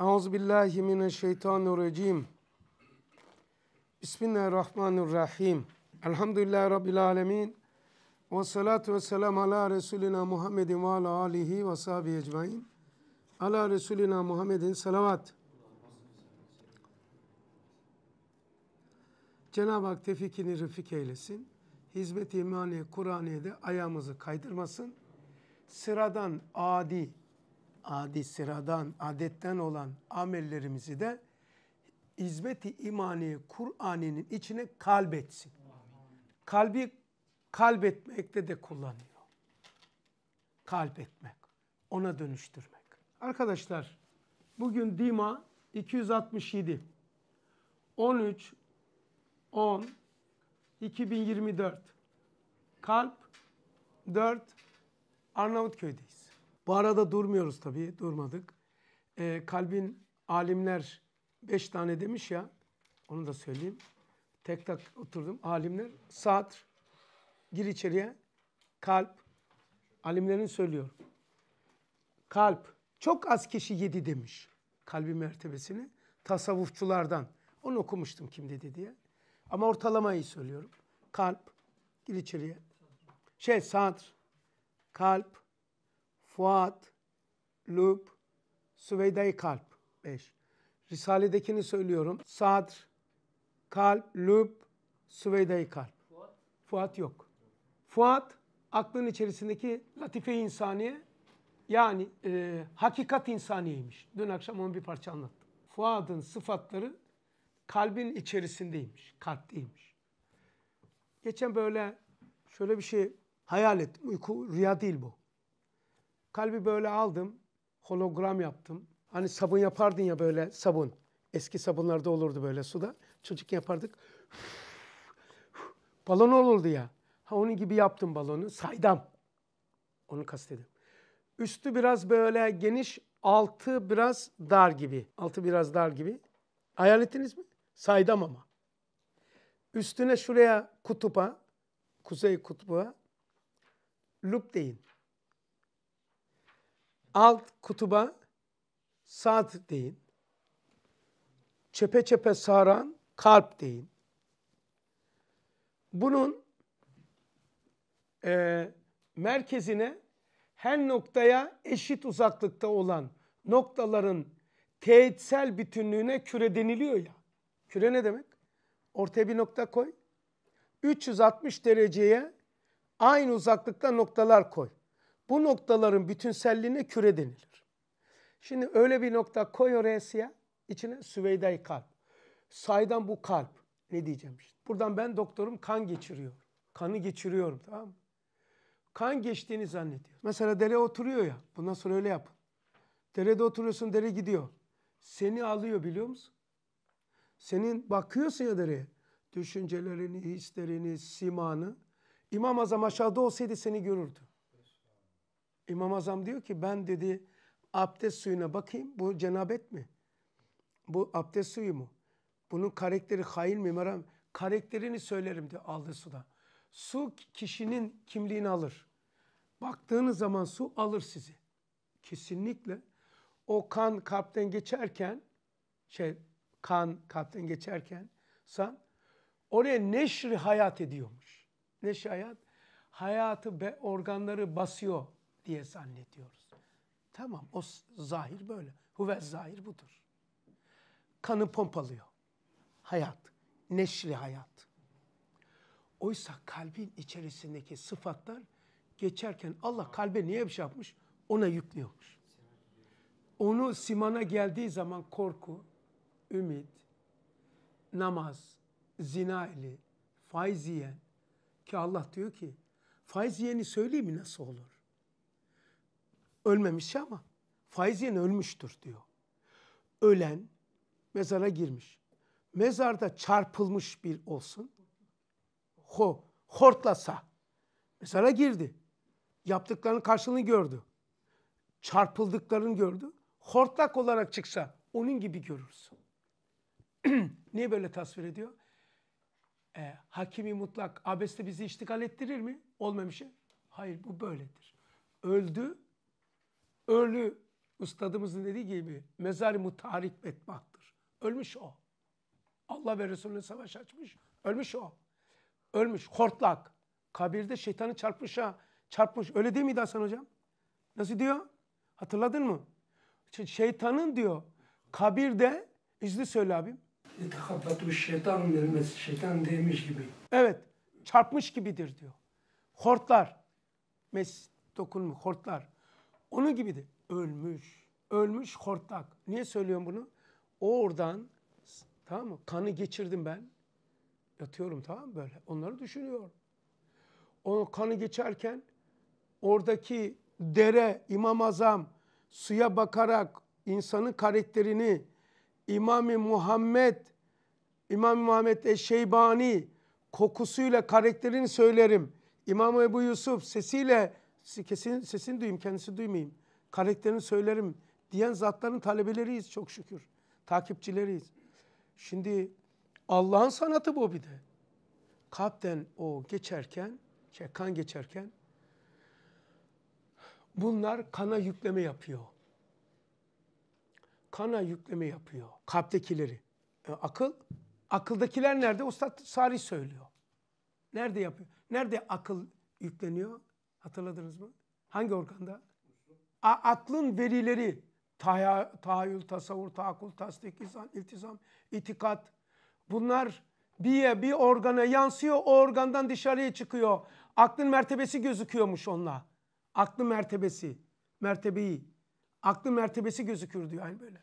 Euzu billahi mineşşeytanirracim. Bismillahirrahmanirrahim. Elhamdülillahi rabbil alamin. Ve salatu ve selam ala Resulina Muhammedin ve ala alihi ve sahbihi ecmaîn. Ala Resulina Muhammedin salavat. Cenab-ı Hak tevfikini rıfik eylesin. Hizmet-i imani Kur'aniye'de ayağımızı kaydırmasın. Sıradan adi, adi sıradan, adetten olan amellerimizi de hizmet-i imani Kur'an'ın içine kalbetsin. Kalbi kalbetmekte de kullanıyor. Kalbetmek, ona dönüştürmek. Arkadaşlar, bugün Dima 267, 13, 10, 2024. Kalp 4 Arnavutköy'deyiz. Bu arada durmuyoruz tabii, durmadık. Ee, kalbin alimler 5 tane demiş ya, onu da söyleyeyim. Tek tak oturdum. Alimler, satr, gir içeriye, kalp, alimlerin söylüyor. Kalp, çok az kişi yedi demiş kalbi mertebesini. Tasavvufçulardan. Onu okumuştum kim dedi diye. Ama ortalamayı söylüyorum. Kalp, gir içeriye. Şey, sadr, kalp, fuat, lüb, süveyday kalp. Beş. Risale'dekini söylüyorum. Sadr, kalp, lüb, süveyday kalp. Fuat? Fuat yok. Fuat, aklın içerisindeki latife insaniye, yani e, hakikat insaniyeymiş. Dün akşam onu bir parça anlattım. Fuad'ın sıfatları kalbin içerisindeymiş, kalpteymiş. Geçen böyle şöyle bir şey hayal ettim. Uyku rüya değil bu. Kalbi böyle aldım, hologram yaptım. Hani sabun yapardın ya böyle sabun. Eski sabunlarda olurdu böyle suda. Çocuk yapardık. Balon olurdu ya. Ha onun gibi yaptım balonu. Saydam. Onu kastediyorum. Üstü biraz böyle geniş, altı biraz dar gibi. Altı biraz dar gibi. Hayal ettiniz mi? Saydam ama. Üstüne şuraya kutupa, kuzey kutbuğa lup deyin. Alt kutuba saat deyin. Çepe çepe saran kalp deyin. Bunun e, merkezine her noktaya eşit uzaklıkta olan noktaların teğetsel bütünlüğüne küre deniliyor ya. Küre ne demek? Ortaya bir nokta koy. 360 dereceye aynı uzaklıkta noktalar koy. Bu noktaların bütünselliğine küre denilir. Şimdi öyle bir nokta koy oraya siyah, içine süveyday kalp. Saydan bu kalp. Ne diyeceğim işte. Buradan ben doktorum kan geçiriyor. Kanı geçiriyorum tamam mı? Kan geçtiğini zannediyor. Mesela dere oturuyor ya. Bundan sonra öyle yapın. Derede oturuyorsun dere gidiyor. Seni alıyor biliyor musun? Senin bakıyorsun ya dereye. Düşüncelerini, hislerini, simanı. İmam Azam aşağıda olsaydı seni görürdü. İmam Azam diyor ki ben dedi abdest suyuna bakayım. Bu cenabet mi? Bu abdest suyu mu? Bunun karakteri hain mi? Meram? Karakterini söylerim diyor aldığı suda. Su kişinin kimliğini alır. Baktığınız zaman su alır sizi. Kesinlikle. O kan kalpten geçerken şey kan kalpten geçerken san oraya neşri hayat ediyormuş. Neşri hayat hayatı ve organları basıyor diye zannediyoruz. Tamam o zahir böyle. Huve zahir budur. Kanı pompalıyor. Hayat. Neşri hayat. Oysa kalbin içerisindeki sıfatlar geçerken Allah kalbe niye bir şey yapmış? Ona yüklüyormuş. Onu simana geldiği zaman korku, ümit, namaz, zina ili, faiz yiyen ki Allah diyor ki faiz yiyeni söyleyeyim mi nasıl olur? Ölmemiş ama faiz yiyen ölmüştür diyor. Ölen mezara girmiş. Mezarda çarpılmış bir olsun. Ho, hortlasa. Mezara girdi. Yaptıklarının karşılığını gördü. Çarpıldıklarını gördü. Hortlak olarak çıksa onun gibi görürsün. Niye böyle tasvir ediyor? E, hakimi mutlak abeste bizi iştigal ettirir mi? Olmamışı. Hayır bu böyledir. Öldü, ölü Üstadımızın dediği gibi mezar-ı mutarip bedbahtır. Ölmüş o. Allah ve Resulüne savaş açmış. Ölmüş o. Ölmüş. Hortlak. Kabirde şeytanı çarpmışa çarpmış. Öyle değil miydi Hasan hocam? Nasıl diyor? Hatırladın mı? Şeytanın diyor kabirde izni söyle abim. Yetekabbatu şeytan denmesi, şeytan değmiş gibi. Evet. Çarpmış gibidir diyor. Hortlar. Mes dokunmu hortlar. Onun gibidir. Ölmüş. Ölmüş hortlak. Niye söylüyorum bunu? Oradan tamam mı? Kanı geçirdim ben. Yatıyorum tamam mı böyle. Onları düşünüyorum. O kanı geçerken oradaki dere, İmam Azam suya bakarak insanın karakterini İmam-ı Muhammed İmam Muhammed Eşşeybani kokusuyla karakterini söylerim. İmam Ebu Yusuf sesiyle kesin sesini duyayım kendisi duymayayım. Karakterini söylerim diyen zatların talebeleriyiz çok şükür. Takipçileriyiz. Şimdi Allah'ın sanatı bu bir de. Kalpten o geçerken, şey, kan geçerken bunlar kana yükleme yapıyor. Kana yükleme yapıyor. Kalptekileri. E, akıl, akıldakiler nerede? Ustad Salih söylüyor. Nerede yapıyor? Nerede akıl yükleniyor? Hatırladınız mı? Hangi organda? A- aklın verileri, taya- tahayyül, tasavvur, tahakkul, tasdik, izan, iltizam, itikat. Bunlar bir, bir organa yansıyor, o organdan dışarıya çıkıyor. Aklın mertebesi gözüküyormuş onunla. Aklın mertebesi, mertebeyi. Aklın mertebesi gözükür diyor aynı böyle.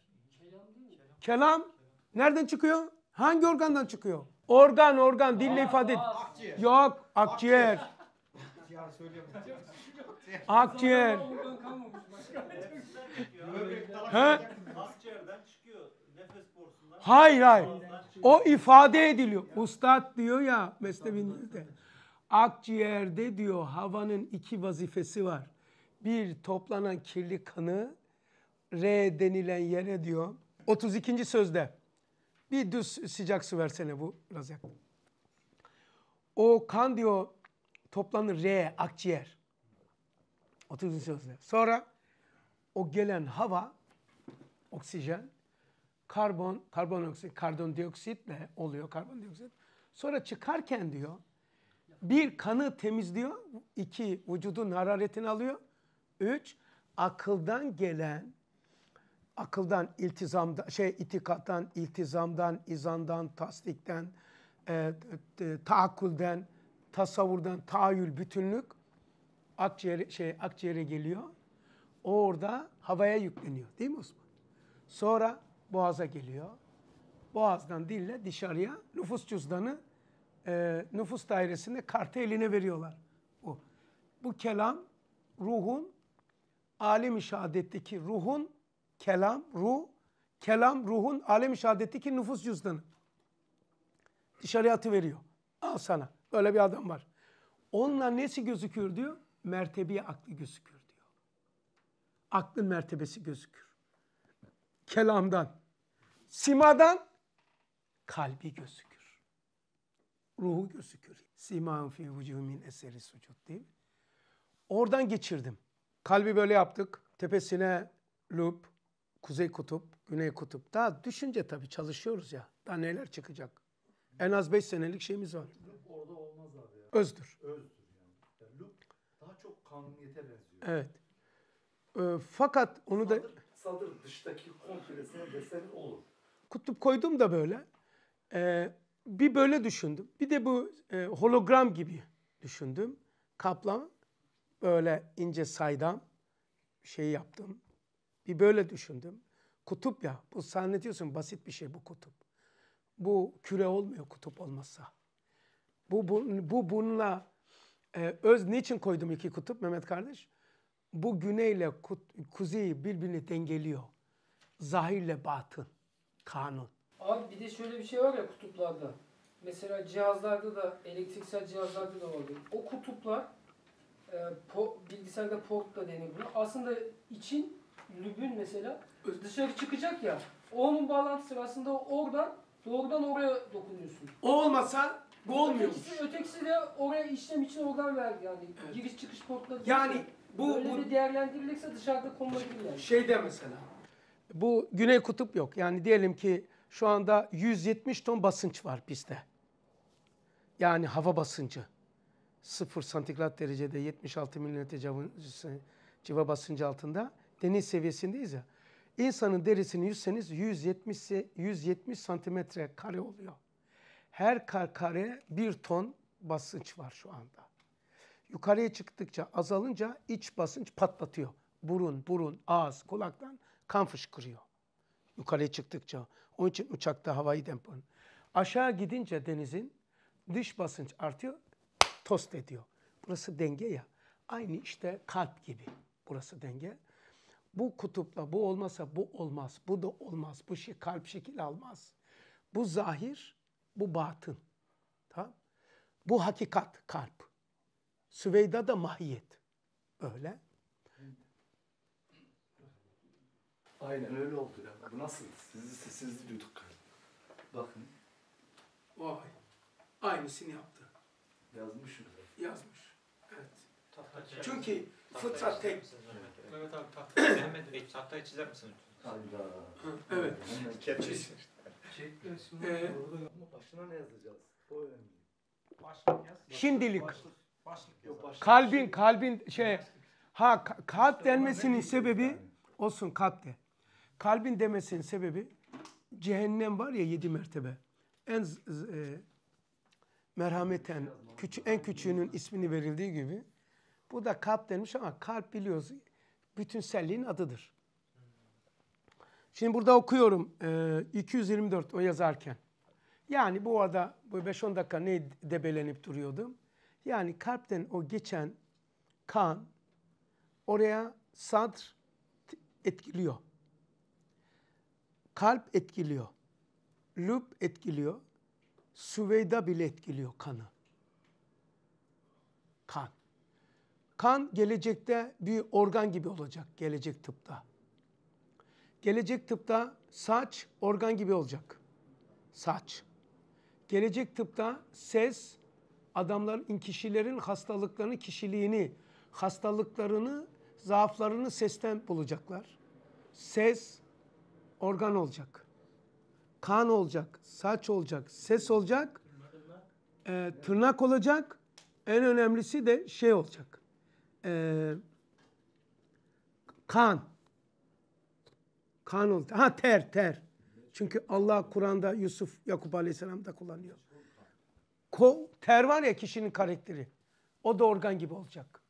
Kelam nereden çıkıyor? Hangi organdan çıkıyor? Organ, organ, dille ifade et. Yok, akciğer. Akciğer. He? Akciğerden çıkıyor. Nefes borusundan. Hayır hayır. O ifade ediliyor. Ustad diyor ya mesnevinizde. Akciğerde diyor havanın iki vazifesi var. Bir toplanan kirli kanı R denilen yere diyor. 32. sözde. Bir düz sıcak su versene bu biraz yak. O kan diyor toplanır R akciğer. 32. sözde. Sonra o gelen hava oksijen karbon, karbondioksit, karbondioksitle oluyor karbondioksit. Sonra çıkarken diyor bir kanı temizliyor, iki vücudun hararetini alıyor, üç akıldan gelen akıldan, iltizamdan, şey itikattan, iltizamdan, izandan, tasdikten, e, e, taakkulden, tasavvurdan, tahayyül, bütünlük akciğere, şey, akciğere geliyor. Orada havaya yükleniyor. Değil mi Osman? Sonra boğaza geliyor. Boğazdan dille dışarıya nüfus cüzdanı e, nüfus dairesinde kartı eline veriyorlar. Bu. Bu kelam ruhun alem-i şehadetteki ruhun kelam, ruh, kelam ruhun alem-i şehadetteki nüfus cüzdanı. Dışarıya atı veriyor. Al sana. Böyle bir adam var. Onunla nesi gözükür diyor? Mertebi aklı gözükür diyor. Aklın mertebesi gözükür. Kelamdan, simadan kalbi gözükür. Ruhu gözükür. Siman fi vücumin eseri sucud değil mi? Oradan geçirdim. Kalbi böyle yaptık. Tepesine lup, kuzey kutup, güney kutup. Daha düşünce tabii çalışıyoruz ya. Daha neler çıkacak. En az 5 senelik şeyimiz var. Orada olmaz abi ya. Özdür. Özdür yani. yani loop daha çok kanuniyete benziyor. Evet. Ee, fakat onu da Sadır, sadır dıştaki komplesine desen olur. kutup koydum da böyle. Ee, bir böyle düşündüm. Bir de bu e, hologram gibi düşündüm. Kaplan böyle ince saydam şey yaptım. Bir böyle düşündüm. Kutup ya. Bu zannediyorsun basit bir şey bu kutup. Bu küre olmuyor kutup olmazsa. Bu, bu, bu bununla e, öz niçin koydum iki kutup Mehmet kardeş? Bu güneyle kut- kuzeyi birbirini dengeliyor. Zahirle batın. Kanun. Abi bir de şöyle bir şey var ya kutuplarda. Mesela cihazlarda da elektriksel cihazlarda da vardır. O kutuplar e, po- bilgisayarda port da denir buna. Aslında için lübün mesela dışarı çıkacak ya. Onun bağlantısı aslında oradan doğrudan oraya dokunuyorsun. O olmasa bu olmuyormuş. Ötekisi, ötekisi de oraya işlem için oradan verdi yani. Giriş çıkış portları. Yani Bu, Öyle bu de değerlendirilirse dışarıda konulabilir yani. şeyde mesela. Bu güney kutup yok. Yani diyelim ki şu anda 170 ton basınç var bizde. Yani hava basıncı. 0 santigrat derecede 76 milimetre civa- basıncı altında deniz seviyesindeyiz ya. İnsanın derisini yüzseniz 170 se- 170 santimetre kare oluyor. Her kar kare bir ton basınç var şu anda. Yukarıya çıktıkça azalınca iç basınç patlatıyor. Burun, burun, ağız, kulaktan kan fışkırıyor. Yukarıya çıktıkça. Onun için uçakta havayı dempon. Aşağı gidince denizin dış basınç artıyor, tost ediyor. Burası denge ya. Aynı işte kalp gibi. Burası denge. Bu kutupla bu olmasa bu olmaz. Bu da olmaz. Bu şey kalp şekil almaz. Bu zahir, bu batın. Tamam? Bu hakikat kalp. Süveyda da mahiyet. Böyle. Aynen öyle oldu ya. Bu nasıl? Sizi sessizliği duyduk. Bakın Vay. Aynısını yaptı. yazmışım. Yazmış. Evet. Tahta Çünkü fıtrat tek. Mehmet? Evet abi tahtayı. Mehmet Bey tahtayı çizer misiniz? Hayda. Evet. Çiz. Çek resim. Ee, Ama başına ne yazacağız? O önemli. Başlık yaz. Şimdilik. Başlık yaz. Yok başka Kalbin, kalbin şey, ha ka- kalp İşte denmesinin sebebi, yani? olsun kalp de. Kalbin demesinin sebebi, cehennem var ya yedi mertebe. En e, merhameten, küçü, en küçüğünün ismini verildiği gibi, bu da kalp denmiş ama kalp biliyoruz, bütünselliğin adıdır. Şimdi burada okuyorum e, 224 o yazarken. Yani bu arada bu 5-10 dakika ne debelenip duruyordum. Yani kalpten o geçen kan oraya sadr etkiliyor. Kalp etkiliyor. Lüb etkiliyor. Süveyda bile etkiliyor kanı. Kan. Kan gelecekte bir organ gibi olacak gelecek tıpta. Gelecek tıpta saç organ gibi olacak. Saç. Gelecek tıpta ses adamların, kişilerin hastalıklarını, kişiliğini, hastalıklarını, zaaflarını sesten bulacaklar. Ses organ olacak. Kan olacak, saç olacak, ses olacak, e, tırnak olacak. En önemlisi de şey olacak. E, kan. Kan olacak. Ha ter, ter. Çünkü Allah Kur'an'da Yusuf, Yakup Aleyhisselam'da kullanıyor. Ko, ter var ya kişinin karakteri. O da organ gibi olacak.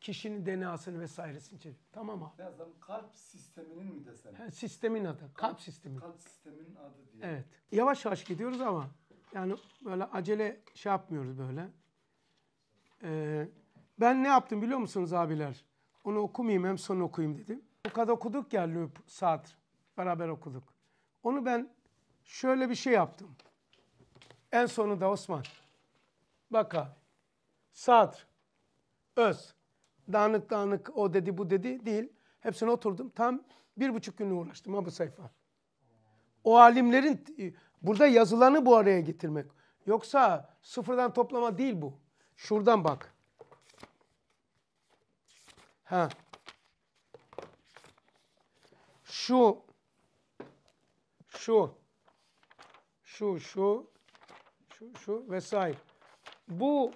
Kişinin DNA'sını vesairesini çevir. Tamam abi. Yazalım? Kalp sisteminin mi desem? Ha, Sistemin adı. Kalp sistemi. Kalp sisteminin adı diye. Evet. Yavaş yavaş gidiyoruz ama yani böyle acele şey yapmıyoruz böyle. Ee, ben ne yaptım biliyor musunuz abiler? Onu okumayayım hem son okuyayım dedim. O kadar okuduk ya Lüb, Sadr. Beraber okuduk. Onu ben şöyle bir şey yaptım. En sonunda Osman. Bak abi. Sadr. Öz. Dağınık dağınık o dedi bu dedi değil. Hepsine oturdum. Tam bir buçuk gün uğraştım ha bu sayfa. O alimlerin burada yazılanı bu araya getirmek. Yoksa sıfırdan toplama değil bu. Şuradan bak. Ha. Şu. Şu. Şu, şu. Şu, şu vesaire. Bu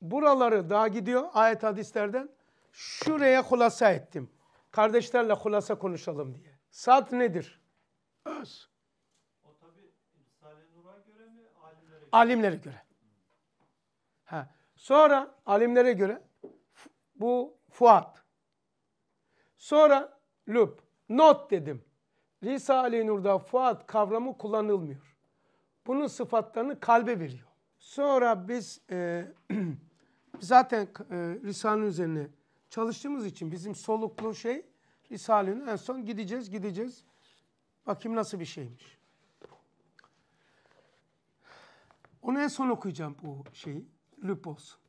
buraları daha gidiyor ayet hadislerden. Şuraya hulasa ettim. Kardeşlerle hulasa konuşalım diye. Saat nedir? Öz. O tabi göre mi alimlere göre? Alimlere göre. Ha. Sonra alimlere göre bu Fuat. Sonra Lüb. Not dedim. Risale-i Nur'da Fuat kavramı kullanılmıyor. Bunun sıfatlarını kalbe veriyor. Sonra biz e, zaten e, Risale'nin üzerine çalıştığımız için bizim soluklu şey Risale'nin en son gideceğiz gideceğiz. Bakayım nasıl bir şeymiş. Onu en son okuyacağım bu şeyi. Lüp olsun.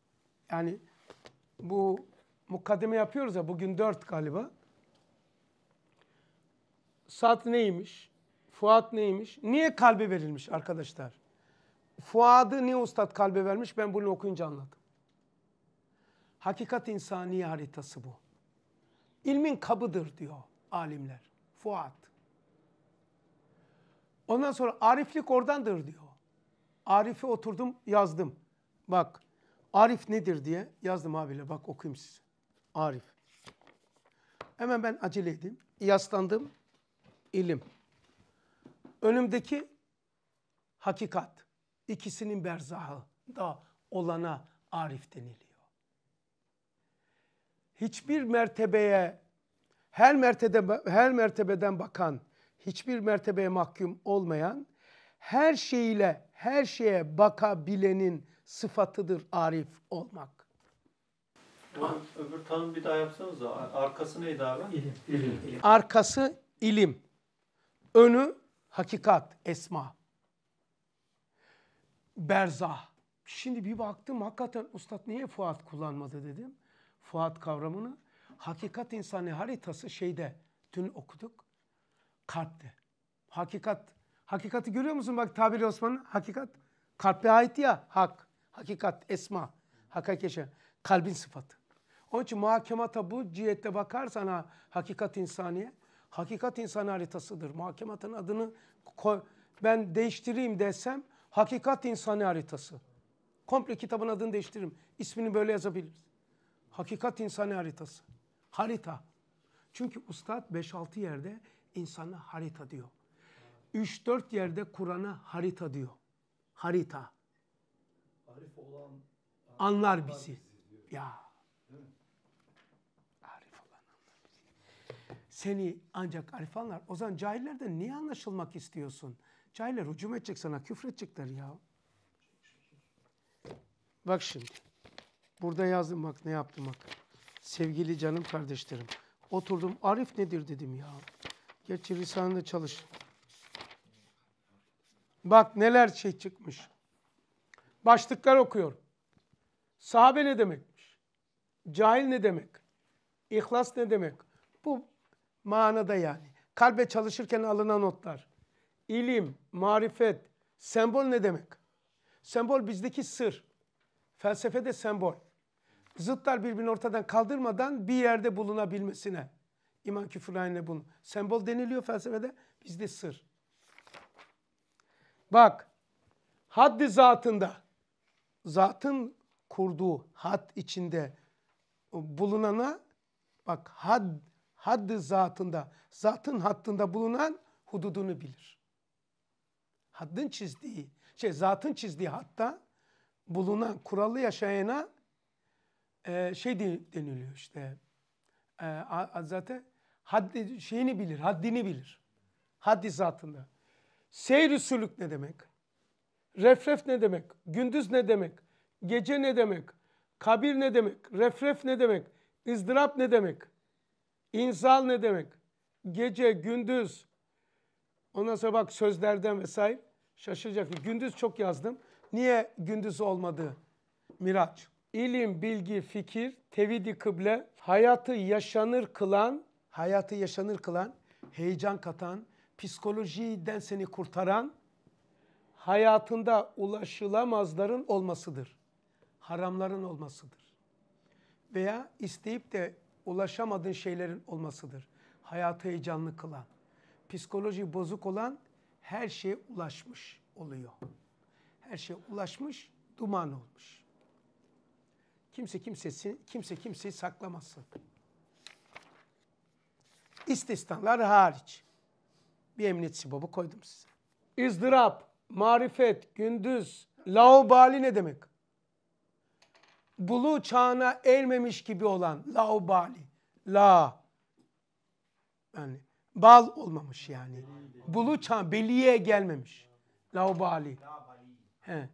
Yani bu mukaddeme yapıyoruz ya bugün dört galiba. Saat neymiş? Fuat neymiş? Niye kalbe verilmiş arkadaşlar? Fuadı niye ustad kalbe vermiş? Ben bunu okuyunca anladım. Hakikat insaniye haritası bu. ilmin kabıdır diyor alimler. Fuat. Ondan sonra ariflik oradandır diyor. Arif'i oturdum yazdım. Bak Arif nedir diye yazdım abiyle bak okuyayım size. Arif. Hemen ben acele edeyim. Yaslandım. İlim. Önümdeki hakikat. İkisinin berzahı da olana arif deniliyor. Hiçbir mertebeye her mertebe her mertebeden bakan, hiçbir mertebeye mahkum olmayan, her şeyiyle her şeye bakabilenin sıfatıdır arif olmak. Öbür tanım bir daha yapsanız da arkası neydi abi? İlim, ilim, ilim. Arkası ilim, önü hakikat, esma. Berzah. Şimdi bir baktım hakikaten ustad niye Fuat kullanmadı dedim. Fuat kavramını. Hakikat insanı haritası şeyde dün okuduk. Kalpte. Hakikat. Hakikati görüyor musun bak tabiri Osman'ın? Hakikat. Kalbe ait ya hak. Hakikat, esma. Yaşa. Kalbin sıfatı. Onun için muhakemata bu cihette bakarsan ha, hakikat insaniye. Hakikat insan haritasıdır. Muhakematın adını koy, ben değiştireyim desem hakikat insanı haritası. Komple kitabın adını değiştiririm. İsmini böyle yazabiliriz. Hakikat insanı haritası. Harita. Çünkü ustad 5-6 yerde insana harita diyor. 3-4 yerde Kur'an'a harita diyor. Harita. Arif olan Anlar bizi. Ya. Arif olan anlar bizi. Seni ancak Arif anlar. O zaman cahillerden niye anlaşılmak istiyorsun? Cahiller hücum edecek sana, küfredecekler ya. Bak şimdi. Burada yazdım bak ne yaptım bak. Sevgili canım kardeşlerim. Oturdum Arif nedir dedim ya. Gerçi Risale'de çalış. Bak neler şey çıkmış. Başlıklar okuyorum. Sahabe ne demekmiş? Cahil ne demek? İhlas ne demek? Bu manada yani. Kalbe çalışırken alınan notlar. İlim, marifet, sembol ne demek? Sembol bizdeki sır. Felsefede sembol. Zıtlar birbirini ortadan kaldırmadan bir yerde bulunabilmesine. İman küfür aynı bunu. Sembol deniliyor felsefede. Bizde sır. Bak. Haddi zatında. Zatın kurduğu had içinde bulunana bak had haddi zatında zatın hattında bulunan hududunu bilir. Haddin çizdiği şey zatın çizdiği hatta bulunan kurallı yaşayana e, şey de- deniliyor işte. E, zaten haddi şeyini bilir, haddini bilir. Haddi zatında. Seyr-i sülük ne demek? Refref ne demek? Gündüz ne demek? Gece ne demek? Kabir ne demek? Refref ne demek? ızdırap ne demek? İnzal ne demek? Gece, gündüz. Ondan sonra bak sözlerden vesaire şaşıracaksın. Gündüz çok yazdım. Niye gündüz olmadı? Miraç. İlim, bilgi, fikir, tevhidi kıble, hayatı yaşanır kılan, hayatı yaşanır kılan, heyecan katan, psikolojiden seni kurtaran, hayatında ulaşılamazların olmasıdır. Haramların olmasıdır. Veya isteyip de ulaşamadığın şeylerin olmasıdır. Hayatı heyecanlı kılan. Psikoloji bozuk olan her şeye ulaşmış oluyor. Her şeye ulaşmış, duman olmuş. Kimse kimsesi, kimse kimseyi saklamasın. İstisnalar hariç. Bir emniyet sibabı koydum size. İzdırap, marifet, gündüz, laubali ne demek? Bulu çağına ermemiş gibi olan laubali. La. Yani bal olmamış yani. Bulu çağ, beliye gelmemiş. Laubali. He.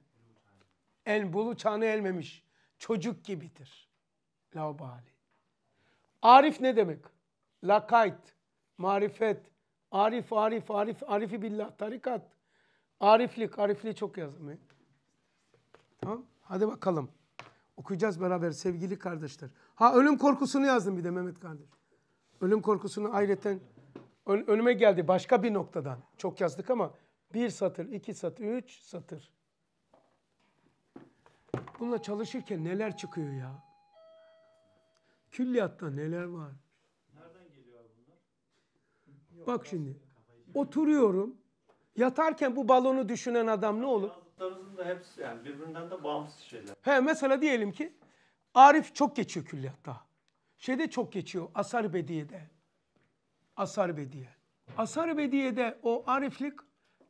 En bulu çağına ermemiş. Çocuk gibidir. Laubali. Arif ne demek? Lakayt, marifet, arif, arif, arif, arifi billah, tarikat. Ariflik, arifliği çok yazdım. Tamam, hadi bakalım. Okuyacağız beraber sevgili kardeşler. Ha ölüm korkusunu yazdım bir de Mehmet kardeş. Ölüm korkusunu ayrıca önüme geldi başka bir noktadan. Çok yazdık ama bir satır, iki satır, üç satır. Bununla çalışırken neler çıkıyor ya? Külliyatta neler var? Nerede Bak şimdi. Oturuyorum. Yatarken bu balonu düşünen adam ne olur? Yazdıklarınızın da hepsi yani birbirinden de bağımsız şeyler. He mesela diyelim ki Arif çok geçiyor külliyatta. Şeyde çok geçiyor. Asar Bediye'de. Asar Bediye. Asar Bediye'de o Ariflik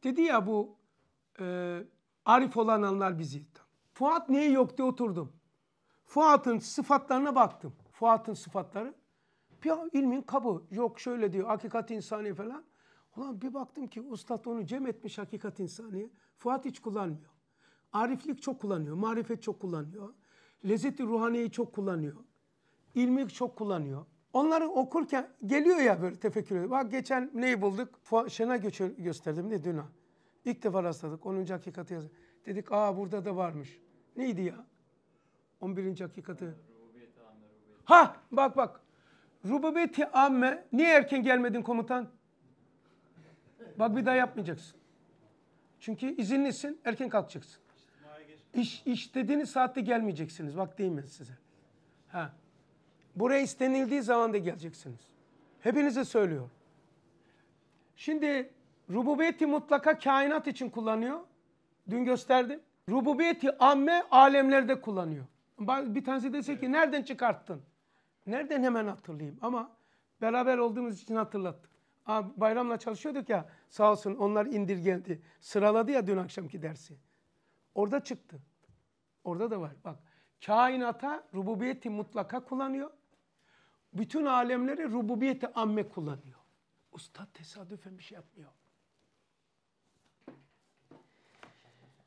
dedi ya bu e, Arif olan anlar bizi. Fuat niye yok diye oturdum. Fuat'ın sıfatlarına baktım. Fuat'ın sıfatları. Bir ilmin kabı. Yok şöyle diyor. Hakikat insani falan. Ulan bir baktım ki ustad onu cem etmiş hakikat insaniye. Fuat hiç kullanmıyor. Ariflik çok kullanıyor. Marifet çok kullanıyor. Lezzet-i ruhaniyeyi çok kullanıyor. İlmi çok kullanıyor. Onları okurken geliyor ya böyle tefekkür ediyor. Bak geçen neyi bulduk? Fuat göçü- gösterdim ne dün. İlk defa rastladık. 10. hakikati yazıyor. Dedik aa burada da varmış. Neydi ya? 11. hakikati. Ha bak bak. Rububiyeti amme. Niye erken gelmedin komutan? Bak bir daha yapmayacaksın. Çünkü izinlisin, erken kalkacaksın. İş, iş dediğiniz saatte gelmeyeceksiniz. Bak diyeyim ben size. Ha. Buraya istenildiği zaman da geleceksiniz. Hepinize söylüyorum. Şimdi rububiyeti mutlaka kainat için kullanıyor. Dün gösterdim. Rububiyeti amme alemlerde kullanıyor. Bir tanesi dese ki nereden çıkarttın? Nereden hemen hatırlayayım? Ama beraber olduğumuz için hatırlattı. Aa, bayramla çalışıyorduk ya sağ olsun onlar indirgendi. Sıraladı ya dün akşamki dersi. Orada çıktı. Orada da var. Bak kainata rububiyeti mutlaka kullanıyor. Bütün alemleri rububiyeti amme kullanıyor. Usta tesadüfen bir şey yapmıyor.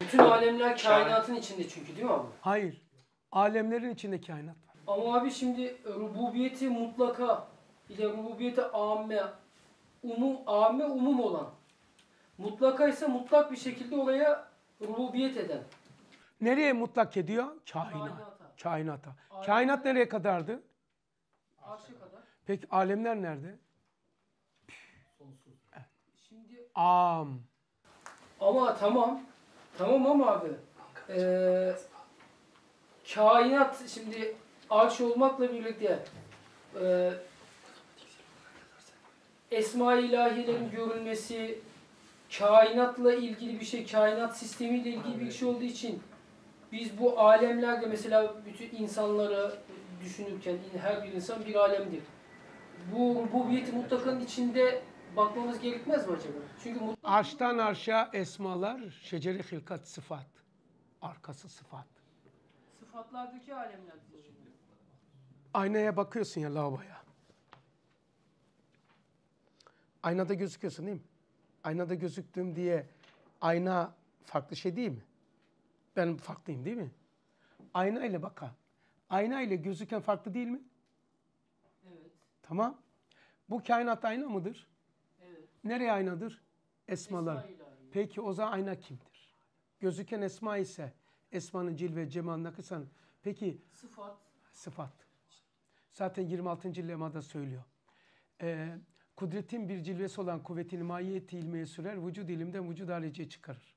Bütün alemler kainatın içinde çünkü değil mi abi? Hayır. Alemlerin içinde kainat var. Ama abi şimdi rububiyeti mutlaka ile rububiyeti amme, umum, amme umum olan. Mutlaka ise mutlak bir şekilde oraya rububiyet eden. Nereye mutlak ediyor? Kainat. Kainata. Kainata. Kainat nereye kadardı? Arşa kadar. Peki alemler nerede? Şimdi Am. ama tamam. Tamam ama abi. Eee kainat şimdi arş olmakla birlikte eee Esma-i ilahilerin görülmesi, kainatla ilgili bir şey, kainat sistemiyle ilgili bir şey olduğu için biz bu alemlerde mesela bütün insanları düşünürken her bir insan bir alemdir. Bu rububiyeti mutlakanın içinde bakmamız gerekmez mi acaba? Çünkü mutlak Arştan arşa esmalar, şeceri hilkat sıfat. Arkası sıfat. sıfatlardaki alemler. Aynaya bakıyorsun ya lavaboya. Aynada gözüküyorsun değil mi? Aynada gözüktüm diye ayna farklı şey değil mi? Ben farklıyım değil mi? Ayna ile baka. Ayna ile gözüken farklı değil mi? Evet, Tamam. Bu kainat ayna mıdır? evet. Nereye aynadır? Esmalar. İlahi. Peki o zaman ayna kimdir? Gözüken esma ise esmanın cilve cemalına kısan. Peki Sıfat. sıfat. Zaten 26. lemada söylüyor. Ee, kudretin bir cilvesi olan kuvvetin mahiyeti ilmeye sürer, vücud ilimden vücud hariciye çıkarır.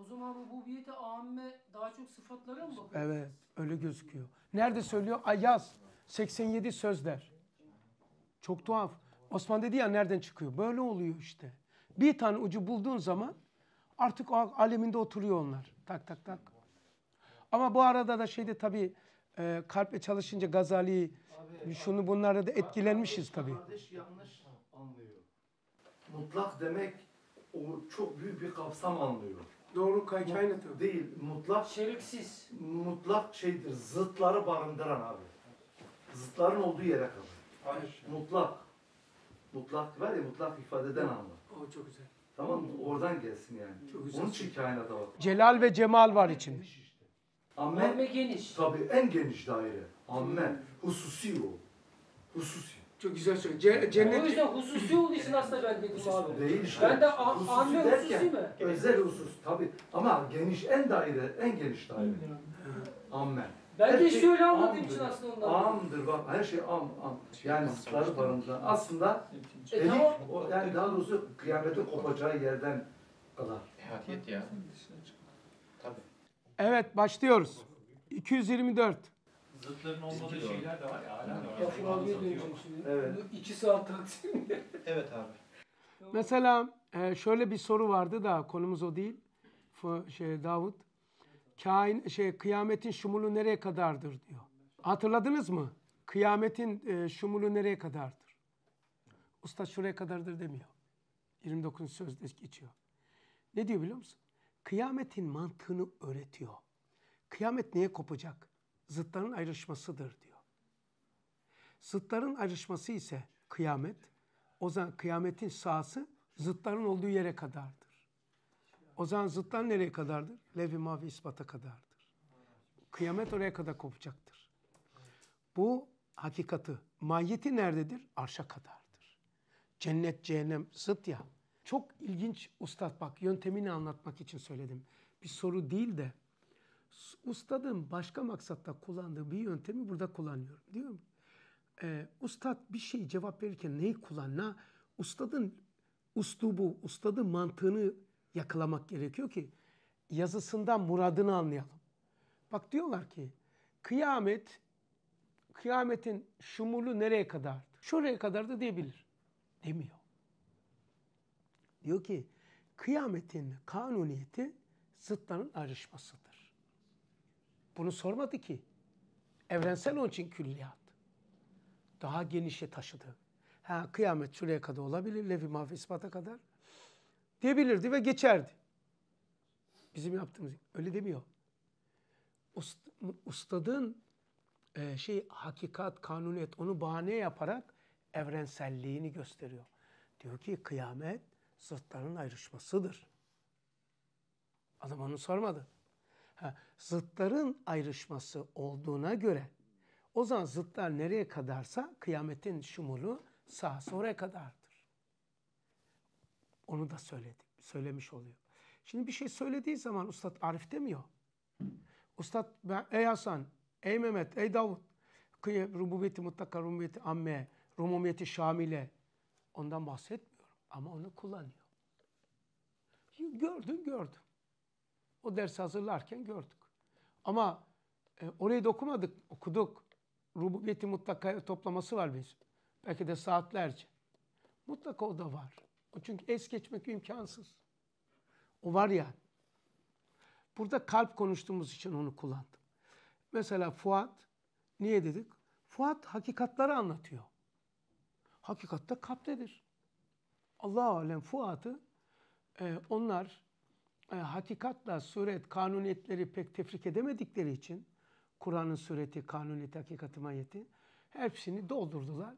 O zaman rububiyete amme daha çok sıfatlara mı bakıyor? Evet, öyle gözüküyor. Nerede söylüyor? Ayaz 87 sözler. Çok tuhaf. Osman dedi ya nereden çıkıyor? Böyle oluyor işte. Bir tane ucu bulduğun zaman artık o aleminde oturuyor onlar. Tak tak tak. Ama bu arada da şeyde tabii e, kalple çalışınca Gazali şunu bunlara da etkilenmişiz tabii. Kardeş yanlış. Mutlak demek o çok büyük bir kapsam anlıyor. Doğru kainatı. Değil, mutlak Şeriksiz. mutlak şeydir, zıtları barındıran abi. Zıtların olduğu yere kadar. Mutlak. Mutlak var ya mutlak ifadeden anla. O çok güzel. Tamam mı? Oradan gelsin yani. Çok güzel Onun için kainata bak. Celal ve cemal var içinde. Amme Amme geniş. tabii en geniş daire. Amme. Hususi o. Hususi. Çok güzel söylüyor. O yüzden hususi olduğu için aslında ben dedim abi. Değil işte. Ben de a- Hususi mi? Özel husus tabii. Ama geniş en daire, en geniş daire. Amme. Ben Her de şey şöyle anladığım için aslında ondan. Amdır bak her şey am am. Yani zıtları barındıran. Aslında E elik, tamam. o, yani daha doğrusu kıyametin kopacağı yerden kadar. Hakiyet ya. Tabii. Evet başlıyoruz. 224. Zıtların olmadığı şeyler de var ya. Hala da var. Gafur abiye döneceğim şimdi. Evet. Bu iki saat tartışayım. Evet abi. Mesela e, şöyle bir soru vardı da konumuz o değil. F- şey Davut. Kain şey kıyametin şumulu nereye kadardır diyor. Hatırladınız mı? Kıyametin e, şumulu nereye kadardır? Usta şuraya kadardır demiyor. 29 sözde geçiyor. Ne diyor biliyor musun? Kıyametin mantığını öğretiyor. Kıyamet neye kopacak? Zıtların ayrışmasıdır diyor. Zıtların ayrışması ise kıyamet, o zaman kıyametin sahası zıtların olduğu yere kadardır. O zaman zıtlar nereye kadardır? Levi mavi ispata kadardır. Kıyamet oraya kadar kopacaktır. Bu hakikati. Mahiyeti nerededir? Arşa kadardır. Cennet, cehennem zıt ya. Çok ilginç ustad bak yöntemini anlatmak için söyledim. Bir soru değil de ustadın başka maksatta kullandığı bir yöntemi burada kullanıyorum. Diyor mu? Ee, ustad bir şey cevap verirken neyi kullanına ustadın uslubu, ustadın mantığını yakalamak gerekiyor ki yazısından muradını anlayalım. Bak diyorlar ki kıyamet kıyametin şumulu nereye kadardır? Şuraya kadar da diyebilir. Demiyor. Diyor ki kıyametin kanuniyeti zıtların ayrışmasıdır. Bunu sormadı ki. Evrensel onun için külliyat. Daha genişe taşıdı. Ha kıyamet şuraya kadar olabilir. Levi mahfi ispata kadar. Diyebilirdi ve geçerdi. Bizim yaptığımız öyle demiyor. Ust, ustadın e, şey hakikat, kanuniyet onu bahane yaparak evrenselliğini gösteriyor. Diyor ki kıyamet zıtların ayrışmasıdır. Adam onu sormadı. Ha, zıtların ayrışması olduğuna göre o zaman zıtlar nereye kadarsa kıyametin şumulu sahası oraya kadardır. Onu da söyledi, söylemiş oluyor. Şimdi bir şey söylediği zaman Ustad Arif demiyor. Ustad ben, ey Hasan, ey Mehmet, ey Davut, rububiyeti mutlaka, rububiyeti amme, rumumiyeti şamile ondan bahsetmiyorum ama onu kullanıyor. Gördün gördün. O dersi hazırlarken gördük. Ama e, orayı da okumadık, okuduk. Rububiyeti mutlaka toplaması var biz. Belki de saatlerce. Mutlaka o da var. O çünkü es geçmek imkansız. O var yani. Burada kalp konuştuğumuz için onu kullandım. Mesela Fuat, niye dedik? Fuat hakikatları anlatıyor. Hakikatte kalptedir. Allah alem Fuat'ı e, onlar e, hakikatla suret, kanuniyetleri pek tefrik edemedikleri için Kur'an'ın sureti, kanuniyeti, hakikati, mahiyeti hepsini doldurdular.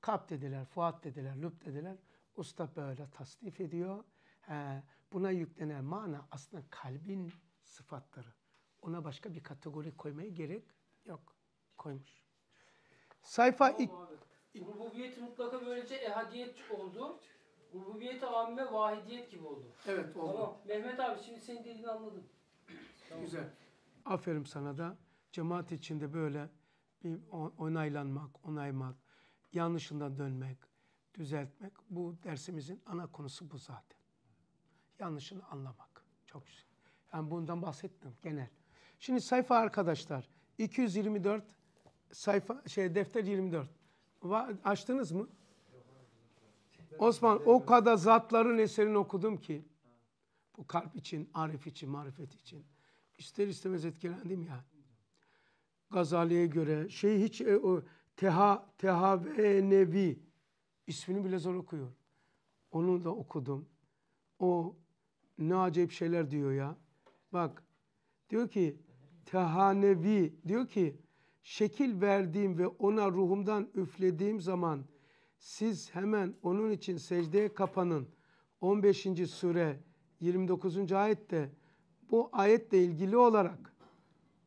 Kalp dediler, Fuat dediler, lüb dediler. Usta böyle tasnif ediyor. He, buna yüklenen mana aslında kalbin sıfatları. Ona başka bir kategori koymaya gerek yok. Koymuş. Sayfa ik- Tamam abi. Rububiyet mutlaka böylece ehadiyet oldu. Rububiyet amme vahidiyet gibi oldu. Evet oldu. Tamam. Mehmet abi şimdi senin dediğini anladım. Güzel. Aferin sana da. Cemaat içinde böyle bir onaylanmak, onaymak, yanlışından dönmek, düzeltmek. Bu dersimizin ana konusu bu zaten. Yanlışını anlamak. Çok güzel. Yani bundan bahsetmiyorum genel. Şimdi sayfa arkadaşlar 224 sayfa şey defter 24. Va- açtınız mı? Osman o kadar zatların eserini okudum ki bu kalp için, arif için, marifet için. İster istemez etkilendim ya. Gazali'ye göre şey hiç e, o Teha Tehavenevi ismini bile zor okuyor. Onu da okudum. O ne acayip şeyler diyor ya. Bak diyor ki Tehanevi diyor ki şekil verdiğim ve ona ruhumdan üflediğim zaman siz hemen onun için secdeye kapanın. 15. sure 29. ayette bu ayetle ilgili olarak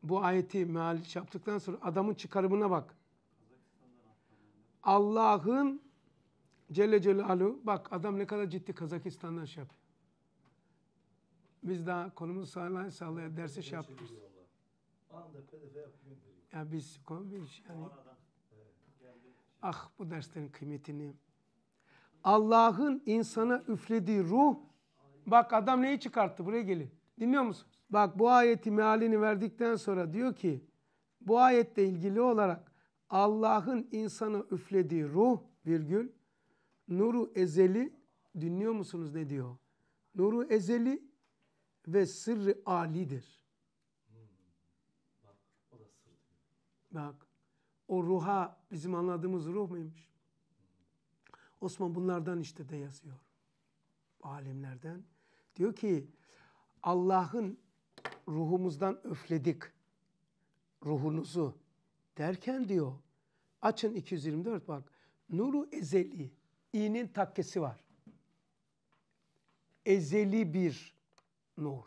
bu ayeti meal yaptıktan sonra adamın çıkarımına bak. Allah'ın Celle Celaluhu bak adam ne kadar ciddi Kazakistan'dan şey yapıyor. Biz daha konumuzu sağlayan sağlayan dersi şey yapıyoruz. Ya biz konu bir yani ah bu derslerin kıymetini Allah'ın insana üflediği ruh bak adam neyi çıkarttı buraya gelin. Dinliyor musunuz? Bak bu ayeti mealini verdikten sonra diyor ki bu ayetle ilgili olarak Allah'ın insana üflediği ruh virgül nuru ezeli dinliyor musunuz ne diyor? Nuru ezeli ve sırrı alidir. Sır. Bak o ruha bizim anladığımız ruh muymuş? Osman bunlardan işte de yazıyor. Alimlerden. Diyor ki Allah'ın ruhumuzdan öfledik ruhunuzu derken diyor açın 224 bak nuru ezeli i'nin takkesi var. Ezeli bir nur.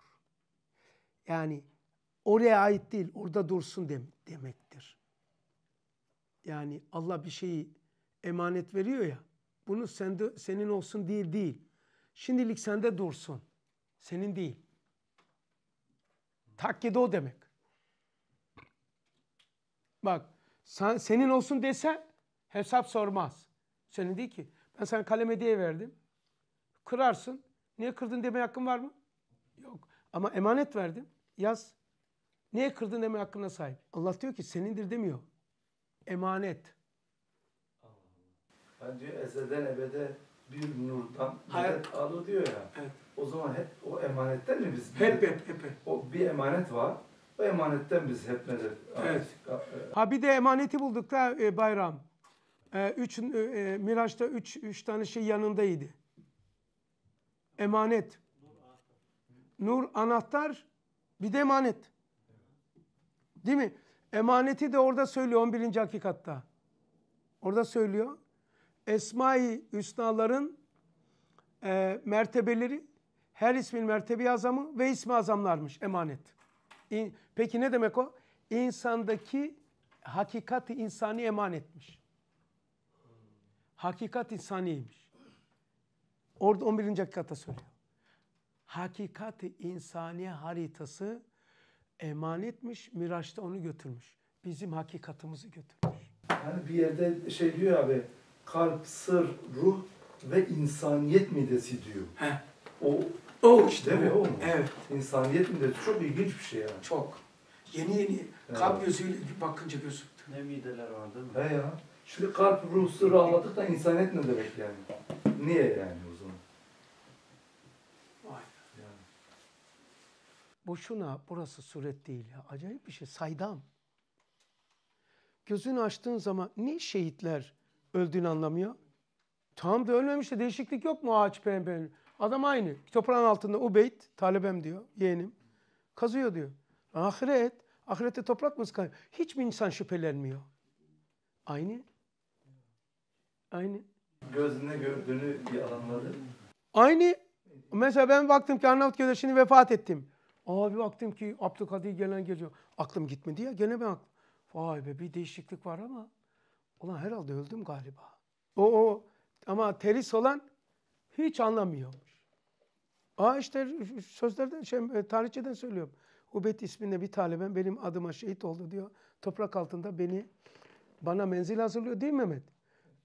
Yani oraya ait değil orada dursun dem- demektir. Yani Allah bir şeyi emanet veriyor ya. Bunu sende senin olsun değil değil. Şimdilik sende dursun. Senin değil. Takkede o demek. Bak sen, senin olsun dese hesap sormaz. Senin değil ki. Ben sana kalem hediye verdim. Kırarsın. Niye kırdın deme hakkın var mı? Yok. Ama emanet verdim. Yaz. Niye kırdın deme hakkına sahip. Allah diyor ki senindir demiyor. Emanet. Ben diyor ezelden ebede bir nurdan medet alır diyor ya. Evet. O zaman hep o emanetten mi biz? Hep hep hep. O bir emanet var. O emanetten biz hep medet Evet. Ha bir de emaneti bulduk da e, bayram. E, üç, e, e, Miraç'ta üç, üç tane şey yanındaydı. Emanet. Nur anahtar bir de emanet. Değil mi? Emaneti de orada söylüyor 11. hakikatta. Orada söylüyor. Esma-i Hüsnaların e, mertebeleri her ismin mertebe azamı ve ismi azamlarmış emanet. İn- Peki ne demek o? İnsandaki hakikati insani emanetmiş. Hakikat insaniymiş. Orada 11. hakikatta söylüyor. Hakikati insani haritası emanetmiş. Miraç'ta onu götürmüş. Bizim hakikatımızı götürmüş. Hani bir yerde şey diyor abi, kalp, sır, ruh ve insaniyet midesi diyor. He. O O işte. Değil mi? O mu? Evet. insaniyet midesi çok ilginç bir şey yani. Çok. Yeni yeni kalp gözüyle bakınca gözüktü. Ne mideler var değil mi? He ya. Şimdi kalp, ruh, sır anladık da insaniyet ne demek yani? Niye yani o zaman? Vay. Yani. Boşuna burası suret değil ya. Acayip bir şey. Saydam. Gözünü açtığın zaman niye şehitler öldüğünü anlamıyor? Tam da ölmemiş de değişiklik yok mu ağaç pembe? Adam aynı. Toprağın altında Ubeyd, talebem diyor, yeğenim. Kazıyor diyor. Ahiret, ahirette toprak mı sıkar? Hiç mi insan şüphelenmiyor? Aynı. Aynı. Gözüne gördüğünü yalanladı. Aynı. Mesela ben baktım ki Arnavutköy'de şimdi vefat ettim. Abi baktım ki Abdülkadir gelen geliyor. Aklım gitmedi ya gene ben aklım. Vay be bir değişiklik var ama. Ulan herhalde öldüm galiba. O o ama teris olan hiç anlamıyormuş. Aa işte sözlerden şey e, tarihçeden söylüyorum. Ubet isminde bir talebem benim adıma şehit oldu diyor. Toprak altında beni bana menzil hazırlıyor değil mi Mehmet?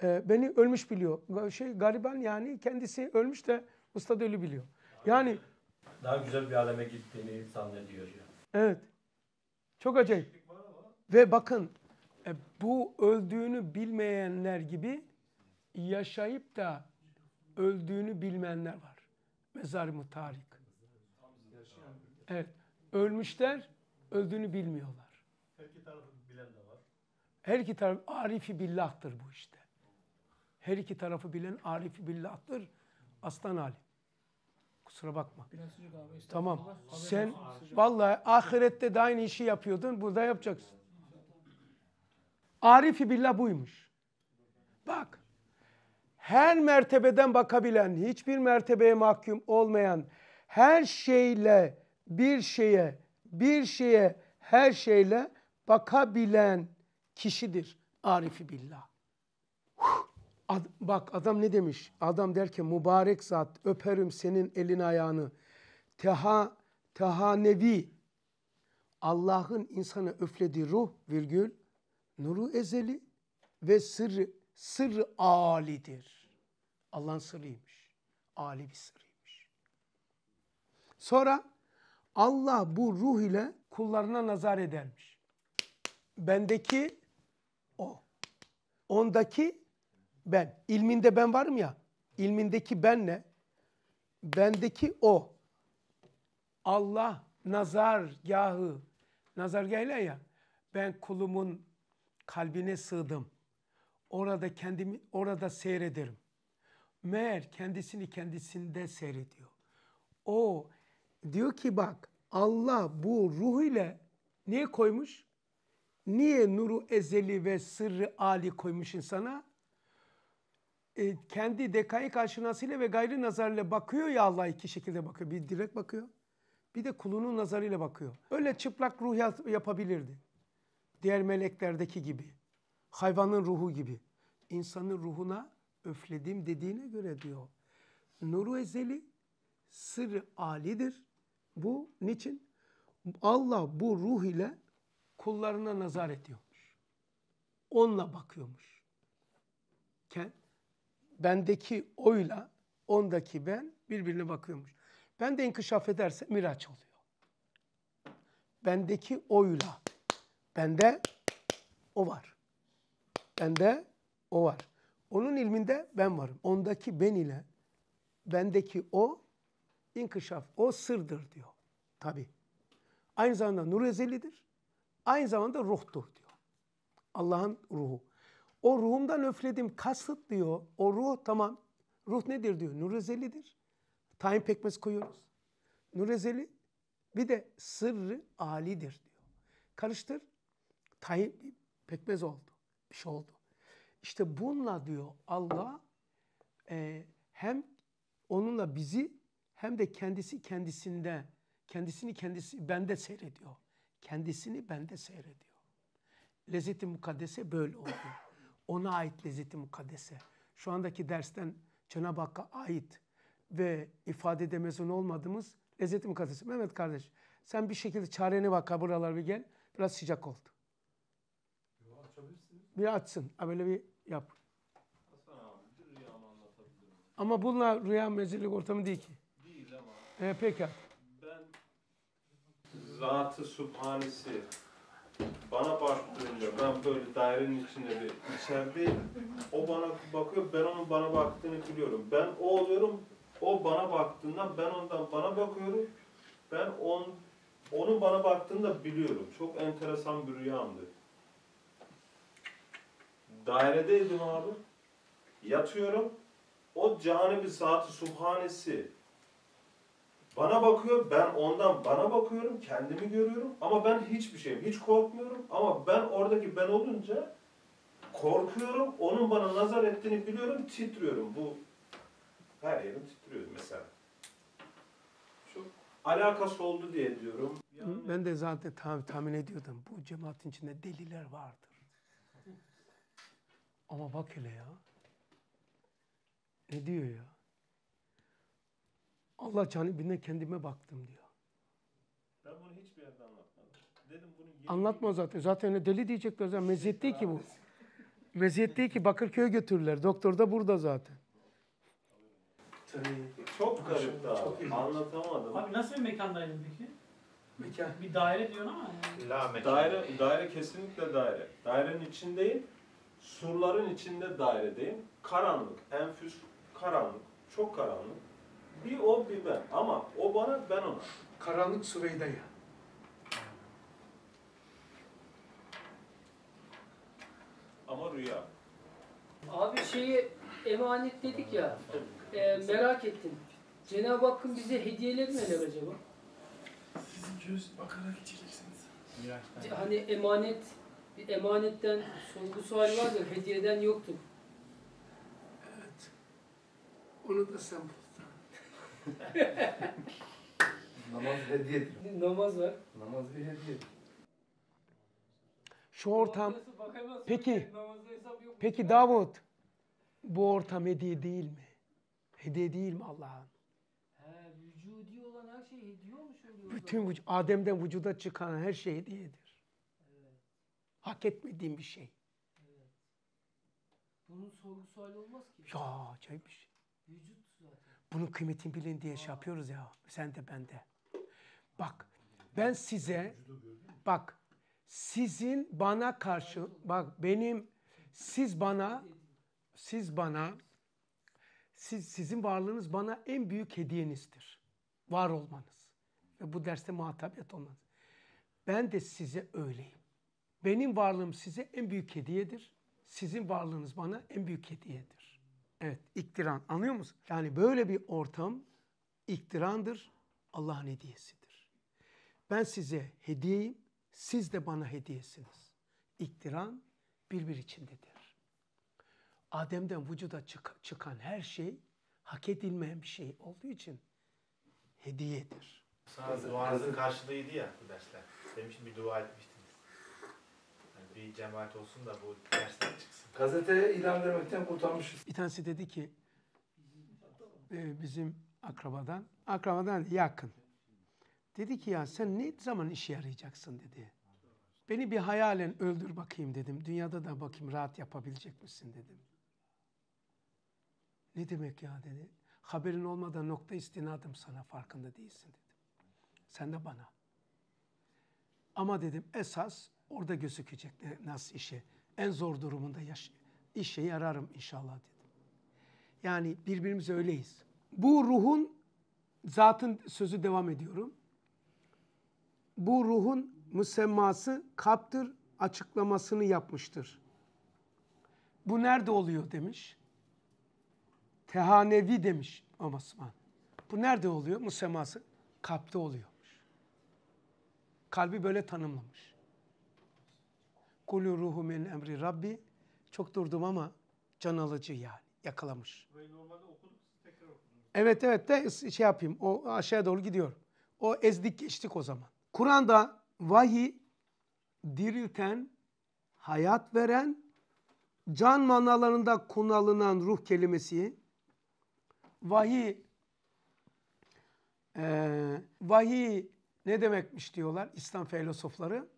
Ee, beni ölmüş biliyor. Şey gariban yani kendisi ölmüş de usta ölü biliyor. Yani Daha güzel bir aleme gittiğini zannediyor ya. evet. Çok acayip. Ve bakın e, bu öldüğünü bilmeyenler gibi yaşayıp da öldüğünü bilmeyenler var. Mezar-ı Tarik. Evet. Ölmüşler öldüğünü bilmiyorlar. Her iki tarafı bilen de var. Her iki taraf arifi billahtır bu işte. Her iki tarafı bilen arifi billahtır. Aslan alim. Kusura bakma. Biraz sıcak abi. Tamam. Haberin Sen vallahi ahirette de aynı işi yapıyordun. Burada yapacaksın. Arifi billah buymuş. Bak. Her mertebeden bakabilen, hiçbir mertebeye mahkum olmayan, her şeyle bir şeye, bir şeye, her şeyle bakabilen kişidir Arifi billah. Huh! Ad- bak adam ne demiş? Adam der ki mübarek zat öperim senin elini ayağını. Teha, tehanevi Allah'ın insana öflediği ruh virgül nuru ezeli ve sırrı sırrı alidir. Allah'ın sırrıymış. Ali bir sırrıymış. Sonra Allah bu ruh ile kullarına nazar edermiş. Bendeki o. Ondaki ben. İlminde ben varım ya. İlmindeki benle bendeki o. Allah nazargahı, nazargahıyla ya ben kulumun kalbine sığdım. Orada kendimi orada seyrederim. Meğer kendisini kendisinde seyrediyor. O diyor ki bak Allah bu ruh ile niye koymuş? Niye nuru ezeli ve sırrı ali koymuş insana? E, kendi dekaik aşinasıyla ve gayri nazarıyla bakıyor ya Allah iki şekilde bakıyor. Bir direkt bakıyor. Bir de kulunun nazarıyla bakıyor. Öyle çıplak ruh yap- yapabilirdi. Diğer meleklerdeki gibi. Hayvanın ruhu gibi. İnsanın ruhuna öfledim dediğine göre diyor. Nuru ezeli sırrı alidir. Bu niçin? Allah bu ruh ile kullarına nazar ediyormuş. Onunla bakıyormuş. Ken- Bendeki oyla ondaki ben birbirine bakıyormuş. Ben de inkişaf ederse miraç oluyor. Bendeki oyla bende o var. Bende o var. Onun ilminde ben varım. Ondaki ben ile bendeki o inkişaf, o sırdır diyor. Tabi. Aynı zamanda nur ezelidir. Aynı zamanda ruhtur diyor. Allah'ın ruhu. O ruhumdan öfledim kasıt diyor. O ruh tamam. Ruh nedir diyor. Nur ezelidir. Tayin pekmez koyuyoruz. Nur ezeli bir de sırrı alidir diyor. Karıştır. Tayin pekmez oldu. Bir şey oldu. İşte bununla diyor Allah e, hem onunla bizi hem de kendisi kendisinde kendisini kendisi bende seyrediyor. Kendisini bende seyrediyor. Lezzeti mukaddese böyle oluyor. Ona ait lezzeti mukaddese. Şu andaki dersten Cenab-ı Hakk'a ait ve ifadede mezun olmadığımız lezzeti mukaddese. Mehmet kardeş sen bir şekilde çarene bak buralar bir gel. Biraz sıcak oldu. Bir açsın. Böyle bir yap. Hasan abi bir? Ama bununla rüya mezirlik ortamı değil ki. Değil ama E, peki. ben Zat-ı Subhanesi bana baktığında ben böyle dairenin içinde bir içerideyim. O bana bakıyor, ben onun bana baktığını biliyorum. Ben o oluyorum, o bana baktığında ben ondan bana bakıyorum. Ben on, onun bana baktığında biliyorum. Çok enteresan bir rüyamdı. Dairedeydim abi. Yatıyorum. O cani bir zat-ı subhanesi bana bakıyor, ben ondan bana bakıyorum, kendimi görüyorum ama ben hiçbir şeyim, hiç korkmuyorum ama ben oradaki ben olunca korkuyorum, onun bana nazar ettiğini biliyorum, titriyorum. Bu her yerim titriyor mesela. Çok alakası oldu diye diyorum. Yani- Ben de zaten tahmin, tahmin ediyordum. Bu cemaatin içinde deliler vardır. Ama bak hele ya. Ne diyor ya? Allah canibine kendime baktım diyor. Ben bunu hiçbir yerde anlatmadım. Dedim bunu yeni Anlatma zaten. Zaten öyle deli diyecekler. Zaten meziyet değil ki bu. Meziyet değil ki Bakırköy'e götürürler. Doktor da burada zaten. çok garipti abi. Anlatamadım. Abi nasıl bir mekandaydın peki? Mekan. Bir daire diyorsun ama yani. La mekan. Daire, daire kesinlikle daire. Dairenin içindeyim. Surların içinde dairedeyim. Karanlık, enfüs karanlık. Çok karanlık. Bir o bir ben. Ama o bana ben ona. Karanlık Süreyda ya. Ama rüya. Abi şeyi emanet dedik ya. e, merak ettim. Cenab-ı Hakk'ın bize hediyeleri neler acaba? Siz göz bakarak içeceksiniz. Hani emanet, bir emanetten sorgu suali vardır, hediyeden yoktur. Evet. Onu da sen bul. Namaz hediyedir. Namaz var. Namaz bir hediye. Şu ortam, Peki. peki Davut, bu ortam hediye değil mi? Hediye değil mi Allah'ın? He, vücudi olan her şey hediye olmuş oluyor. Bütün vüc- Adem'den vücuda çıkan her şey hediyedir. Hak etmediğim bir şey. Bunun sorgu suali olmaz ki. Ya acayip bir şey. Vücut. Bunun kıymetini bilin diye şey yapıyoruz ya. Sen de ben de. Bak ben size bak sizin bana karşı bak benim siz bana siz bana Siz, sizin varlığınız bana en büyük hediyenizdir. Var olmanız. Ve bu derste muhatabiyet olmanız. Ben de size öyleyim. Benim varlığım size en büyük hediyedir. Sizin varlığınız bana en büyük hediyedir. Evet, iktiran. Anlıyor musun? Yani böyle bir ortam iktirandır, Allah'ın hediyesidir. Ben size hediyeyim, siz de bana hediyesiniz. İktiran birbir içindedir. Adem'den vücuda çık- çıkan her şey hak edilmeyen bir şey olduğu için hediyedir. Sana duanızın karşılığıydı ya bu dersler. Demiştim bir dua etmiştiniz. Bir cemaat olsun da bu dersler çıksın. Gazeteye ilan vermekten kurtarmışız. Bir tanesi dedi ki e, bizim akrabadan, akrabadan yakın. Dedi ki ya sen ne zaman işe yarayacaksın dedi. Beni bir hayalen öldür bakayım dedim. Dünyada da bakayım rahat yapabilecek misin dedim. Ne demek ya dedi. Haberin olmadan nokta istinadım sana farkında değilsin dedim. Sen de bana. Ama dedim esas orada gözükecek nasıl işe. En zor durumunda yaş işe yararım inşallah dedim. Yani birbirimize öyleyiz. Bu ruhun zatın sözü devam ediyorum. Bu ruhun müsemması kalptir açıklamasını yapmıştır. Bu nerede oluyor demiş. Tehanevi demiş Osman. Bu nerede oluyor? Müsemması kalpte oluyormuş. Kalbi böyle tanımlamış. Kulü ruhu min emri Rabbi. Çok durdum ama can alıcı yani. Yakalamış. Evet evet de şey yapayım. O aşağıya doğru gidiyor. O ezdik geçtik o zaman. Kur'an'da vahiy dirilten, hayat veren, can manalarında kullanılan ruh kelimesi vahiy eee vahiy ne demekmiş diyorlar İslam filozofları.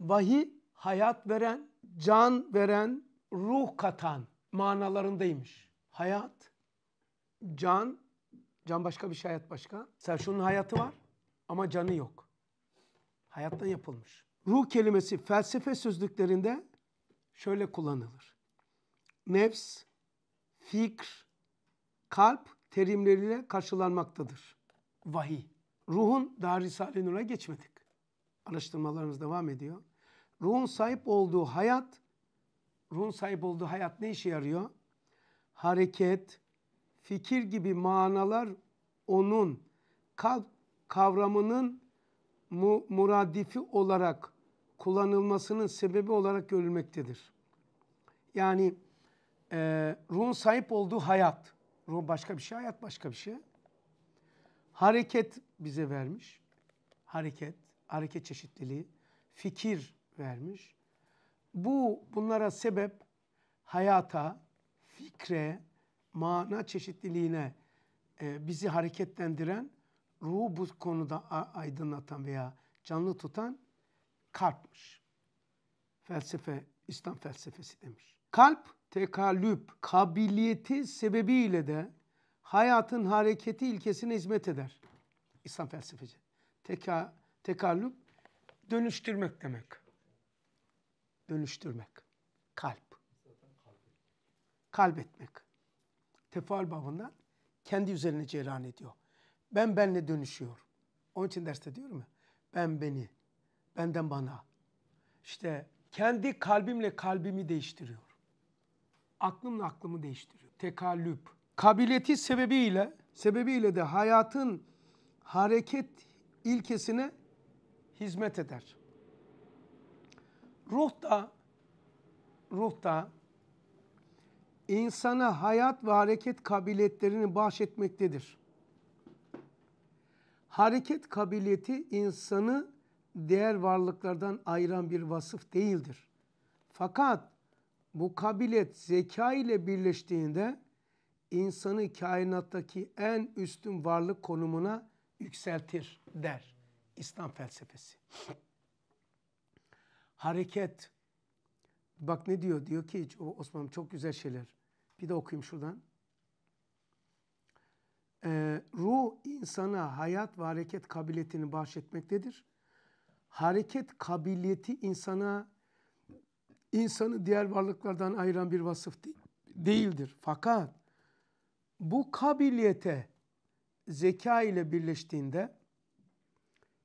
Vahiy hayat veren, can veren, ruh katan manalarındaymış. Hayat, can, can başka bir şey, hayat başka. Mesela şunun hayatı var ama canı yok. Hayattan yapılmış. Ruh kelimesi felsefe sözlüklerinde şöyle kullanılır. Nefs, fikr, kalp terimleriyle karşılanmaktadır. Vahiy. Ruhun daha Risale-i Nur'a geçmedik. Araştırmalarımız devam ediyor. Ruhun sahip olduğu hayat, ruhun sahip olduğu hayat ne işe yarıyor? Hareket, fikir gibi manalar onun kalp kavramının mu, muradifi olarak kullanılmasının sebebi olarak görülmektedir. Yani e, ruhun sahip olduğu hayat, ruh başka bir şey, hayat başka bir şey. Hareket bize vermiş. Hareket, hareket çeşitliliği, fikir vermiş. Bu bunlara sebep hayata, fikre, mana çeşitliliğine e, bizi hareketlendiren, ruhu bu konuda aydınlatan veya canlı tutan kalpmiş. Felsefe, İslam felsefesi demiş. Kalp, tekallüp, kabiliyeti sebebiyle de hayatın hareketi ilkesine hizmet eder. İslam felsefeci. Teka, tekallüp, dönüştürmek demek. Dönüştürmek. Kalp. Kalbetmek. Tefaal babından kendi üzerine cereyan ediyor. Ben benle dönüşüyor. Onun için derste diyorum ya. Ben beni. Benden bana. İşte kendi kalbimle kalbimi değiştiriyor. Aklımla aklımı değiştiriyor. Tekallüp. Kabiliyeti sebebiyle sebebiyle de hayatın hareket ilkesine hizmet eder. Ruh da ruh da insana hayat ve hareket kabiliyetlerini bahşetmektedir. Hareket kabiliyeti insanı diğer varlıklardan ayıran bir vasıf değildir. Fakat bu kabiliyet zeka ile birleştiğinde insanı kainattaki en üstün varlık konumuna yükseltir der İslam felsefesi. Hareket. Bak ne diyor? Diyor ki Osman çok güzel şeyler. Bir de okuyayım şuradan. Ee, ruh insana hayat ve hareket kabiliyetini bahşetmektedir. Hareket kabiliyeti insana insanı diğer varlıklardan ayıran bir vasıf de- değildir. Fakat Bu kabiliyete zeka ile birleştiğinde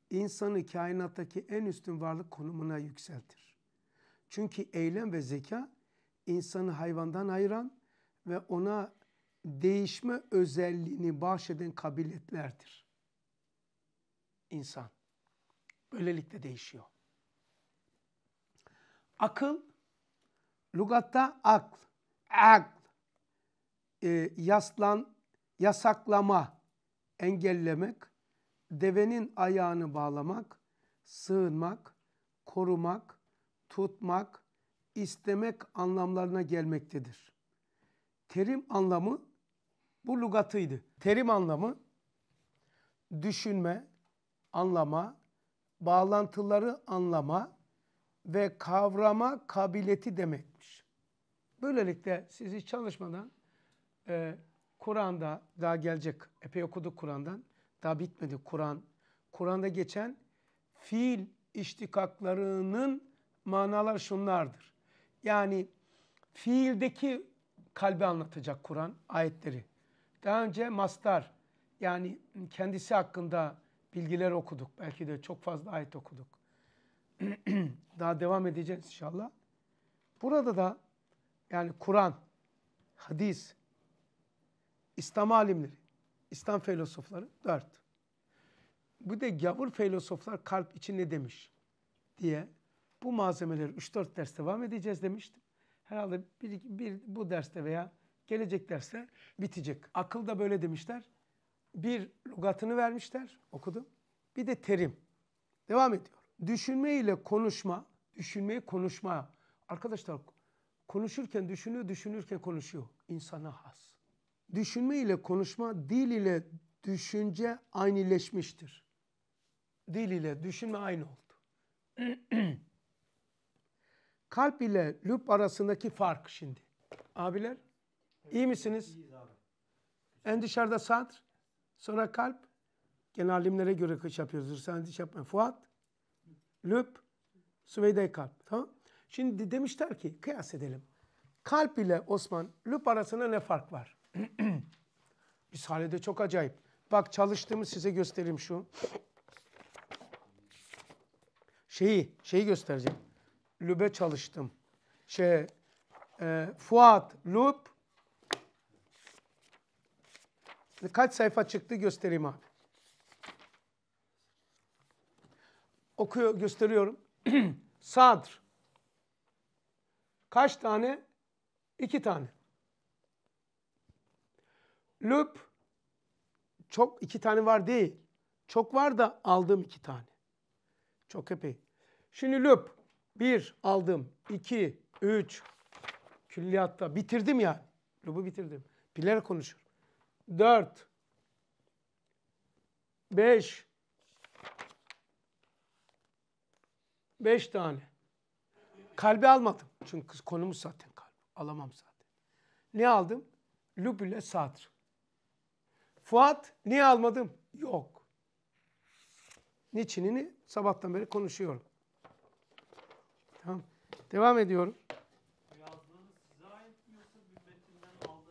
insanı kainattaki en üstün varlık konumuna yükseltir. Çünkü eylem ve zeka insanı hayvandan ayıran ve ona değişme özelliğini bahşeden kabiliyetlerdir. İnsan. Böylelikle değişiyor. Akıl, lugatta akl, akl, e, yaslan, yasaklama, engellemek, devenin ayağını bağlamak, sığınmak, korumak, tutmak, istemek anlamlarına gelmektedir. Terim anlamı bu lugatıydı. Terim anlamı düşünme, anlama, bağlantıları anlama ve kavrama kabiliyeti demekmiş. Böylelikle siz hiç çalışmadan e, Kur'an'da daha gelecek, epey okuduk Kur'an'dan, daha bitmedi Kur'an. Kur'an'da geçen fiil iştikaklarının manalar şunlardır. Yani fiildeki kalbi anlatacak Kur'an ayetleri. Daha önce mastar yani kendisi hakkında bilgiler okuduk. Belki de çok fazla ayet okuduk. Daha devam edeceğiz inşallah. Burada da yani Kur'an, hadis, İslam alimleri, İslam filozofları dört. Bu da gavur filozoflar kalp için ne demiş diye bu malzemeleri 3-4 ders devam edeceğiz demiştim. Herhalde bir, bir bu derste veya gelecek derste bitecek. Akıl da böyle demişler. Bir lugatını vermişler, okudum. Bir de terim. Devam ediyor. Düşünme ile konuşma, düşünmeyi konuşma. Arkadaşlar konuşurken düşünüyor, düşünürken konuşuyor. İnsana has. Düşünme ile konuşma, dil ile düşünce aynıleşmiştir. Dil ile düşünme aynı oldu. Kalp ile lüb arasındaki fark şimdi. Abiler iyi misiniz? En dışarıda sadr, sonra kalp. Gene alimlere göre kış yapıyoruz. Sen hiç yapmayın. Fuat, lüb, süveyde kalp. Tamam. Şimdi demişler ki kıyas edelim. Kalp ile Osman, lüb arasında ne fark var? Risalede çok acayip. Bak çalıştığımı size göstereyim şu. Şeyi, şeyi göstereceğim. Lübe çalıştım. Şey, e, Fuat, Lüb. Kaç sayfa çıktı göstereyim abi. Okuyor, gösteriyorum. Sadr. Kaç tane? İki tane. Lüb. Çok iki tane var değil. Çok var da aldım iki tane. Çok epey. Şimdi lüb. Bir aldım. iki, üç. Külliyatta bitirdim yani. Lübü bitirdim. Bilerek konuşuyorum. Dört. Beş. Beş tane. Kalbi almadım. Çünkü konumuz zaten kalp. Alamam zaten. Ne aldım? Lüb ile sadr. Fuat niye almadım? Yok. Niçinini sabahtan beri konuşuyorum. Tamam. Devam ediyorum.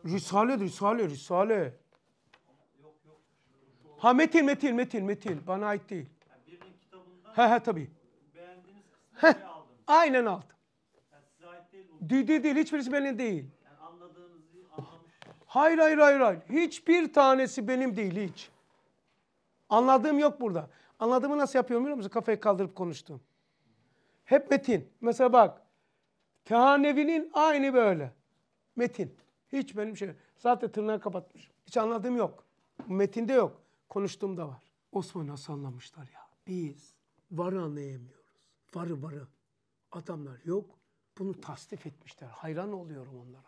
Risale, Risale, Risale. Yok yok. Ha metin, metin, metin, metin. Bana ait değil. yani birinin kitabından He he tabii. beğendiğiniz Heh. oraya aldınız. Aynen aldım. Yani size ait. Değil, değil, değil. Hiçbirisi benim değil. Hayır, hayır, hayır, hayır. Hiçbir tanesi benim değil, hiç. Anladığım yok burada. Anladığımı nasıl yapıyorum biliyor musun? Kafayı kaldırıp konuştum. Hep metin. Mesela bak. Tehanevi'nin aynı böyle. Metin. Hiç benim şey. Zaten tırnağı kapatmış. Hiç anladığım yok. Metinde yok. Konuştuğumda var. Osman nasıl anlamışlar ya? Biz varı anlayamıyoruz. Varı varı. Adamlar yok. Bunu tasdif etmişler. Hayran oluyorum onlara.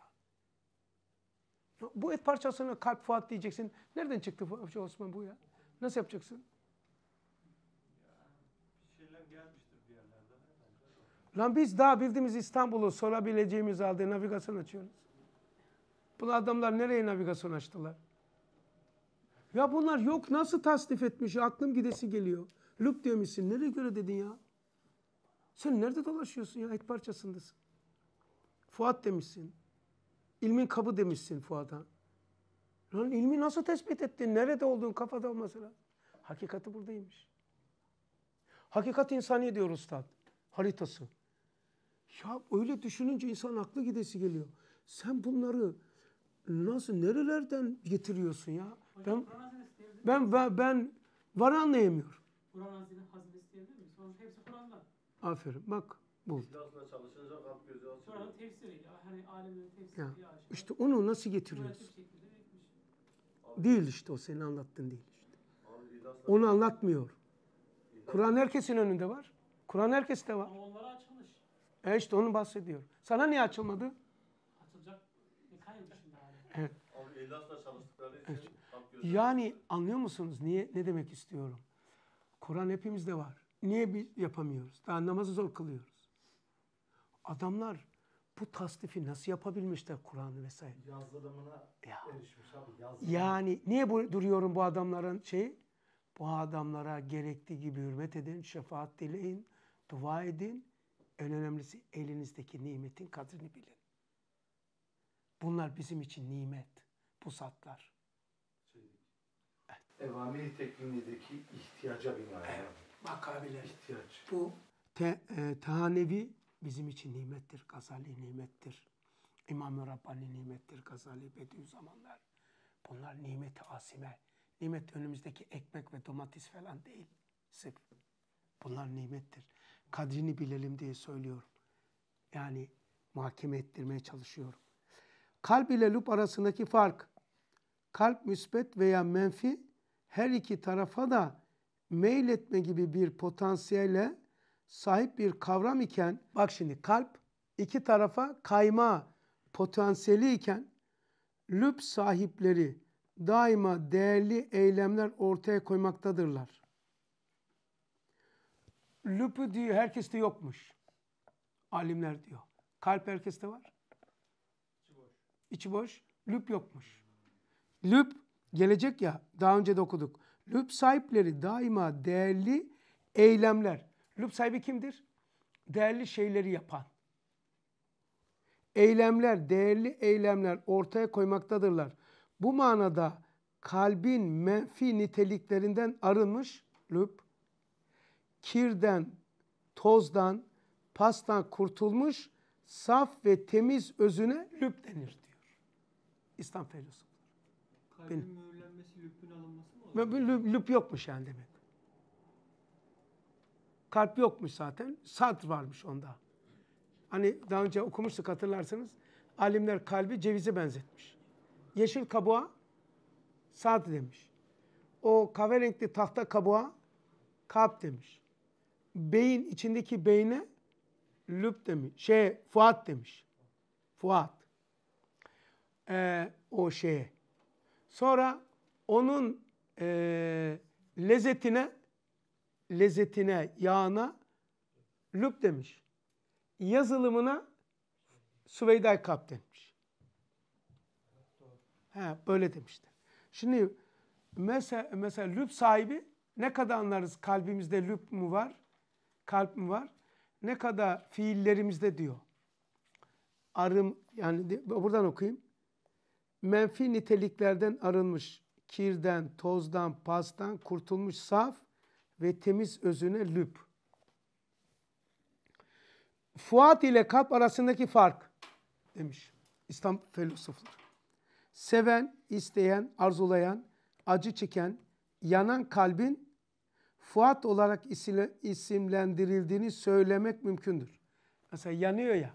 Bu et parçasına kalp Fuat diyeceksin. Nereden çıktı şey Osman bu ya? Nasıl yapacaksın? Lan biz daha bildiğimiz İstanbul'u sorabileceğimiz halde navigasyon açıyoruz. Bu adamlar nereye navigasyon açtılar? Ya bunlar yok nasıl tasnif etmiş? Aklım gidesi geliyor. Lup demişsin. Nereye göre dedin ya? Sen nerede dolaşıyorsun ya? Et parçasındasın. Fuat demişsin. İlmin kabı demişsin Fuat'a. Lan ilmi nasıl tespit ettin? Nerede olduğun kafada olması lazım. Hakikati buradaymış. Hakikat insani diyor ustad. Haritası. Ya öyle düşününce insan aklı gidesi geliyor. Sen bunları nasıl nerelerden getiriyorsun ya? Miyiz? ben ben, ben var anlayamıyorum. Kur'an hazine- hazinesi diyebilir miyiz? Hepsi Kur'an'da. Aferin bak bul. İhlasla çalışınca kalp gözü Kur'an'ın tefsiri. ya, Hani alimlerin tefsiri. Ya, ya, işte. Onu nasıl getiriyorsun? şekilde etmiş. Değil işte o senin anlattığın değil işte. Abi Onu anlatmıyor. Kur'an herkesin önünde var. Kur'an herkeste var. Ama onlara açılmış. E işte onu bahsediyor. Sana niye açılmadı? Açılacak kayın dışında hali. Abi ihlasla çalıştıkları için kalp gözü Yani anlıyor musunuz niye ne demek istiyorum? Kur'an hepimizde var. Niye biz yapamıyoruz? Daha namazı zor kılıyoruz. Adamlar bu tasdifi nasıl yapabilmişler Kur'an'ı vesaire? yazılımına Ya. erişmiş abi. Yazılım. Yani niye bu, duruyorum bu adamların şeyi? Bu adamlara gerektiği gibi hürmet edin, şefaat dileyin, dua edin. En önemlisi elinizdeki nimetin kadrini bilin. Bunlar bizim için nimet, bu zatlar. Evamir tekvimindeki ihtiyaca binaen. Bak abiler. İhtiyaç. Bu te, e, Tehanevi bizim için nimettir. Gazali nimettir. İmam-ı Rabbani nimettir. Gazali Bediüzzamanlar. Bunlar nimeti asime. Nimet önümüzdeki ekmek ve domates falan değil. Sırf. Bunlar nimettir. Kadrini bilelim diye söylüyorum. Yani muhakeme ettirmeye çalışıyorum. Kalp ile lüb arasındaki fark. Kalp müsbet veya menfi her iki tarafa da meyletme gibi bir potansiyele sahip bir kavram iken bak şimdi kalp iki tarafa kayma potansiyeli iken lüb sahipleri daima değerli eylemler ortaya koymaktadırlar. Lübü diyor herkeste yokmuş. Alimler diyor. Kalp herkeste var. İçi boş. Lüb yokmuş. Lüb gelecek ya daha önce de okuduk. Lüb sahipleri daima değerli eylemler. Lüb sahibi kimdir? Değerli şeyleri yapan. Eylemler, değerli eylemler ortaya koymaktadırlar. Bu manada kalbin menfi niteliklerinden arınmış lüb, kirden, tozdan, pastan kurtulmuş, saf ve temiz özüne lüb denir diyor. İslam filozofu. Kalbin mühürlenmesi, lüpün alınması mı lüb, lüb yokmuş yani demek. Kalp yokmuş zaten. Sadr varmış onda. Hani daha önce okumuştuk hatırlarsınız. Alimler kalbi cevize benzetmiş. Yeşil kabuğa sadr demiş. O kahverengi tahta kabuğa kalp demiş. Beyin içindeki beyne lüb demiş. Şey fuat demiş. Fuat. Ee, o şeye. Sonra onun eee, lezzetine lezzetine, yağına lüb demiş. Yazılımına Süveyday kap demiş. He, böyle demişler. Şimdi mesela, mesela lüb sahibi ne kadar anlarız kalbimizde lüb mü var, kalp mi var? Ne kadar fiillerimizde diyor. Arım yani buradan okuyayım menfi niteliklerden arınmış, kirden, tozdan, pastan kurtulmuş saf ve temiz özüne lüb. Fuat ile kalp arasındaki fark demiş İslam filozofları. Seven, isteyen, arzulayan, acı çeken, yanan kalbin fuat olarak isimlendirildiğini söylemek mümkündür. Mesela yanıyor ya,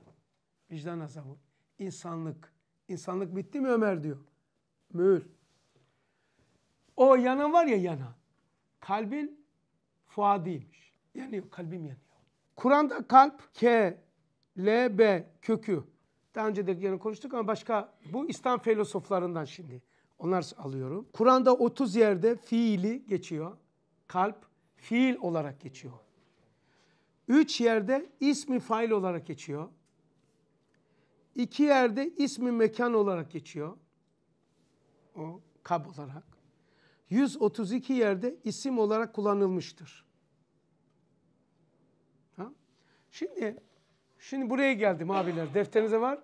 vicdan azabı, insanlık. İnsanlık bitti mi Ömer diyor. Mühür. O yanan var ya yanan. Kalbin fuadiymiş. Yanıyor, kalbim yanıyor. Kur'an'da kalp, K, L, B kökü. Daha önce de yine konuştuk ama başka bu İslam filozoflarından şimdi. Onlar alıyorum. Kur'an'da 30 yerde fiili geçiyor. Kalp fiil olarak geçiyor. 3 yerde ismi fail olarak geçiyor. İki yerde ismi mekan olarak geçiyor. O kab olarak. 132 yerde isim olarak kullanılmıştır. Ha? Şimdi şimdi buraya geldim abiler. Defterinize var.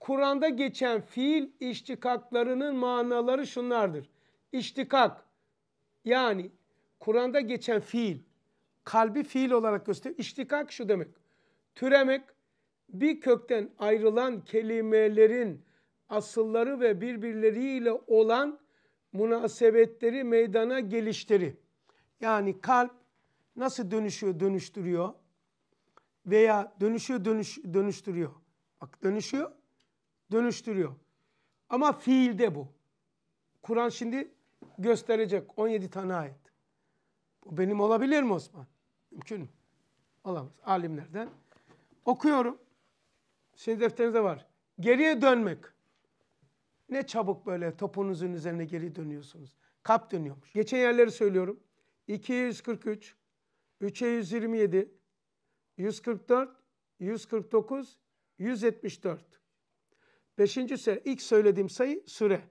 Kur'an'da geçen fiil iştikaklarının manaları şunlardır. İştikak yani Kur'an'da geçen fiil kalbi fiil olarak gösteriyor. İştikak şu demek. Türemek bir kökten ayrılan kelimelerin asılları ve birbirleriyle olan münasebetleri meydana geliştiri. Yani kalp nasıl dönüşüyor, dönüştürüyor veya dönüşüyor, dönüş, dönüştürüyor. Bak dönüşüyor, dönüştürüyor. Ama fiilde bu. Kur'an şimdi gösterecek 17 tane ayet. Bu benim olabilir mi Osman? Mümkün mü? Olamaz. Alimlerden. Okuyorum. Şimdi defterinizde var. Geriye dönmek. Ne çabuk böyle topunuzun üzerine geri dönüyorsunuz. Kap dönüyormuş. Geçen yerleri söylüyorum. 243, 3'e 127, 144, 149, 174. Beşinci süre. ilk söylediğim sayı süre.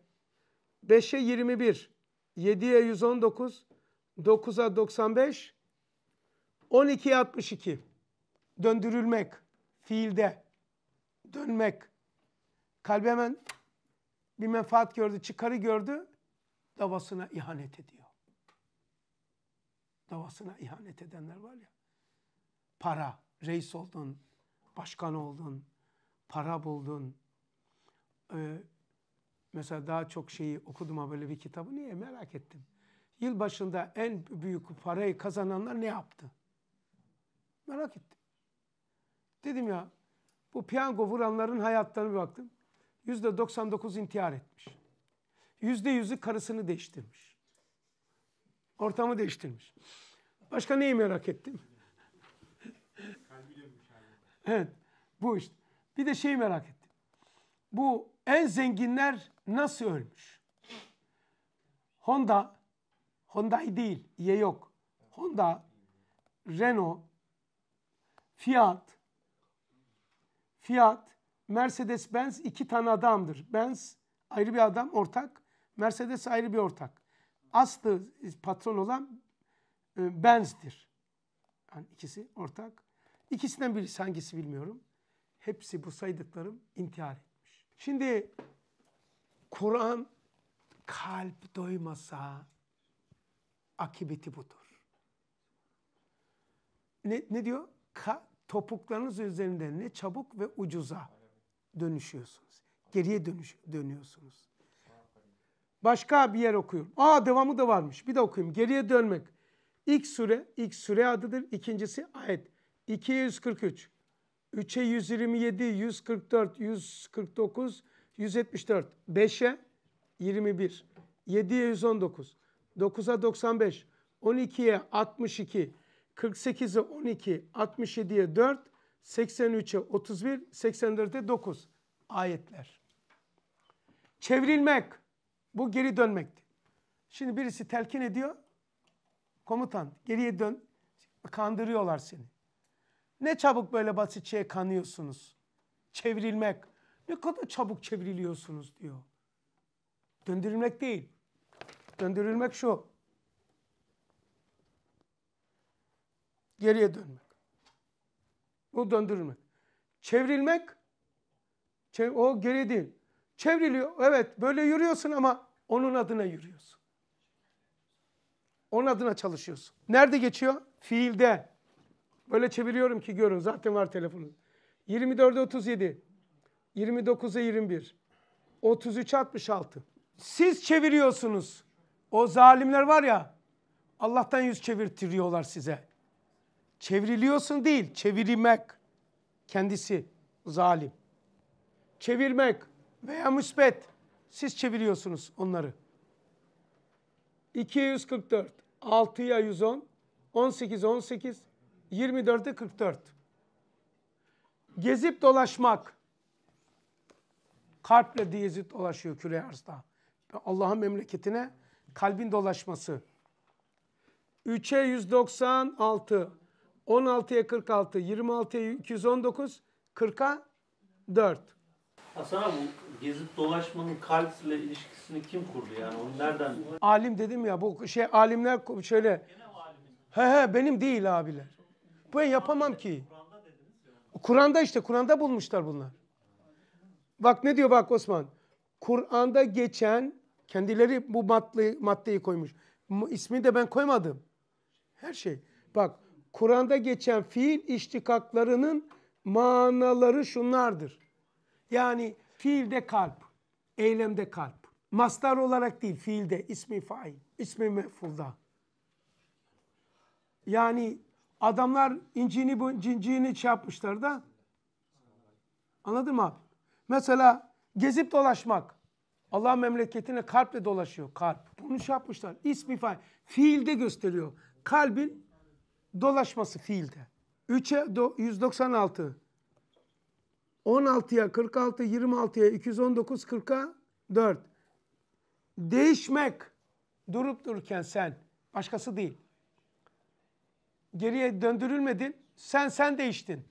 5'e 21, 7'ye 119, 9'a 95, 12'ye 62. Döndürülmek, fiilde, dönmek. Kalbi hemen bir menfaat gördü, çıkarı gördü, davasına ihanet ediyor. Davasına ihanet edenler var ya. Para, reis oldun, başkan oldun, para buldun. Ee, mesela daha çok şeyi okudum ha böyle bir kitabı. Niye? Merak ettim. Yıl başında en büyük parayı kazananlar ne yaptı? Merak ettim. Dedim ya bu piyango vuranların hayatlarına bir baktım. Yüzde 99 intihar etmiş. Yüzde yüzü karısını değiştirmiş. Ortamı değiştirmiş. Başka neyi merak ettim? Evet. Bu işte. Bir de şeyi merak ettim. Bu en zenginler nasıl ölmüş? Honda, Hyundai değil, İye yok. Honda, Renault, Fiat, Fiat, Mercedes-Benz iki tane adamdır. Benz ayrı bir adam, ortak. Mercedes ayrı bir ortak. Aslı patron olan e, Benz'dir. Yani ikisi ortak. İkisinden birisi hangisi bilmiyorum. Hepsi bu saydıklarım intihar etmiş. Şimdi Kur'an kalp doymasa akıbeti budur. Ne, ne diyor? Ka, topuklarınız üzerinde ne çabuk ve ucuza dönüşüyorsunuz. Geriye dönüş, dönüyorsunuz. Başka bir yer okuyorum. Aa devamı da varmış. Bir de okuyayım. Geriye dönmek. İlk sure, ilk sure adıdır. İkincisi ayet. 243. 3'e 127, 144, 149, 174. 5'e 21. 7'ye 119. 9'a 95. 12'ye 62. 48'e 12. 67'ye 4. 83'e 31. 84'e 9. Ayetler. Çevrilmek. Bu geri dönmekti. Şimdi birisi telkin ediyor. Komutan geriye dön. Kandırıyorlar seni. Ne çabuk böyle basit kanıyorsunuz. Çevrilmek. Ne kadar çabuk çevriliyorsunuz diyor. Döndürülmek değil. Döndürülmek şu. Geriye dönmek. Bu döndürülmek. Çevrilmek çev- o geri değil. Çevriliyor. Evet böyle yürüyorsun ama onun adına yürüyorsun. Onun adına çalışıyorsun. Nerede geçiyor? Fiilde. Böyle çeviriyorum ki görün. Zaten var telefonun. 24'e 37. 29'a 21. 33 66. Siz çeviriyorsunuz. O zalimler var ya Allah'tan yüz çevirtiriyorlar size. Çevriliyorsun değil, çevirmek. Kendisi zalim. Çevirmek veya müsbet. Siz çeviriyorsunuz onları. 244, 6'ya 110, 18 18, 24'e 44. Gezip dolaşmak. Kalple gezip dolaşıyor küre arzda. Allah'ın memleketine kalbin dolaşması. 3'e 196, 16'ya 46, 26'ya 219, 40'a 4. Hasan abi bu gezip dolaşmanın kalple ilişkisini kim kurdu yani? Onu nereden? Alim dedim ya bu şey alimler şöyle. He he benim değil abiler. Bu ben yapamam ki. Kur'an'da işte Kur'an'da bulmuşlar bunlar. Bak ne diyor bak Osman. Kur'an'da geçen kendileri bu maddeyi, maddeyi koymuş. Mu- İsmini de ben koymadım. Her şey. Bak Kur'an'da geçen fiil iştikaklarının manaları şunlardır. Yani fiilde kalp, eylemde kalp. Mastar olarak değil, fiilde, ismi fail, ismi mefulda. Yani adamlar incini bu cinciğini şey yapmışlar da anladın mı abi? Mesela gezip dolaşmak. Allah memleketine kalple dolaşıyor. Kalp. Bunu şey yapmışlar. İsmi fail. Fiilde gösteriyor. Kalbin dolaşması fiilde. 3'e do- 196. 16'ya 46, 26'ya 219, 40'a 4. Değişmek. Durup dururken sen. Başkası değil. Geriye döndürülmedin. Sen sen değiştin.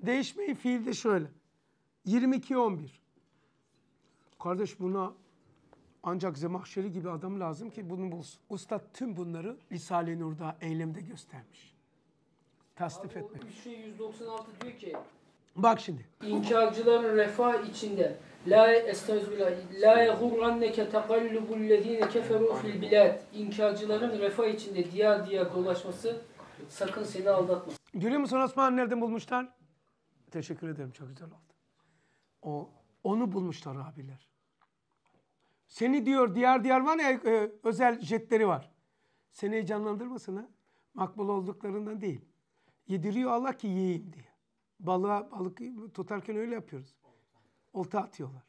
Değişmeyi fiilde şöyle. 22 11. Kardeş buna ancak Zemahşeri gibi adam lazım ki bunu bulsun. Ustad tüm bunları Risale-i Nur'da eylemde göstermiş. Tasdif Abi o etmemiş. 3 şey 196 diyor ki Bak şimdi. İnkarcıların refah içinde La estağfirullah la yagurranneke takallubul lezine keferu fil bilad. İnkarcıların refah içinde diyar diyar dolaşması sakın seni aldatmasın. Görüyor musun Osman nereden bulmuşlar? Teşekkür ederim çok güzel oldu. O onu bulmuşlar abiler. Seni diyor diğer diğer var ya e, özel jetleri var. Seni heyecanlandırmasın ha. Makbul olduklarından değil. Yediriyor Allah ki yiyeyim diye. Balığa balık tutarken öyle yapıyoruz. Olta atıyorlar.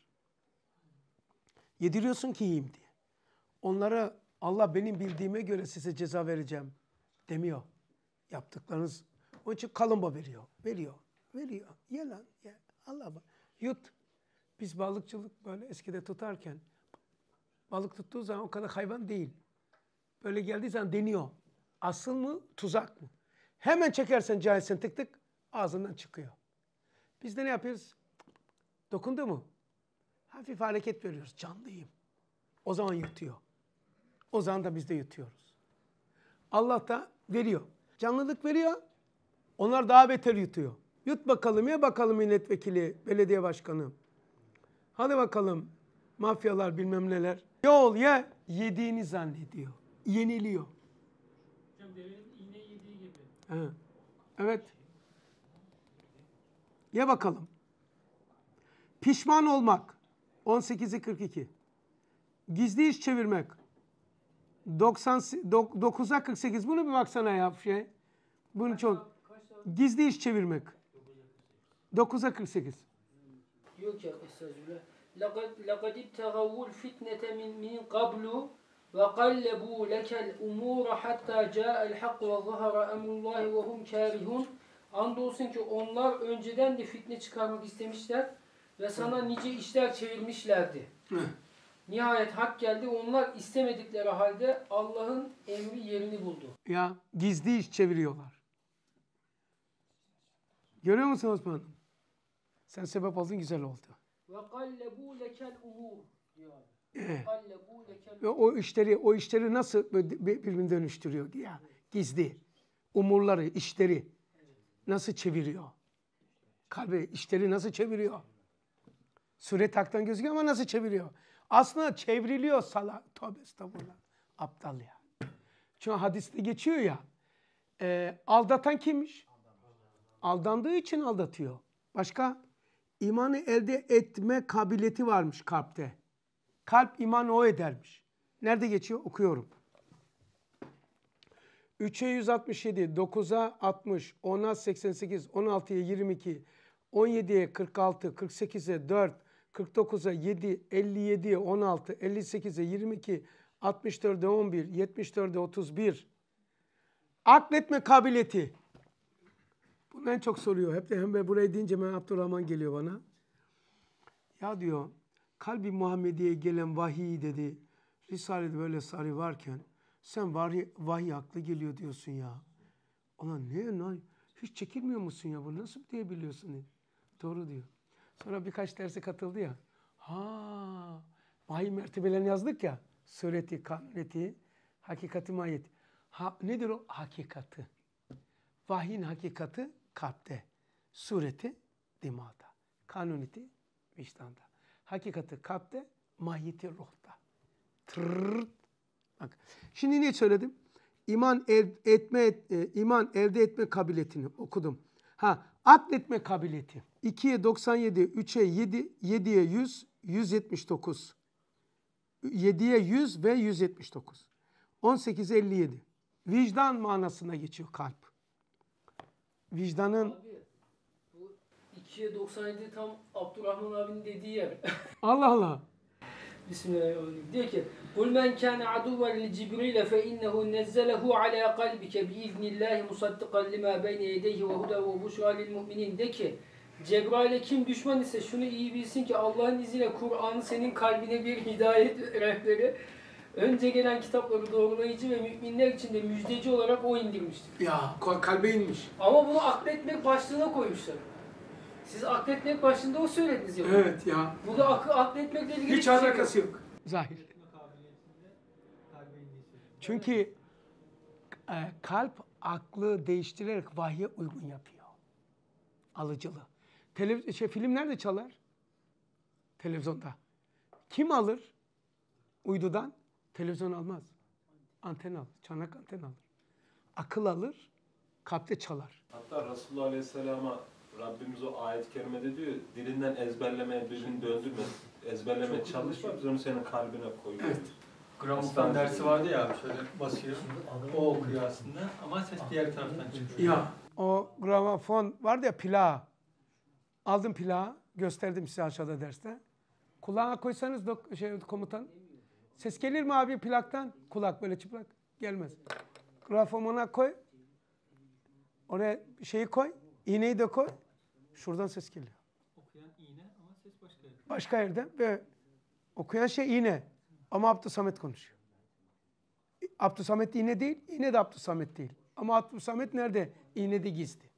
Yediriyorsun ki yiyeyim diye. Onlara Allah benim bildiğime göre size ceza vereceğim demiyor. Yaptıklarınız onun için kalımba veriyor. Veriyor. Veriyor. Ye lan ye. Allah bak. Yut. Biz balıkçılık böyle eskide tutarken balık tuttuğu zaman o kadar hayvan değil. Böyle geldiği zaman deniyor. Asıl mı tuzak mı? Hemen çekersen cahilsen tık tık ağzından çıkıyor. Biz de ne yapıyoruz? Dokundu mu? Hafif hareket veriyoruz. Canlıyım. O zaman yutuyor. O zaman da biz de yutuyoruz. Allah da veriyor. Canlılık veriyor. Onlar daha beter yutuyor. Yut bakalım ya bakalım milletvekili, belediye başkanı. Hadi bakalım mafyalar bilmem neler. Yol ye yediğini zannediyor. Yeniliyor. Hocam devenin iğne yediği gibi. He. Evet. Ye bakalım. Pişman olmak. 18'i 42. Gizli iş çevirmek. 90 dok- 9'a 48. Bunu bir baksana ya şey. Bunu çok. Gizli iş çevirmek. 9'a 48. Diyor ki estağfirullah. لَقَدْ لَقَدْ ابْتَغَوُّ الْفِتْنَةَ مِنْ مِنْ قَبْلُ وَقَلَّبُوا لَكَ الْأُمُورَ حَتَّى جَاءَ الْحَقُّ وَظَهَرَ أَمْرُ اللّٰهِ وَهُمْ كَارِهُونَ Andolsun ki onlar önceden de fitne çıkarmak istemişler ve sana nice işler çevirmişlerdi. Nihayet hak geldi. Onlar istemedikleri halde Allah'ın emri yerini buldu. Ya gizli iş çeviriyorlar. Görüyor musun Osman Sen sebep oldun güzel oldu. Ve kallebu lekel umur diyor. Ve o işleri, o işleri nasıl birbirini dönüştürüyor ya gizli umurları, işleri nasıl çeviriyor? Kalbi işleri nasıl çeviriyor? Suret haktan gözüküyor ama nasıl çeviriyor? Aslında çevriliyor sala tövbe estağfurullah aptal ya çünkü hadiste geçiyor ya e, aldatan kimmiş aldandığı için aldatıyor başka imanı elde etme kabiliyeti varmış kalpte Kalp iman o edermiş. Nerede geçiyor? Okuyorum. 3'e 167, 9'a 60, 10'a 88, 16'ya 22, 17'ye 46, 48'e 4, 49'a 7, 57'ye 16, 58'e 22, 64'e 11, 74'e 31. Akletme kabiliyeti. Bunu en çok soruyor. Hep de hem de burayı deyince ben Abdurrahman geliyor bana. Ya diyor kalbi Muhammediye gelen vahiy dedi. Risale'de böyle sarı varken sen vahiy, vahiy aklı geliyor diyorsun ya. Ulan ne lan? Hiç çekilmiyor musun ya? Bu nasıl diyebiliyorsun? dedi. Doğru diyor. Sonra birkaç derse katıldı ya. Ha, vahiy mertebelerini yazdık ya. Sureti, kanuneti, hakikati, mahiyeti. Ha, nedir o? Hakikati. Vahyin hakikati kalpte. Sureti dimağda. Kanuniti vicdanda. Hakikati kalpte, mahiyeti ruhta. Tırrrt. Bak. Şimdi ne söyledim? İman el, etme e, iman elde etme kabiliyetini okudum. Ha, akletme kabiliyeti. 2'ye 97, 3'e 7, 7'ye 100, 179. 7'ye 100 ve 179. 18 57. Vicdan manasına geçiyor kalp. Vicdanın Abi bu 2'ye 97 tam Abdurrahman abinin dediği yer. Allah Allah. Bismillahirrahmanirrahim. Diyor ki: "Kul men kana aduven li Cibril fe innehu nezzelehu ala kalbike bi iznillahi musaddiqan lima beyne yedeyhi ve huda ve buşra lil mu'minin." De ki Cebrail'e kim düşman ise şunu iyi bilsin ki Allah'ın izniyle Kur'an senin kalbine bir hidayet rehberi, önce gelen kitapları doğrulayıcı ve müminler için de müjdeci olarak o indirmiştir. Ya kalbe inmiş. Ama bunu akletmek başlığına koymuşlar. Siz akletmek başlığında o söylediniz ya. Evet ya. Bu da akı akletmekle ilgili Hiç şey yok. alakası yok. Zahir. Çünkü e, kalp aklı değiştirerek vahye uygun yapıyor. Alıcılı. Televiz şey, film nerede çalar? Televizyonda. Kim alır? Uydudan. Televizyon almaz. Anten alır. Çanak anten alır. Akıl alır. Kalpte çalar. Hatta Resulullah Aleyhisselam'a Rabbimiz o ayet-i kerimede diyor, dilinden ezberlemeye, dilini döndürme, ezberlemeye çalışma, biz onu senin kalbine koyuyoruz. Gramofon dersi vardı ya şöyle basıyor. O okuyor aslında ama ses diğer taraftan çıkıyor. Ya o gramofon vardı ya plağı. Aldım plağı, gösterdim size aşağıda derste. Kulağına koysanız dok şey komutan. Ses gelir mi abi plaktan? Kulak böyle çıplak. Gelmez. Gramofona koy. Oraya şeyi koy. iğneyi de koy. Şuradan ses geliyor. Okuyan iğne ama ses başka yerde. Başka yerden ve okuyan şey iğne. Ama Abdüsamet konuşuyor. Abdüsamet iğne değil, iğne de Abdüsamet değil. Ama Abdüsamet nerede? İğnede gizli.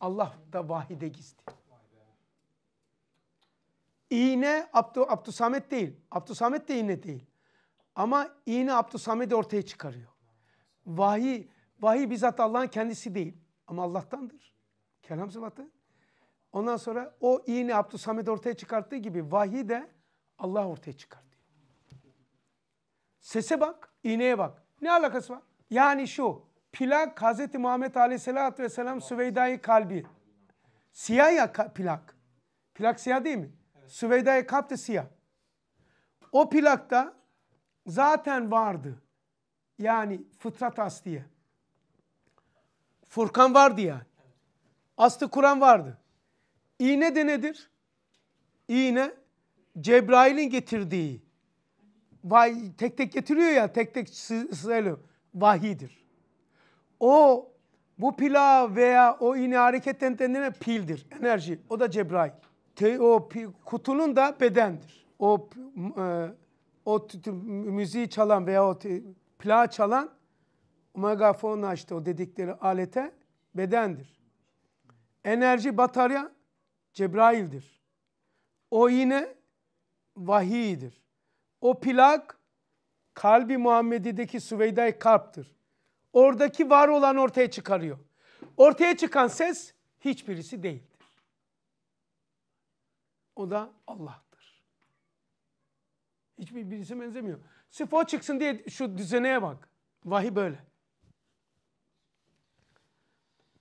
Allah da vahide gizli. İğne Abdü, Abdüsamet değil. Abdüsamet de iğne değil. Ama iğne Abdüsamet'i ortaya çıkarıyor. Vahiy, vahiy bizzat Allah'ın kendisi değil. Ama Allah'tandır. Kelam sıfatı. Ondan sonra o iğne Abdüsamet ortaya çıkarttığı gibi vahiy de Allah ortaya çıkartıyor. Sese bak, iğneye bak. Ne alakası var? Yani şu, plak Hz. Muhammed Aleyhisselatü Vesselam Süveyda-i Kalbi. Siyah ya plak. Plak siyah değil mi? Süveyda-i Kalp de siyah. O plakta zaten vardı. Yani fıtrat asliye. Furkan vardı yani. Aslı Kur'an vardı. İğne de nedir? İğne Cebrail'in getirdiği vay tek tek getiriyor ya tek tek sırayla vahidir. O bu pila veya o iğne hareketlendiren pildir, enerji. O da Cebrail. Te- o kutunun da bedendir. O e, o müziği çalan veya o plağı çalan megafonu açtı o dedikleri alete bedendir. Enerji batarya Cebrail'dir. O yine vahiydir. O plak kalbi Muhammedi'deki Süveyda-i. Oradaki var olan ortaya çıkarıyor. Ortaya çıkan ses hiçbirisi değildir. O da Allah'tır. Hiçbir birisi benzemiyor. Sırf o çıksın diye şu düzeneye bak. Vahiy böyle.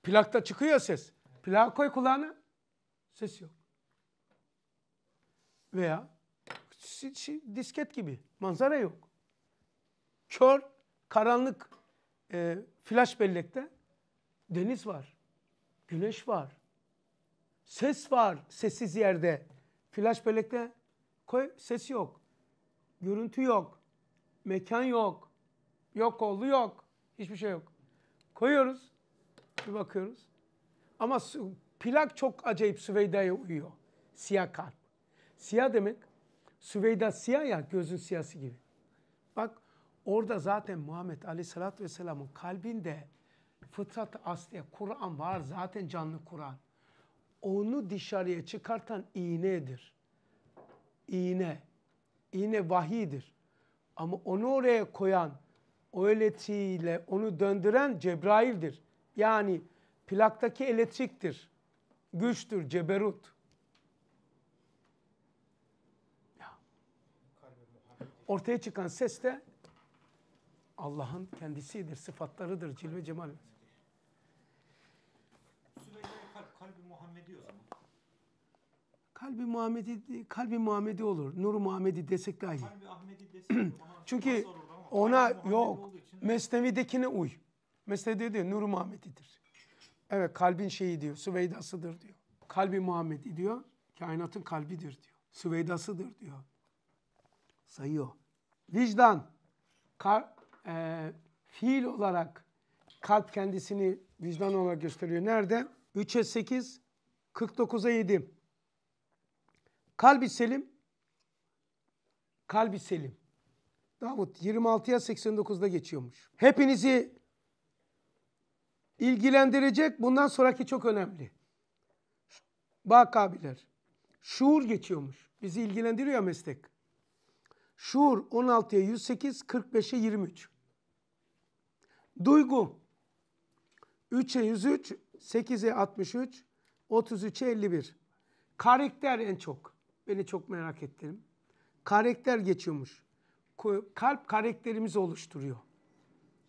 Plakta çıkıyor ses. Plağı koy kulağına. Ses yok. Veya disket gibi. Manzara yok. Kör, karanlık e, flash bellekte deniz var. Güneş var. Ses var sessiz yerde. Flash bellekte koy ses yok. Görüntü yok. Mekan yok. Yok oldu yok. Hiçbir şey yok. Koyuyoruz. Bir bakıyoruz. Ama plak çok acayip Süveyda'ya uyuyor. Siyah kalp. Siyah demek Süveyda siyah ya gözün siyası gibi. Bak orada zaten Muhammed Aleyhisselatü Vesselam'ın kalbinde fıtrat asliye Kur'an var zaten canlı Kur'an. Onu dışarıya çıkartan iğnedir. İğne. İğne vahidir. Ama onu oraya koyan, o elektriğiyle onu döndüren Cebrail'dir. Yani plaktaki elektriktir. Güçtür, ceberut. Ortaya çıkan ses de Allah'ın kendisidir, sıfatlarıdır, cilve cemal. Kalp, kalbi Muhammedi o zaman. Kalbi Muhammedi, kalbi Muhammedi olur. Nur Muhammedi desek daha iyi. Kalbi Ahmedi desek Çünkü ona yok. Mesnevi'dekine uy. Mesnevi'de diyor Nur Muhammedi'dir. Evet kalbin şeyi diyor. Süveydasıdır diyor. Kalbi Muhammedi diyor. Kainatın kalbidir diyor. Süveydasıdır diyor. Sayıyor. Vicdan. Kal, e, fiil olarak kalp kendisini vicdan olarak gösteriyor. Nerede? 3'e 8, 49'a 7. Kalbi selim. Kalbi selim. Davut 26'ya 89'da geçiyormuş. Hepinizi ilgilendirecek bundan sonraki çok önemli. Bak abiler. Şuur geçiyormuş. Bizi ilgilendiriyor meslek. Şuur 16'ya 108, 45'e 23. Duygu 3'e 103, 8'e 63, 33'e 51. Karakter en çok. Beni çok merak ettim. Karakter geçiyormuş. Kalp karakterimizi oluşturuyor.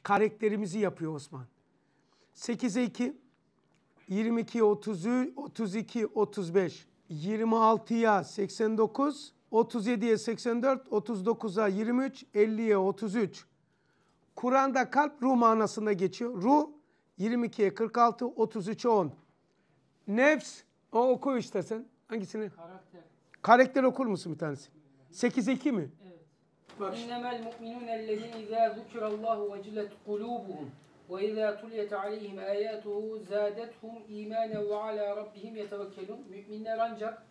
Karakterimizi yapıyor Osman. 8'e 2, 22'ye 33, 32, 35, 26'ya 89, 37'ye 84, 39'a 23, 50'ye 33. Kur'an'da kalp ruh manasında geçiyor. Ruh 22'ye 46, 33'e 10. Nefs o oku işte sen. Hangisini? Karakter. Karakter okur musun bir tanesi? 8 2 mi? Evet. Bak. İnnemel mu'minun ellezine izâ zukrallahu vecilet kulûbuhum. Ve izâ tuliyet aleyhim âyâtuhu zâdethum îmânen ve alâ rabbihim yetevekkelûn. Müminler ancak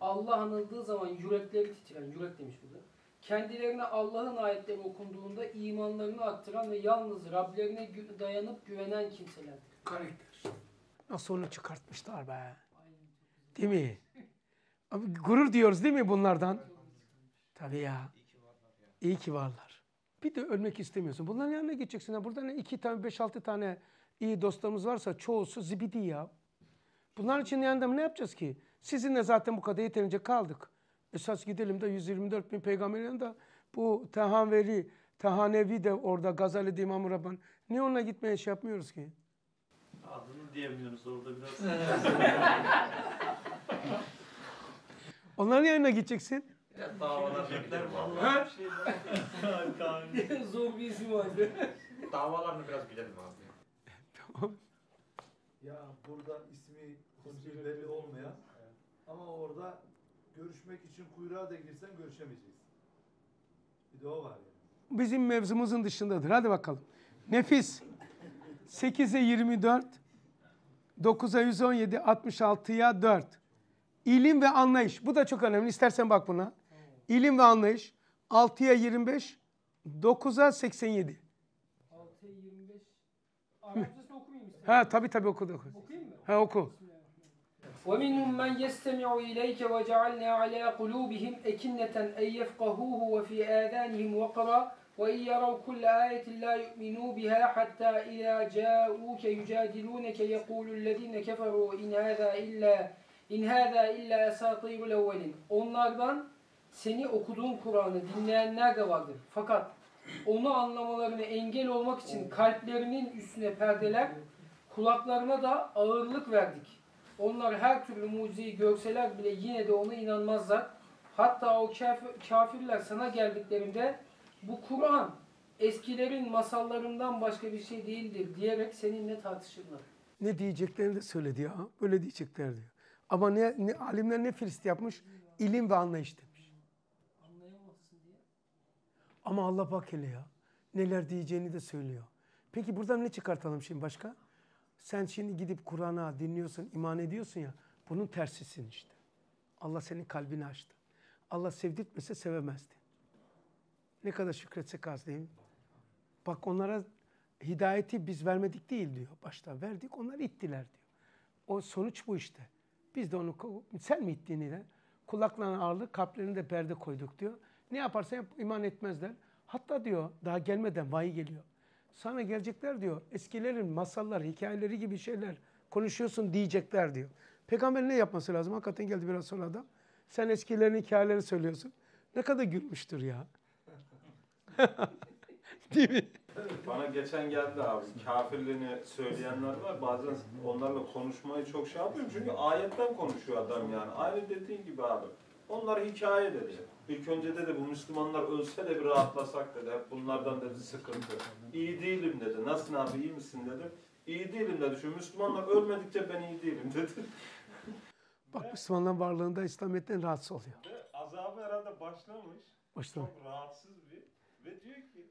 Allah anıldığı zaman yürekleri titreyen, yürek demiş burada. Kendilerine Allah'ın ayetleri okunduğunda imanlarını arttıran ve yalnız Rablerine gü- dayanıp güvenen kimselerdir. Karakter. Nasıl onu çıkartmışlar be. Değil mi? Abi, gurur diyoruz değil mi bunlardan? Tabii ya. İyi ki varlar. Bir de ölmek istemiyorsun. Bunların yanına gideceksin. Ha, Burada ne iki tane, beş altı tane iyi dostlarımız varsa çoğusu zibidi ya. Bunların için yanında ne yapacağız ki? Sizinle zaten bu kadar yeterince kaldık. Esas gidelim de 124 bin peygamberin yanında bu Tehanveri, Tehanevi de orada Gazali'de İmam-ı Rabbani. Niye onunla gitmeye şey yapmıyoruz ki? Adını diyemiyoruz orada biraz. Onların yanına gideceksin. Davalar bekler vallahi. bir şey Zor bir isim vardı. Davalarını biraz bilelim abi. Ya burada ismi, ismi belli olmayan ama orada görüşmek için kuyruğa da girsen görüşemeyeceğiz. Bir de o var yani. Bizim mevzumuzun dışındadır. Hadi bakalım. Nefis. 8'e 24, 9'a 117, 66'ya 4. İlim ve anlayış. Bu da çok önemli. İstersen bak buna. İlim ve anlayış. 6'ya 25, 9'a 87. 6'ya 25. Arapçasını okumayayım istedim. Ha tabii tabii oku oku. Okuyayım mı? Ha oku. ومنهم من يستمع إليك وجعلنا على قلوبهم أكنة أن يفقهوه وفي آذانهم وقرا وإن يروا كل آية لا يؤمنوا بها حتى إذا جاءوك يجادلونك يقول الذين كفروا إن هذا إلا إن هذا إلا أساطير الأولين Onlardan seni okuduğun Kur'an'ı dinleyenler de vardır. Fakat onu anlamalarına engel olmak için kalplerinin üstüne perdeler, kulaklarına da ağırlık verdik. Onlar her türlü mucizeyi görseler bile yine de ona inanmazlar. Hatta o kafir- kafirler sana geldiklerinde bu Kur'an eskilerin masallarından başka bir şey değildir diyerek seninle tartışırlar. Ne diyeceklerini de söyledi ya. Böyle diyecekler diyor. Ama ne, ne alimler ne firist yapmış? İlim ve anlayış demiş. Anlayamazsın diye. Ama Allah bak hele ya. Neler diyeceğini de söylüyor. Peki buradan ne çıkartalım şimdi başka? Sen şimdi gidip Kur'an'a dinliyorsun, iman ediyorsun ya. Bunun tersisin işte. Allah senin kalbini açtı. Allah sevdirtmese sevemezdin. Ne kadar şükretsek az değil mi? Bak onlara hidayeti biz vermedik değil diyor. Başta verdik, onlar ittiler diyor. O sonuç bu işte. Biz de onu, sen mi ittin yine? Kulaklarına ağırlık, kalplerine de perde koyduk diyor. Ne yaparsan yap, iman etmezler. Hatta diyor, daha gelmeden vahiy geliyor. Sana gelecekler diyor, eskilerin masallar, hikayeleri gibi şeyler konuşuyorsun diyecekler diyor. Peygamber ne yapması lazım? Hakikaten geldi biraz sonra da. Sen eskilerin hikayelerini söylüyorsun. Ne kadar gülmüştür ya. Değil mi? Bana geçen geldi abi. Kafirliğini söyleyenler var. Bazen onlarla konuşmayı çok şey yapıyorum. Çünkü ayetten konuşuyor adam yani. Aynı dediğin gibi abi. Onlar hikaye dedi. İlk önce dedi bu Müslümanlar ölse de bir rahatlasak dedi. Hep bunlardan dedi sıkıntı. İyi değilim dedi. Nasılsın abi iyi misin dedim. İyi değilim dedi. Şu Müslümanlar ölmedikçe ben iyi değilim dedi. Bak Müslümanların varlığında İslamiyet'ten rahatsız oluyor. Ve azabı herhalde başlamış. Başlamış. Çok rahatsız bir ve diyor ki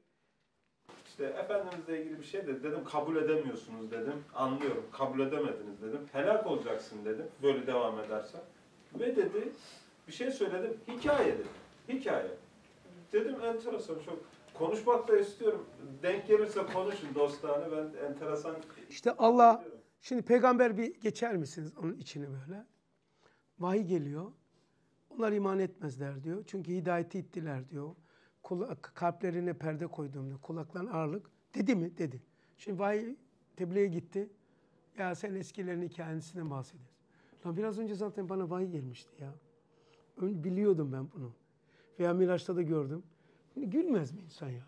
işte Efendimizle ilgili bir şey dedi. Dedim kabul edemiyorsunuz dedim. Anlıyorum. Kabul edemediniz dedim. Helak olacaksın dedim. Böyle devam edersen. Ve dedi bir şey söyledim. Hikaye dedi. Hikaye. Dedim enteresan çok. Konuşmak da istiyorum. Denk gelirse konuşun dostane. Ben enteresan İşte Allah Şimdi peygamber bir geçer misiniz onun içine böyle? Vahiy geliyor. Onlar iman etmezler diyor. Çünkü hidayeti ittiler diyor. Kulak, kalplerine perde koydum diyor. Kulaklarına ağırlık. Dedi mi? Dedi. Şimdi vahiy tebliğe gitti. Ya sen eskilerin hikayesinden bahsediyorsun. Lan biraz önce zaten bana vahiy gelmişti ya. Biliyordum ben bunu. Veya Miraç'ta da gördüm. Gülmez mi insan ya?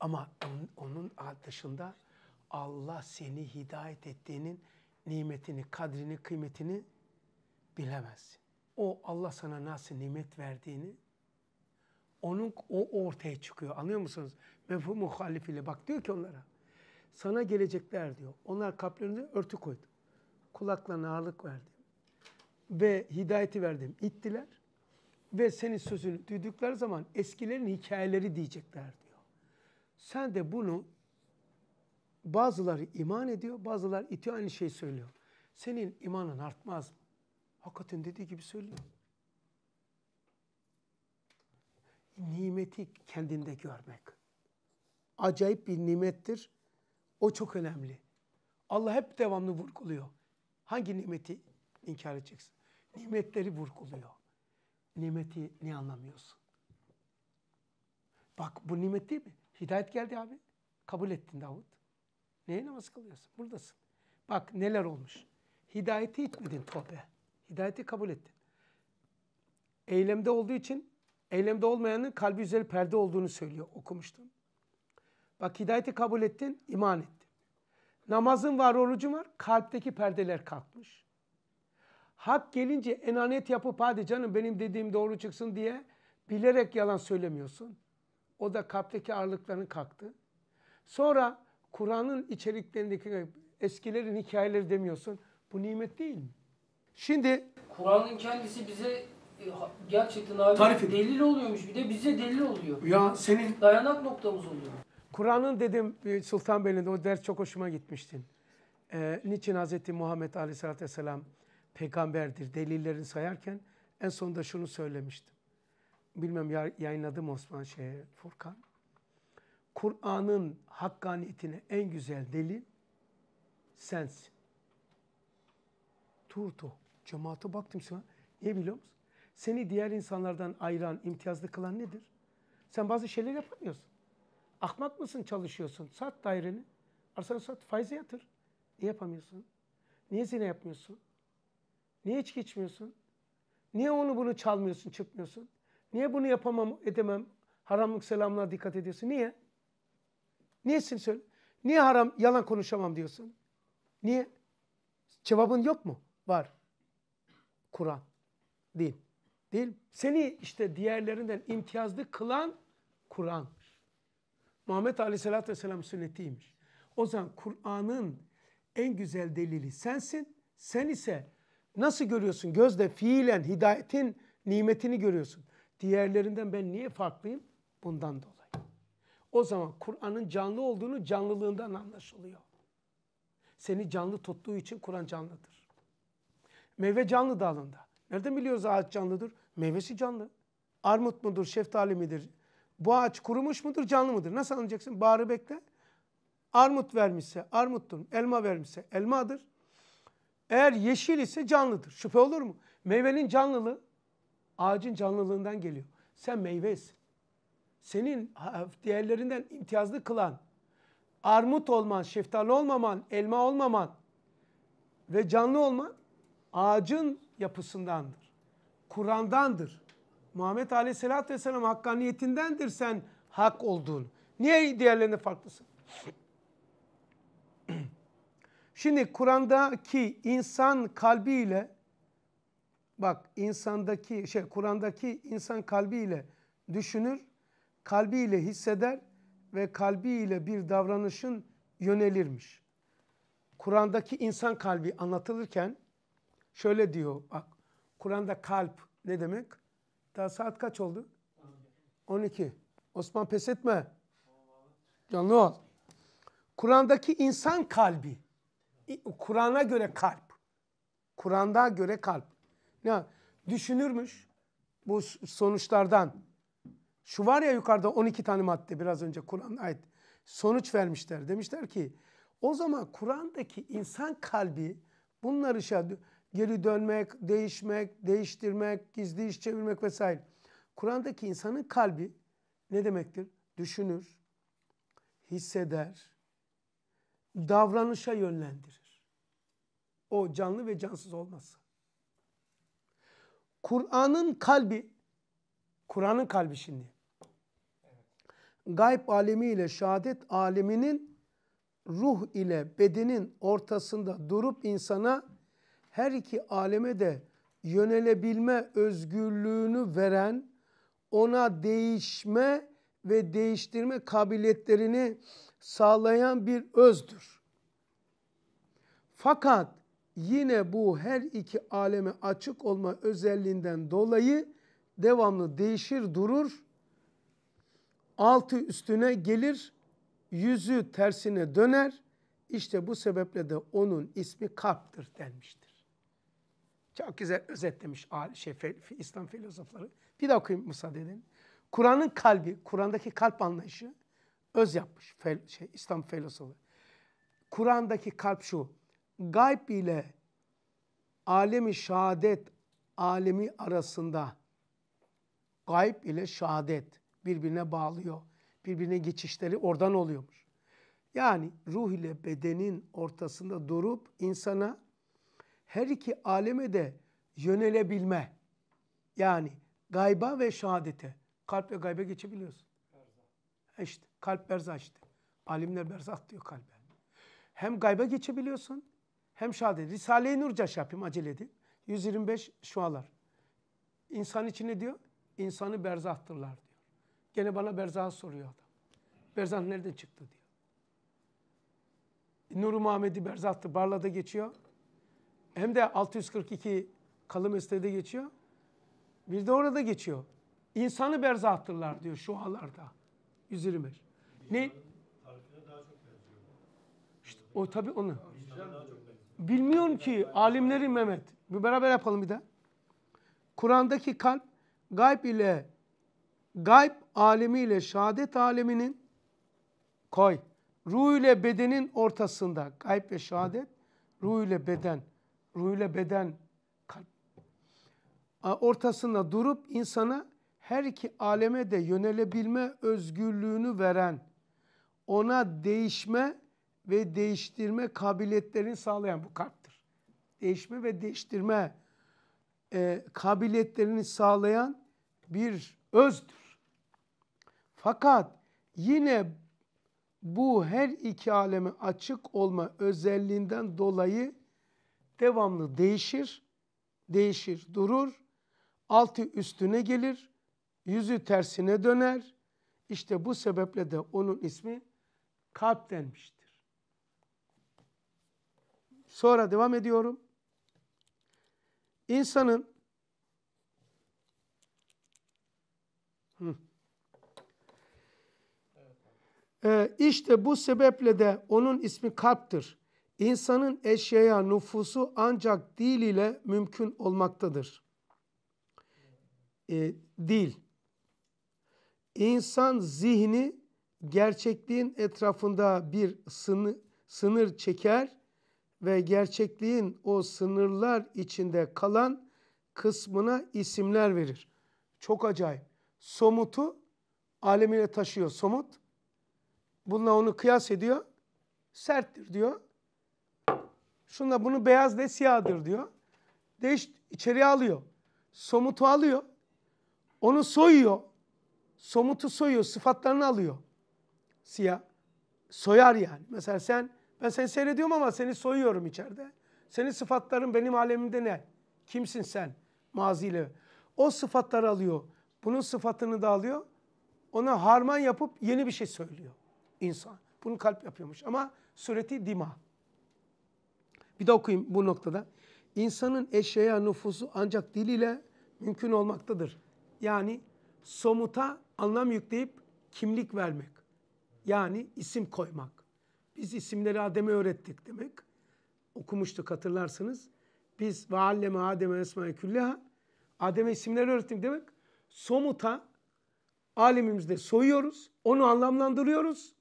Ama onun, dışında Allah seni hidayet ettiğinin nimetini, kadrini, kıymetini bilemezsin. O Allah sana nasıl nimet verdiğini onun o ortaya çıkıyor. Anlıyor musunuz? Mefhum muhalifiyle. Bak diyor ki onlara. Sana gelecekler diyor. Onlar kalplerine örtü koydu. Kulaklarına ağırlık verdim. Ve hidayeti verdim. İttiler. Ve senin sözünü duydukları zaman eskilerin hikayeleri diyecekler diyor. Sen de bunu bazıları iman ediyor, bazıları itiyor aynı şeyi söylüyor. Senin imanın artmaz mı? Hakikaten dediği gibi söylüyor. Nimeti kendinde görmek. Acayip bir nimettir. O çok önemli. Allah hep devamlı vurguluyor. Hangi nimeti inkar edeceksin? Nimetleri vurguluyor. Nimeti ne anlamıyorsun? Bak bu nimet değil mi? Hidayet geldi abi. Kabul ettin Davut. Neye namaz kılıyorsun? Buradasın. Bak neler olmuş. Hidayeti itmedin tövbe. Hidayeti kabul ettin. Eylemde olduğu için eylemde olmayanın kalbi üzeri perde olduğunu söylüyor. Okumuştum. Bak hidayeti kabul ettin, iman ettin. Namazın var, orucun var. Kalpteki perdeler kalkmış. Hak gelince enanet yapıp hadi canım benim dediğim doğru çıksın diye bilerek yalan söylemiyorsun. O da kalpteki ağırlıkların kalktı. Sonra Kur'an'ın içeriklerindeki eskilerin hikayeleri demiyorsun. Bu nimet değil mi? Şimdi Kur'an'ın kendisi bize e, gerçekten abi Tarif edin. delil oluyormuş. Bir de bize delil oluyor. ya senin Dayanak noktamız oluyor. Kur'an'ın dedim e, Sultanbeyli'nde o ders çok hoşuma gitmişti. Ee, niçin Hz. Muhammed Aleyhisselatü Vesselam peygamberdir delillerini sayarken en sonunda şunu söylemiştim. Bilmem ya- yayınladım Osman şeye, Furkan. Kur'an'ın hakkaniyetine en güzel delil sensin. Turtu. Cemaate baktım sana. Niye biliyor musun? Seni diğer insanlardan ayıran, imtiyazlı kılan nedir? Sen bazı şeyler yapamıyorsun. Ahmak mısın çalışıyorsun? Sat daireni. Arsanı sat, faize yatır. Niye yapamıyorsun? Niye zina yapmıyorsun? Niye içki içmiyorsun? Niye onu bunu çalmıyorsun, çıkmıyorsun? Niye bunu yapamam, edemem? Haramlık selamlığa dikkat ediyorsun. Niye? Niyesin söyle? Niye haram, yalan konuşamam diyorsun? Niye? Cevabın yok mu? Var. Kur'an. Değil. Değil. Seni işte diğerlerinden imtiyazlı kılan Kur'an. Muhammed Aleyhisselatü Vesselam sünnetiymiş. O zaman Kur'an'ın en güzel delili sensin. Sen ise nasıl görüyorsun? Gözle, fiilen, hidayetin nimetini görüyorsun. Diğerlerinden ben niye farklıyım? Bundan dolayı. O zaman Kur'an'ın canlı olduğunu canlılığından anlaşılıyor. Seni canlı tuttuğu için Kur'an canlıdır. Meyve canlı dalında. Nereden biliyoruz ağaç canlıdır? Meyvesi canlı. Armut mudur, şeftali midir? Bu ağaç kurumuş mudur, canlı mıdır? Nasıl anlayacaksın? Baharı bekle. Armut vermişse armuttur. Elma vermişse elmadır. Eğer yeşil ise canlıdır. Şüphe olur mu? Meyvenin canlılığı ağacın canlılığından geliyor. Sen meyvesin. Senin diğerlerinden imtiyazlı kılan armut olman, şeftali olmaman, elma olmaman ve canlı olman ağacın yapısındandır. Kur'an'dandır. Muhammed Aleyhisselatü Vesselam hakkaniyetindendir sen hak olduğunu. Niye diğerlerine farklısın? Şimdi Kur'an'daki insan kalbiyle bak insandaki şey Kur'an'daki insan kalbiyle düşünür, kalbiyle hisseder ve kalbiyle bir davranışın yönelirmiş. Kur'an'daki insan kalbi anlatılırken şöyle diyor bak Kur'an'da kalp ne demek? Daha saat kaç oldu? 12. Osman pes etme. Canlı ol. Kur'an'daki insan kalbi. Kur'an'a göre kalp. Kur'an'da göre kalp. Ne? Düşünürmüş bu sonuçlardan. Şu var ya yukarıda 12 tane madde biraz önce Kur'an ait. Sonuç vermişler. Demişler ki o zaman Kur'an'daki insan kalbi bunları şey, geri dönmek, değişmek, değiştirmek, gizli iş çevirmek vesaire. Kur'an'daki insanın kalbi ne demektir? Düşünür, hisseder, davranışa yönlendirir. O canlı ve cansız olmazsa. Kur'an'ın kalbi, Kur'an'ın kalbi şimdi. Gayb alemi ile şehadet aleminin ruh ile bedenin ortasında durup insana her iki aleme de yönelebilme özgürlüğünü veren, ona değişme ve değiştirme kabiliyetlerini sağlayan bir özdür. Fakat yine bu her iki aleme açık olma özelliğinden dolayı devamlı değişir durur, altı üstüne gelir, yüzü tersine döner. İşte bu sebeple de onun ismi kalptir denmiştir. Çok güzel özetlemiş şey, İslam filozofları. Bir daha okuyayım müsaade edin. Kur'an'ın kalbi, Kur'an'daki kalp anlayışı öz yapmış şey, İslam filozofu. Kur'an'daki kalp şu. Gayb ile alemi şehadet alemi arasında gayb ile şehadet birbirine bağlıyor. Birbirine geçişleri oradan oluyormuş. Yani ruh ile bedenin ortasında durup insana her iki aleme de yönelebilme. Yani gayba ve şehadete. Kalple gaybe geçebiliyorsun. İşte kalp berzah işte. Alimler berzah diyor kalbe. Hem gayba geçebiliyorsun hem şehadet. Risale-i Nurca şey yapayım acele edin. 125 şualar. İnsan için ne diyor? İnsanı berzahtırlar diyor. Gene bana berzah soruyor adam. Berzah nereden çıktı diyor. Nur-u Muhammed'i berzahtı. Barla'da geçiyor. Hem de 642 Kalı Mesleği'de geçiyor. Bir de orada geçiyor. İnsanı berzahtırlar diyor şu halarda. 125. Ne? İşte o tabii onu. Bilmiyorum ki alimleri Mehmet. Bir beraber yapalım bir de. Kur'an'daki kalp gayb ile gayb alemi ile şehadet aleminin koy. Ruh ile bedenin ortasında gayb ve şehadet, ruh ile beden, ruh ile beden kalp ortasında durup insana her iki aleme de yönelebilme özgürlüğünü veren, ona değişme ve değiştirme kabiliyetlerini sağlayan bu kalptir. Değişme ve değiştirme e, kabiliyetlerini sağlayan bir özdür. Fakat yine bu her iki aleme açık olma özelliğinden dolayı devamlı değişir, değişir, durur, altı üstüne gelir, yüzü tersine döner. İşte bu sebeple de onun ismi kalp denmiştir. Sonra devam ediyorum. İnsanın Hı. Ee, işte bu sebeple de onun ismi kalptir. İnsanın eşyaya nüfusu ancak dil ile mümkün olmaktadır. Ee, dil. İnsan zihni gerçekliğin etrafında bir sınır, sınır çeker ve gerçekliğin o sınırlar içinde kalan kısmına isimler verir. Çok acayip. Somutu alemine taşıyor. Somut. Bununla onu kıyas ediyor. Serttir diyor. Şunla bunu beyaz ve siyahdır diyor. Değiş içeriye alıyor. Somutu alıyor. Onu soyuyor. somutu soyuyor, sıfatlarını alıyor. Siyah. Soyar yani. Mesela sen, ben seni seyrediyorum ama seni soyuyorum içeride. Senin sıfatların benim alemimde ne? Kimsin sen? Maziyle. O sıfatları alıyor. Bunun sıfatını da alıyor. Ona harman yapıp yeni bir şey söylüyor insan. Bunu kalp yapıyormuş ama sureti dima. Bir de okuyayım bu noktada. İnsanın eşeğe nüfusu ancak diliyle mümkün olmaktadır. Yani somuta anlam yükleyip kimlik vermek. Yani isim koymak. Biz isimleri Adem'e öğrettik demek. Okumuştuk hatırlarsınız. Biz ve alleme Adem'e esma-i külleha. Adem'e isimleri öğrettik demek. Somuta alemimizde soyuyoruz. Onu anlamlandırıyoruz.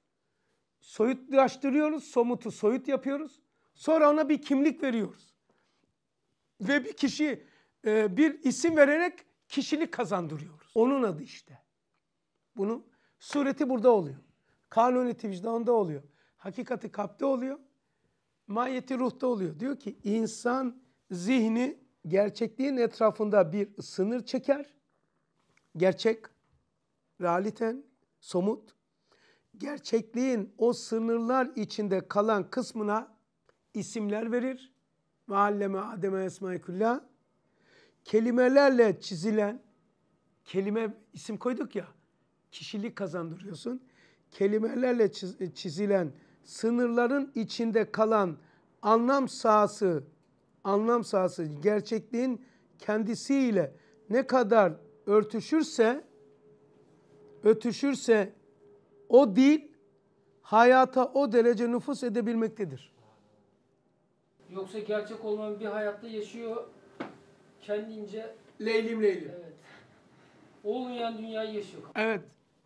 Soyutlaştırıyoruz. Somutu soyut yapıyoruz. Sonra ona bir kimlik veriyoruz. Ve bir kişi e, bir isim vererek kişilik kazandırıyoruz. Onun adı işte. Bunun sureti burada oluyor. Kanuniyeti vicdanda oluyor. Hakikati kalpte oluyor. Mahiyeti ruhta oluyor. Diyor ki insan zihni gerçekliğin etrafında bir sınır çeker. Gerçek, realiten, somut. Gerçekliğin o sınırlar içinde kalan kısmına isimler verir. Ve alleme ademe esma-i külla. Kelimelerle çizilen, kelime isim koyduk ya, kişilik kazandırıyorsun. Kelimelerle çiz- çizilen sınırların içinde kalan anlam sahası, anlam sahası gerçekliğin kendisiyle ne kadar örtüşürse, ötüşürse o dil hayata o derece nüfus edebilmektedir. Yoksa gerçek olmayan bir hayatta yaşıyor kendince Leylim leylim. evet. Olmayan dünyayı yaşıyor. Evet,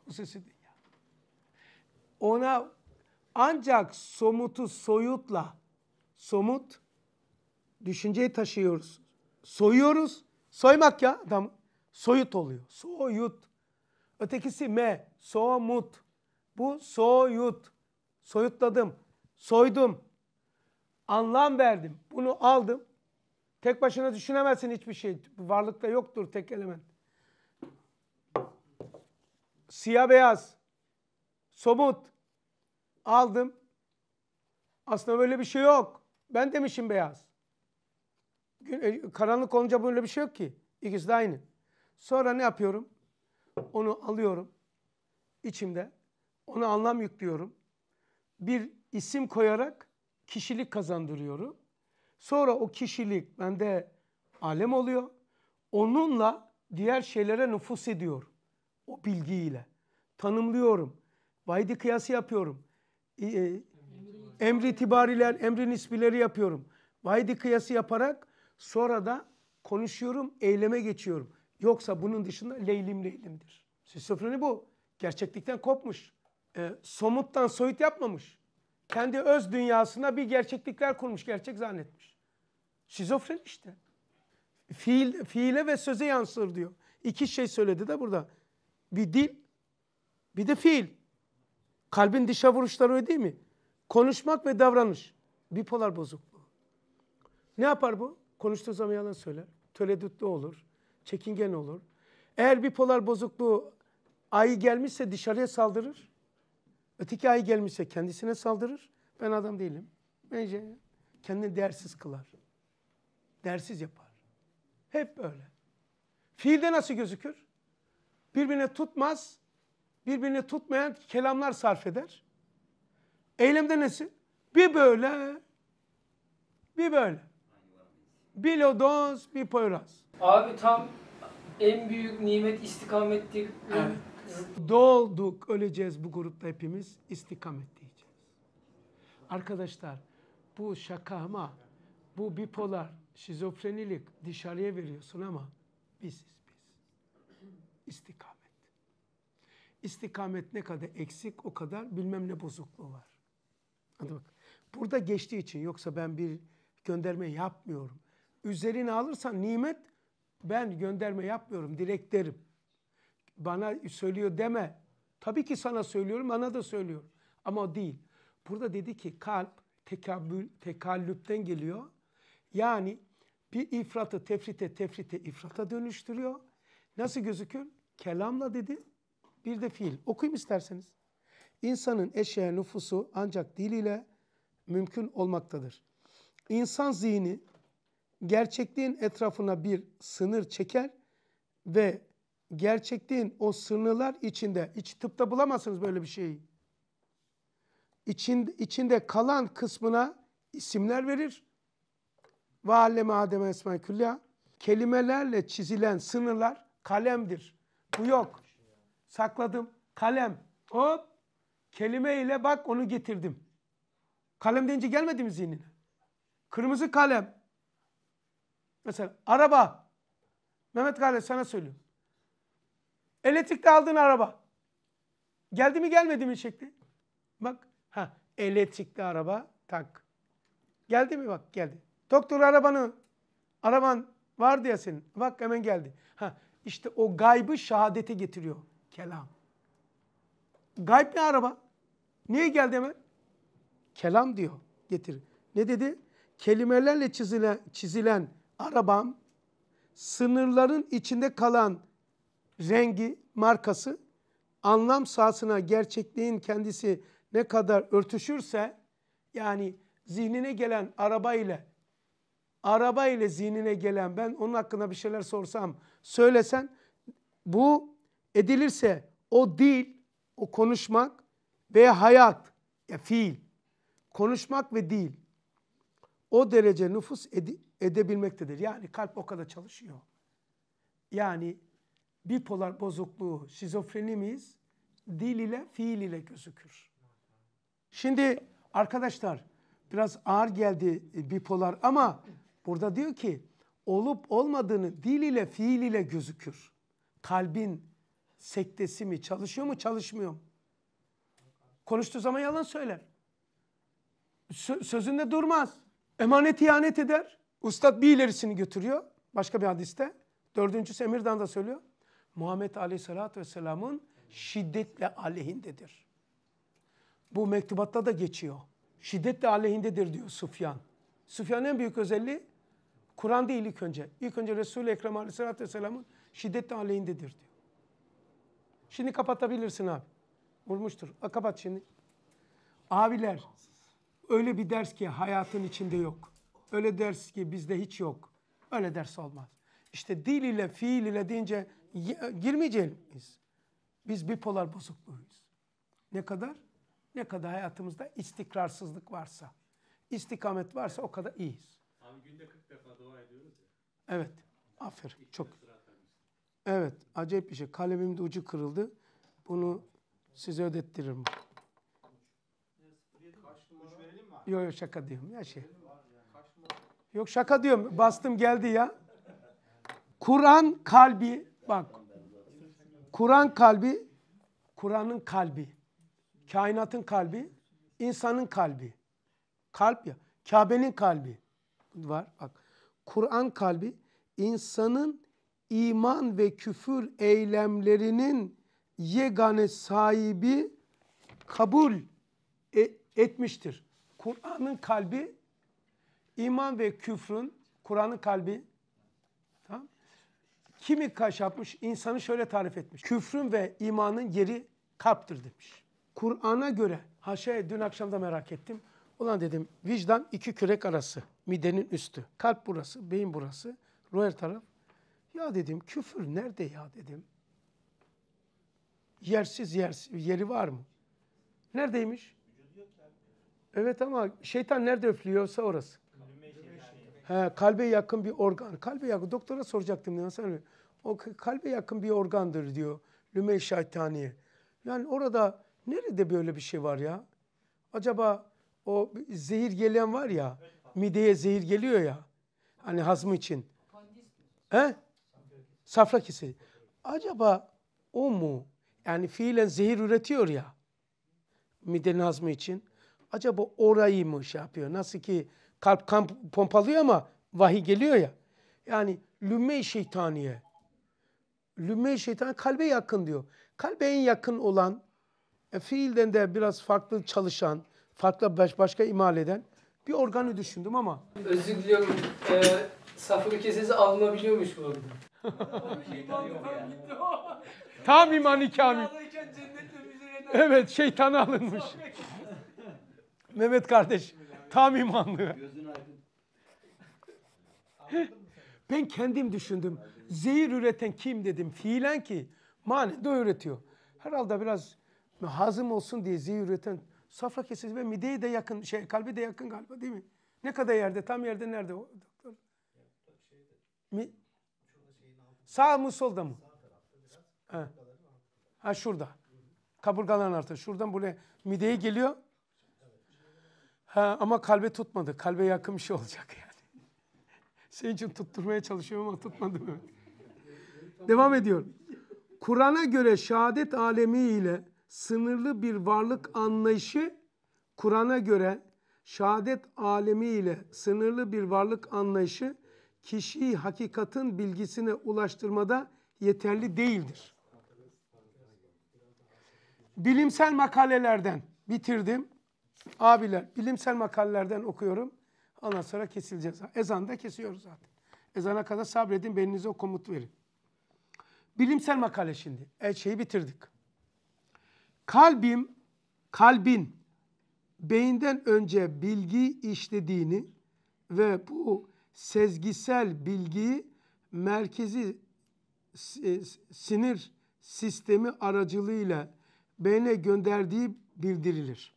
hususi dünya. Ona ancak somutu soyutla, somut düşünceyi taşıyoruz. Soyuyoruz. Soymak ya adam soyut oluyor. Soyut. Ötekisi me, somut. Bu soyut. Soyutladım. Soydum. Anlam verdim. Bunu aldım. Tek başına düşünemezsin hiçbir şey. Varlıkta yoktur tek element. Siyah beyaz. Somut. Aldım. Aslında böyle bir şey yok. Ben demişim beyaz. E, Karanlık olunca böyle bir şey yok ki. İkisi de aynı. Sonra ne yapıyorum? Onu alıyorum. içimde. Ona anlam yüklüyorum. Bir isim koyarak kişilik kazandırıyorum. Sonra o kişilik bende alem oluyor. Onunla diğer şeylere nüfus ediyorum. O bilgiyle. Tanımlıyorum. Vahidi kıyası yapıyorum. E, emri itibariler, emri nisbileri yapıyorum. Vahidi kıyası yaparak sonra da konuşuyorum, eyleme geçiyorum. Yoksa bunun dışında leylim leylimdir. Şizofreni bu. Gerçeklikten kopmuş. E, somuttan soyut yapmamış. Kendi öz dünyasına bir gerçeklikler kurmuş, gerçek zannetmiş. Şizofren işte. Fiil, fiile ve söze yansır diyor. İki şey söyledi de burada. Bir dil, bir de fiil. Kalbin dışa vuruşları öyle değil mi? Konuşmak ve davranış. Bipolar bozukluğu. Ne yapar bu? Konuştuğu zaman yalan söyler. Töredütlü olur. Çekingen olur. Eğer bipolar bozukluğu ayı gelmişse dışarıya saldırır. Öteki ayı gelmişse kendisine saldırır. Ben adam değilim. Bence kendini değersiz kılar. Değersiz yapar. Hep böyle. Fiilde nasıl gözükür? Birbirine tutmaz, birbirini tutmayan kelamlar sarf eder. Eylemde nesi? Bir böyle, bir böyle. Bir lodoz, bir poyraz. Abi tam en büyük nimet istikamettir. Evet. Dolduk, öleceğiz bu grupta hepimiz. istikamet diyeceğiz. Arkadaşlar bu şaka ama bu bipolar, şizofrenilik dışarıya veriyorsun ama biziz biz. İstikamet. İstikamet ne kadar eksik o kadar bilmem ne bozukluğu var. Hadi bak. Burada geçtiği için yoksa ben bir gönderme yapmıyorum. Üzerine alırsan nimet ben gönderme yapmıyorum direkt derim. Bana söylüyor deme. Tabii ki sana söylüyorum, bana da söylüyorum. Ama değil. Burada dedi ki kalp tekabbül, tekallüpten geliyor. Yani bir ifratı tefrite, tefrite ifrata dönüştürüyor. Nasıl gözükür? Kelamla dedi. Bir de fiil. Okuyayım isterseniz. İnsanın eşeğe nüfusu ancak dil ile mümkün olmaktadır. İnsan zihni gerçekliğin etrafına bir sınır çeker ve gerçekliğin o sınırlar içinde, iç tıpta bulamazsınız böyle bir şeyi. İçinde, içinde kalan kısmına isimler verir. Ve alleme Adem'e esma külliha. Kelimelerle çizilen sınırlar kalemdir. Bu yok. Sakladım. Kalem. Hop. Kelime ile bak onu getirdim. Kalem deyince gelmedi mi zihnine? Kırmızı kalem. Mesela araba. Mehmet Gale sana söylüyorum. Elektrikli aldığın araba. Geldi mi gelmedi mi şekli? Bak. Ha, elektrikli araba tak. Geldi mi bak geldi. Doktor arabanı araban vardı ya senin. Bak hemen geldi. Ha, işte o gaybı şehadete getiriyor kelam. Gayb ne araba? Niye geldi hemen? Kelam diyor. Getir. Ne dedi? Kelimelerle çizilen, çizilen arabam sınırların içinde kalan rengi, markası anlam sahasına gerçekliğin kendisi ne kadar örtüşürse yani zihnine gelen araba ile araba ile zihnine gelen ben onun hakkında bir şeyler sorsam söylesen bu edilirse o dil, o konuşmak ve hayat, ya fiil, konuşmak ve dil o derece nüfus ede- edebilmektedir. Yani kalp o kadar çalışıyor. Yani bipolar bozukluğu, şizofreni miyiz? Dil ile, fiil ile gözükür. Şimdi arkadaşlar biraz ağır geldi e, bipolar ama burada diyor ki olup olmadığını dil ile, fiil ile gözükür. Kalbin sektesi mi, çalışıyor mu, çalışmıyor mu? Konuştuğu zaman yalan söyler. Sö- sözünde durmaz. Emanet ihanet eder. Ustad bir ilerisini götürüyor. Başka bir hadiste. Dördüncüsü Emir'den de söylüyor. Muhammed Aleyhisselatü Vesselam'ın şiddetle aleyhindedir. Bu mektubatta da geçiyor. Şiddetle aleyhindedir diyor Sufyan. Sufyan'ın en büyük özelliği Kur'an değil ilk önce. İlk önce Resul-i Ekrem Aleyhisselatü Vesselam'ın şiddetle aleyhindedir diyor. Şimdi kapatabilirsin abi. Vurmuştur. A, kapat şimdi. Abiler öyle bir ders ki hayatın içinde yok. Öyle ders ki bizde hiç yok. Öyle ders olmaz. İşte dil ile fiil ile deyince girmeyeceğiz. Biz bipolar bozukluğuyuz. Ne kadar? Ne kadar hayatımızda istikrarsızlık varsa, istikamet varsa o kadar iyiyiz. Abi günde 40 defa dua ediyoruz ya. Evet. Aferin. Çok. Evet. Acayip bir şey. Kalemimin de ucu kırıldı. Bunu size ödettiririm. Yok yok şaka diyorum ya şey. Yok şaka diyorum. Bastım geldi ya. Kur'an kalbi bak. Kur'an kalbi Kur'an'ın kalbi. Kainatın kalbi, insanın kalbi. Kalp ya. Kabe'nin kalbi var. Bak. Kur'an kalbi insanın iman ve küfür eylemlerinin yegane sahibi kabul e- etmiştir. Kur'an'ın kalbi iman ve küfrün Kur'an'ın kalbi tamam? Kimi kaş yapmış? İnsanı şöyle tarif etmiş. Küfrün ve imanın yeri kalptir demiş. Kur'an'a göre, haşa dün akşam da merak ettim. Ulan dedim vicdan iki kürek arası, midenin üstü. Kalp burası, beyin burası, ruh her taraf. Ya dedim küfür nerede ya dedim. Yersiz yersiz, yeri var mı? Neredeymiş? Evet ama şeytan nerede üflüyorsa orası. He, kalbe yakın bir organ. Kalbe yakın. Doktora soracaktım. Sen, o kalbe yakın bir organdır diyor. Lüme şeytaniye. Yani orada nerede böyle bir şey var ya? Acaba o zehir gelen var ya, mideye zehir geliyor ya. Hani hazmı için. He? Safra kesesi. Acaba o mu? Yani fiilen zehir üretiyor ya. Midenin hazmı için. Acaba orayı mı şey yapıyor? Nasıl ki kalp kan pompalıyor ama vahiy geliyor ya. Yani lümme-i şeytaniye. Lümme-i şeytan kalbe yakın diyor. Kalbe en yakın olan, e, fiilden de biraz farklı çalışan, farklı baş, başka imal eden bir organı düşündüm ama Özür diliyorum. Ee, safra kesesi alınabiliyormuş bu arada. Tam imani kamil. Evet şeytana alınmış. Mehmet kardeş tam imanlı. Ben kendim düşündüm. Zehir üreten kim dedim. Fiilen ki manada üretiyor. Herhalde biraz hazım olsun diye zehir üreten safra kesesi ve mideye de yakın, şey kalbe de yakın galiba değil mi? Ne kadar yerde? Tam yerde nerede o doktor? Mi? Sağ mı solda mı? Ha. ha şurada. Kaburgaların altı. Şuradan buraya mideye geliyor. Ha, ama kalbe tutmadı. Kalbe yakın bir şey olacak yani. Senin için tutturmaya çalışıyorum ama tutmadı mı? Devam ediyor. Kur'an'a göre şehadet alemi ile sınırlı bir varlık anlayışı Kur'an'a göre şehadet alemi ile sınırlı bir varlık anlayışı kişiyi hakikatin bilgisine ulaştırmada yeterli değildir. Bilimsel makalelerden bitirdim. Abiler bilimsel makalelerden okuyorum. Ondan sonra kesileceğiz. Ezan da kesiyoruz zaten. Ezana kadar sabredin beyninize o komut verin. Bilimsel makale şimdi. E, şeyi bitirdik. Kalbim, kalbin beyinden önce bilgi işlediğini ve bu sezgisel bilgiyi merkezi e, sinir sistemi aracılığıyla beyne gönderdiği bildirilir.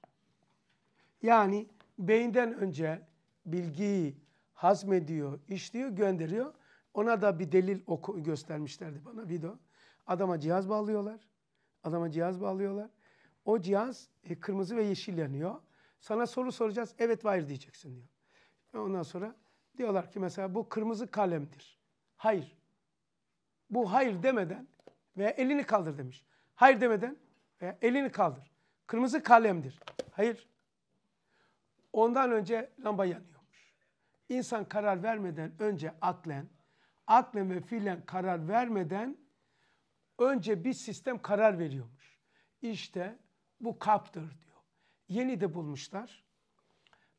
Yani beyinden önce bilgiyi hazmediyor, işliyor, gönderiyor. Ona da bir delil oku göstermişlerdi bana video. Adama cihaz bağlıyorlar. Adama cihaz bağlıyorlar. O cihaz e, kırmızı ve yeşil yanıyor. Sana soru soracağız. Evet ve hayır diyeceksin diyor. Ondan sonra diyorlar ki mesela bu kırmızı kalemdir. Hayır. Bu hayır demeden veya elini kaldır demiş. Hayır demeden veya elini kaldır. Kırmızı kalemdir. Hayır. Ondan önce lamba yanıyormuş. İnsan karar vermeden önce aklen, aklen ve fiilen karar vermeden önce bir sistem karar veriyormuş. İşte bu kalptir diyor. Yeni de bulmuşlar.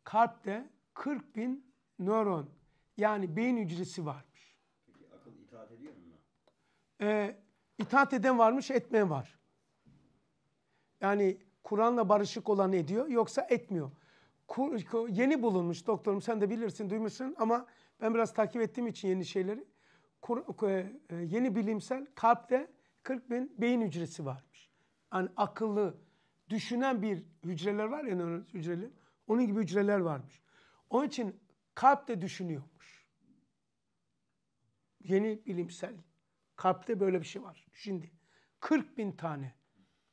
Kalpte 40 bin nöron yani beyin hücresi varmış. Peki akıl itaat ediyor mu? Ee, itaat eden varmış, etmeyen var. Yani Kur'an'la barışık olan ediyor yoksa etmiyor. Kur- ku- yeni bulunmuş doktorum sen de bilirsin duymuşsun ama ben biraz takip ettiğim için yeni şeyleri. Kur- ku- e, yeni bilimsel kalpte 40 bin beyin hücresi varmış. Yani akıllı, düşünen bir hücreler var ya nöron hücreleri. Onun gibi hücreler varmış. Onun için kalp de düşünüyormuş. Yeni bilimsel. Kalpte böyle bir şey var. Şimdi 40 bin tane.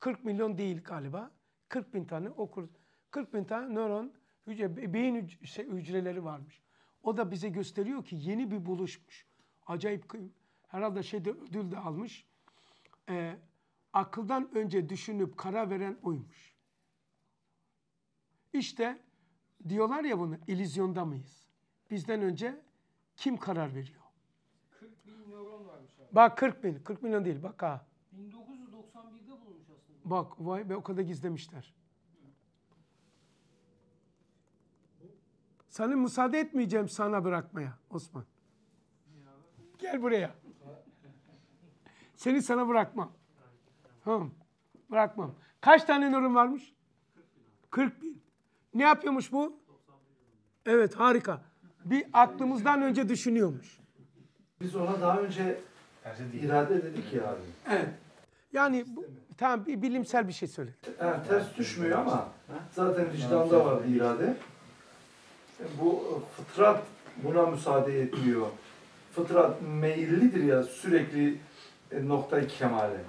40 milyon değil galiba. 40 bin tane okur. 40 bin tane nöron hücre, beyin şey, hücreleri varmış. O da bize gösteriyor ki yeni bir buluşmuş. Acayip herhalde şeyde ödül de almış. Ee, akıldan önce düşünüp karar veren oymuş. İşte diyorlar ya bunu illüzyonda mıyız? Bizden önce kim karar veriyor? 40 bin nöron varmış abi. Bak 40 bin. 40 milyon değil bak ha. 1991'de bulunmuş aslında. Bak vay be o kadar gizlemişler. Sana müsaade etmeyeceğim sana bırakmaya Osman. Gel buraya. Seni sana bırakmam. Tamam. Bırakmam. Kaç tane nöron varmış? 40 bin. Ne yapıyormuş bu? Evet harika. Bir aklımızdan önce düşünüyormuş. Biz ona daha önce irade dedik ya abi. Evet. Yani bu, tamam bir bilimsel bir şey söyle. Yani ters düşmüyor ama zaten vicdanda var irade. Bu fıtrat buna müsaade etmiyor. Fıtrat meyillidir ya sürekli e, noktayı kemale.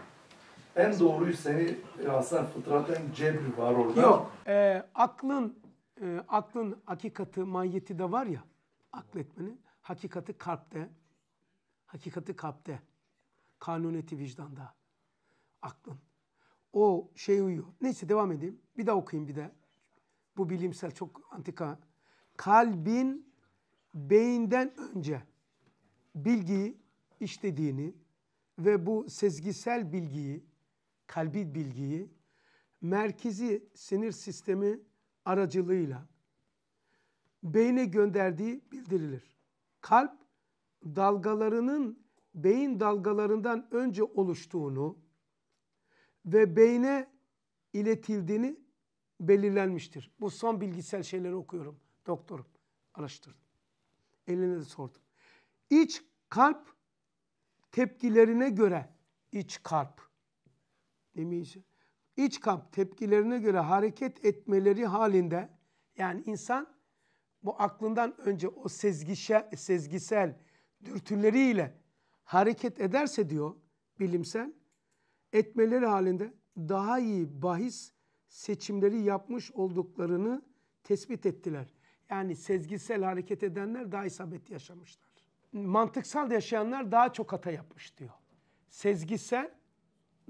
En doğruyu seni e, aslında fıtraten cebri var orada. Yok. e, aklın e, aklın hakikati, mahiyeti de var ya. Akletmenin hakikati kalpte. Hakikati kalpte. Kanuniyeti vicdanda. Aklın. O şey uyuyor. Neyse devam edeyim. Bir daha okuyayım bir de. Bu bilimsel çok antika. Kalbin beyinden önce bilgiyi işlediğini ve bu sezgisel bilgiyi, kalbi bilgiyi merkezi sinir sistemi aracılığıyla beyne gönderdiği bildirilir. Kalp dalgalarının beyin dalgalarından önce oluştuğunu ve beyne iletildiğini belirlenmiştir. Bu son bilgisel şeyleri okuyorum. Doktorum. Araştırdım. Eline de sordum. İç kalp tepkilerine göre iç kalp demiş. İç kalp tepkilerine göre hareket etmeleri halinde yani insan bu aklından önce o sezgisel, sezgisel dürtüleriyle hareket ederse diyor bilimsel etmeleri halinde daha iyi bahis seçimleri yapmış olduklarını tespit ettiler. Yani sezgisel hareket edenler daha isabetli yaşamışlar. Mantıksal yaşayanlar daha çok hata yapmış diyor. Sezgisel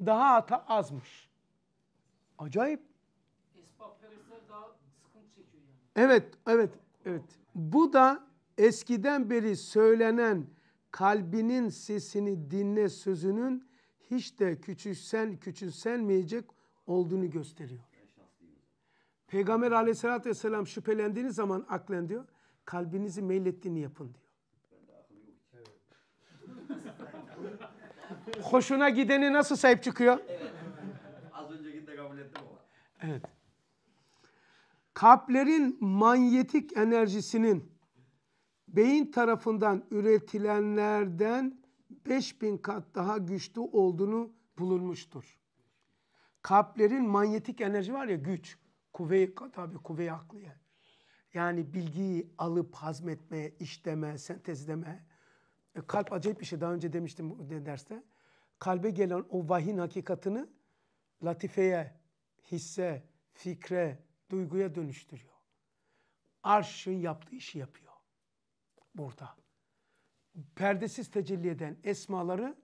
daha hata azmış. Acayip. Esbabperestler daha sıkıntı çekiyor yani. Evet, evet, evet. Bu da eskiden beri söylenen kalbinin sesini dinle sözünün hiç de küçülsen küçülsenmeyecek olduğunu gösteriyor. Peygamber aleyhissalatü vesselam şüphelendiğiniz zaman aklen diyor, kalbinizi meylettiğini yapın diyor. Hoşuna gideni nasıl sahip çıkıyor? Az öncekini de kabul ettim ama. Evet. Kalplerin manyetik enerjisinin beyin tarafından üretilenlerden 5000 kat daha güçlü olduğunu bulunmuştur. Kalplerin manyetik enerji var ya güç, kuvve tabii kuvve akliye. Yani bilgiyi alıp hazmetme, işleme, sentezleme. E, kalp acayip bir şey. Daha önce demiştim bu derste. Kalbe gelen o vahyin hakikatını latifeye, hisse, fikre, duyguya dönüştürüyor. Arşın yaptığı işi yapıyor. Burada. Perdesiz tecelli eden esmaları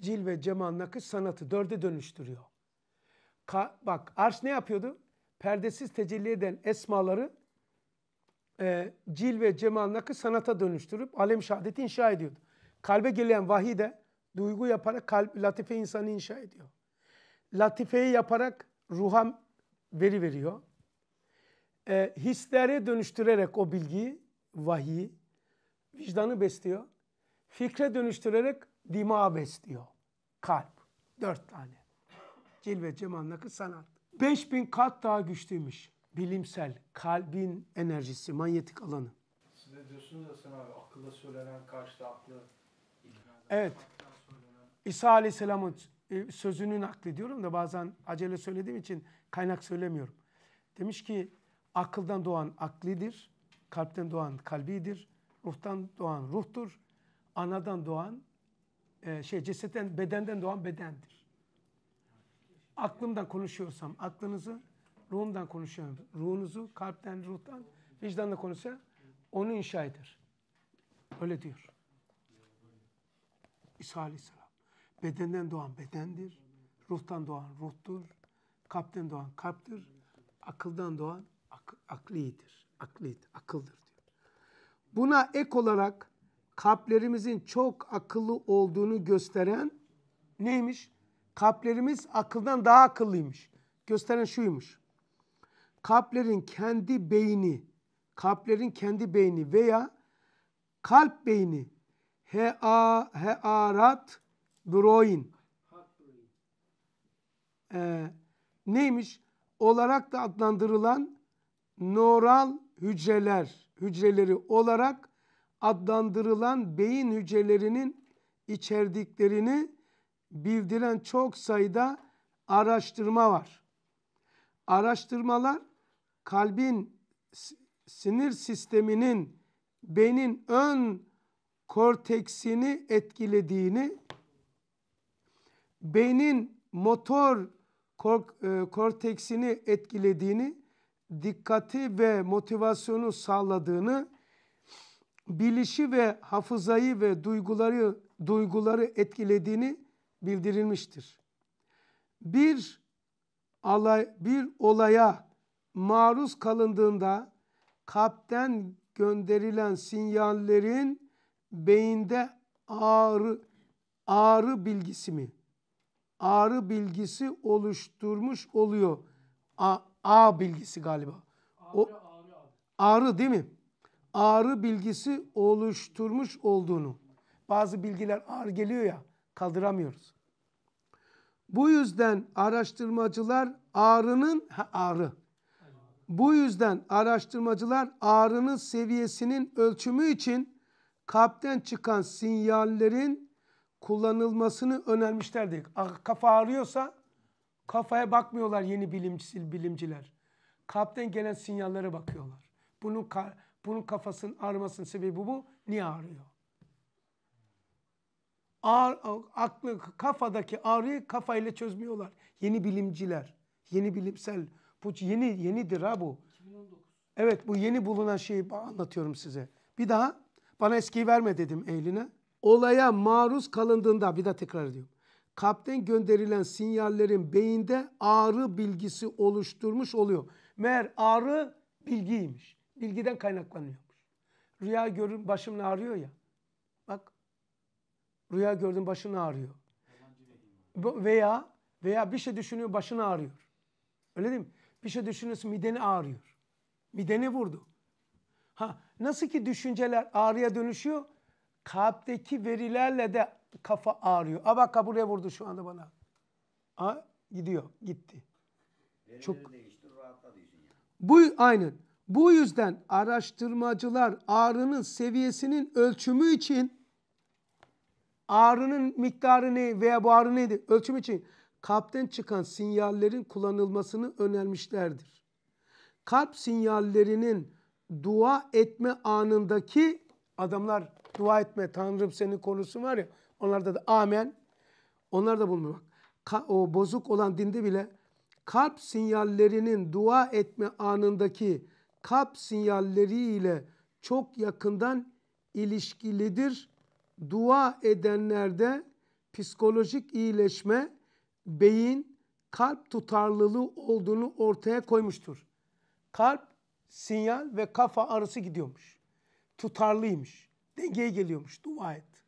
cilve, cemal, nakış, sanatı dörde dönüştürüyor. Ka- bak arş ne yapıyordu? Perdesiz tecelli eden esmaları e, cilve, cemal, nakış, sanata dönüştürüp alem şehadeti inşa ediyordu. Kalbe gelen vahiy de duygu yaparak kalp, latife insanı inşa ediyor. Latifeyi yaparak ruha veri veriyor. E, hislere dönüştürerek o bilgiyi, vahiyi, vicdanı besliyor. Fikre dönüştürerek dimağı besliyor. Kalp. Dört tane. Cilve, cemal, nakış, sanat. 5000 kat daha güçlüymüş. Bilimsel, kalbin enerjisi, manyetik alanı. Siz de diyorsunuz ya sen abi akılda söylenen karşıda aklı Evet. İsa Aleyhisselam'ın e, sözünü naklediyorum da bazen acele söylediğim için kaynak söylemiyorum. Demiş ki akıldan doğan aklidir, kalpten doğan kalbidir, ruhtan doğan ruhtur, anadan doğan e, şey cesetten bedenden doğan bedendir. Aklımdan konuşuyorsam aklınızı, ruhumdan konuşuyorum. Ruhunuzu kalpten, ruhtan, vicdanla konuşsa onu inşa eder. Öyle diyor. İsa Aleyhisselam. Bedenden doğan bedendir, ruhtan doğan ruhtur, kalpten doğan kalptir, akıldan doğan ak- aklidir, aklidir, akıldır diyor. Buna ek olarak kalplerimizin çok akıllı olduğunu gösteren neymiş? Kalplerimiz akıldan daha akıllıymış. Gösteren şuymuş. Kalplerin kendi beyni, kalplerin kendi beyni veya kalp beyni hea hearat broin ee, neymiş? Olarak da adlandırılan noral hücreler, hücreleri olarak adlandırılan beyin hücrelerinin içerdiklerini bildiren çok sayıda araştırma var. Araştırmalar kalbin sinir sisteminin beynin ön korteksini etkilediğini, beynin motor kork- e, korteksini etkilediğini, dikkati ve motivasyonu sağladığını, bilişi ve hafızayı ve duyguları duyguları etkilediğini bildirilmiştir. Bir alay, bir olaya maruz kalındığında kalpten gönderilen sinyallerin beyinde ağrı ağrı bilgisi mi? Ağrı bilgisi oluşturmuş oluyor. A, A bilgisi galiba. O, ağrı değil mi? Ağrı bilgisi oluşturmuş olduğunu. Bazı bilgiler ağır geliyor ya kaldıramıyoruz. Bu yüzden araştırmacılar ağrının ha, ağrı. Bu yüzden araştırmacılar ağrının seviyesinin ölçümü için kalpten çıkan sinyallerin kullanılmasını önermişlerdir. Ah, Kafa ağrıyorsa kafaya bakmıyorlar yeni bilimci, bilimciler. Kalpten gelen sinyallere bakıyorlar. Bunun ka- bunun kafasının ağrımasının sebebi bu. Niye ağrıyor? Ağır, aklı kafadaki ağrıyı kafayla çözmüyorlar. Yeni bilimciler, yeni bilimsel bu yeni yenidir ha bu. 2019. Evet bu yeni bulunan şeyi anlatıyorum size. Bir daha bana eskiyi verme dedim Eylin'e. Olaya maruz kalındığında bir daha tekrar ediyorum. Kalpten gönderilen sinyallerin beyinde ağrı bilgisi oluşturmuş oluyor. Meğer ağrı bilgiymiş. Bilgiden kaynaklanıyormuş. Rüya görün başım ağrıyor ya. Bak rüya gördün başın ağrıyor. Veya veya bir şey düşünüyor başın ağrıyor. Öyle değil mi? Bir şey düşünüyorsun mideni ağrıyor. Midene vurdu. Ha nasıl ki düşünceler ağrıya dönüşüyor, kalpteki verilerle de kafa ağrıyor. A bak buraya vurdu şu anda bana. Ha gidiyor, gitti. Çok değiştir, diyorsun ya. bu aynen. Bu yüzden araştırmacılar ağrının seviyesinin ölçümü için ağrının miktarı ne veya bu ağrı neydi ölçüm için kalpten çıkan sinyallerin kullanılmasını önermişlerdir. Kalp sinyallerinin dua etme anındaki adamlar dua etme Tanrım senin konusu var ya onlarda da amen onlar da bulmuyor. O bozuk olan dinde bile kalp sinyallerinin dua etme anındaki kalp sinyalleriyle çok yakından ilişkilidir. Dua edenlerde psikolojik iyileşme, beyin, kalp tutarlılığı olduğunu ortaya koymuştur. Kalp, sinyal ve kafa arası gidiyormuş. Tutarlıymış. Dengeye geliyormuş. Dua et.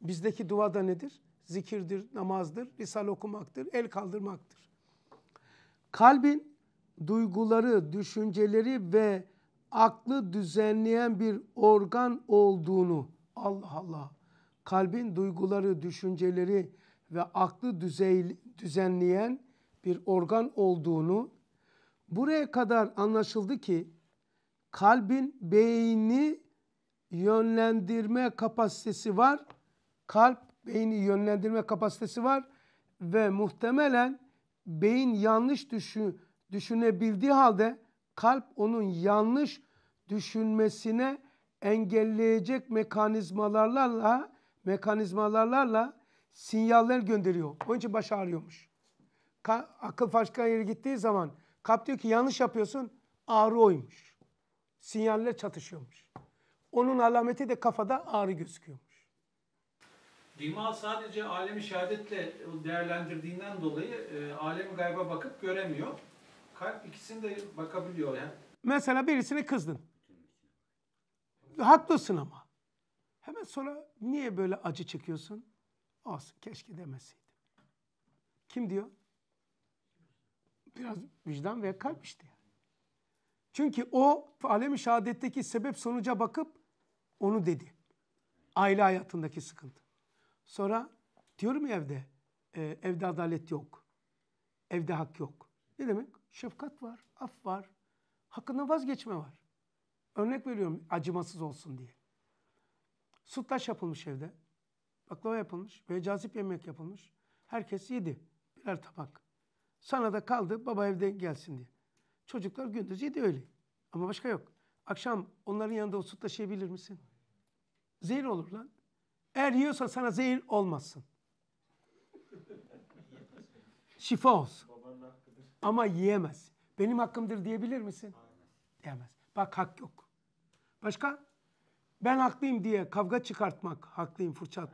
Bizdeki dua da nedir? Zikirdir, namazdır, risale okumaktır, el kaldırmaktır. Kalbin duyguları, düşünceleri ve aklı düzenleyen bir organ olduğunu Allah Allah. Kalbin duyguları, düşünceleri ve aklı düzey, düzenleyen bir organ olduğunu buraya kadar anlaşıldı ki kalbin beyni yönlendirme kapasitesi var. Kalp beyni yönlendirme kapasitesi var ve muhtemelen beyin yanlış düşü, düşünebildiği halde kalp onun yanlış düşünmesine engelleyecek mekanizmalarla mekanizmalarla sinyaller gönderiyor. Onun için baş ağrıyormuş. Ka- akıl başka yere gittiği zaman kalp diyor ki yanlış yapıyorsun ağrı oymuş. Sinyaller çatışıyormuş. Onun alameti de kafada ağrı gözüküyormuş. Dima sadece alemi şehadetle değerlendirdiğinden dolayı e, alemi gayba bakıp göremiyor. Kalp ikisini de bakabiliyor yani. Mesela birisine kızdın. Haklısın ama. Hemen sonra niye böyle acı çekiyorsun? Olsun keşke demeseydim. Kim diyor? Biraz vicdan ve kalp işte. Çünkü o alem-i şehadetteki sebep sonuca bakıp onu dedi. Aile hayatındaki sıkıntı. Sonra diyorum ya evde, e, evde adalet yok. Evde hak yok. Ne demek? Şefkat var, af var. Hakkından vazgeçme var. Örnek veriyorum acımasız olsun diye. Sütlaç yapılmış evde. Baklava yapılmış ve cazip yemek yapılmış. Herkes yedi birer tabak. Sana da kaldı baba evde gelsin diye. Çocuklar gündüz yedi öyle. Ama başka yok. Akşam onların yanında o sütlaç yiyebilir misin? Zehir olur lan. Eğer yiyorsan sana zehir olmasın. Şifa olsun. Ama yiyemez. Benim hakkımdır diyebilir misin? Diyemez. Bak hak yok. Başka? Ben haklıyım diye kavga çıkartmak, haklıyım fırçat.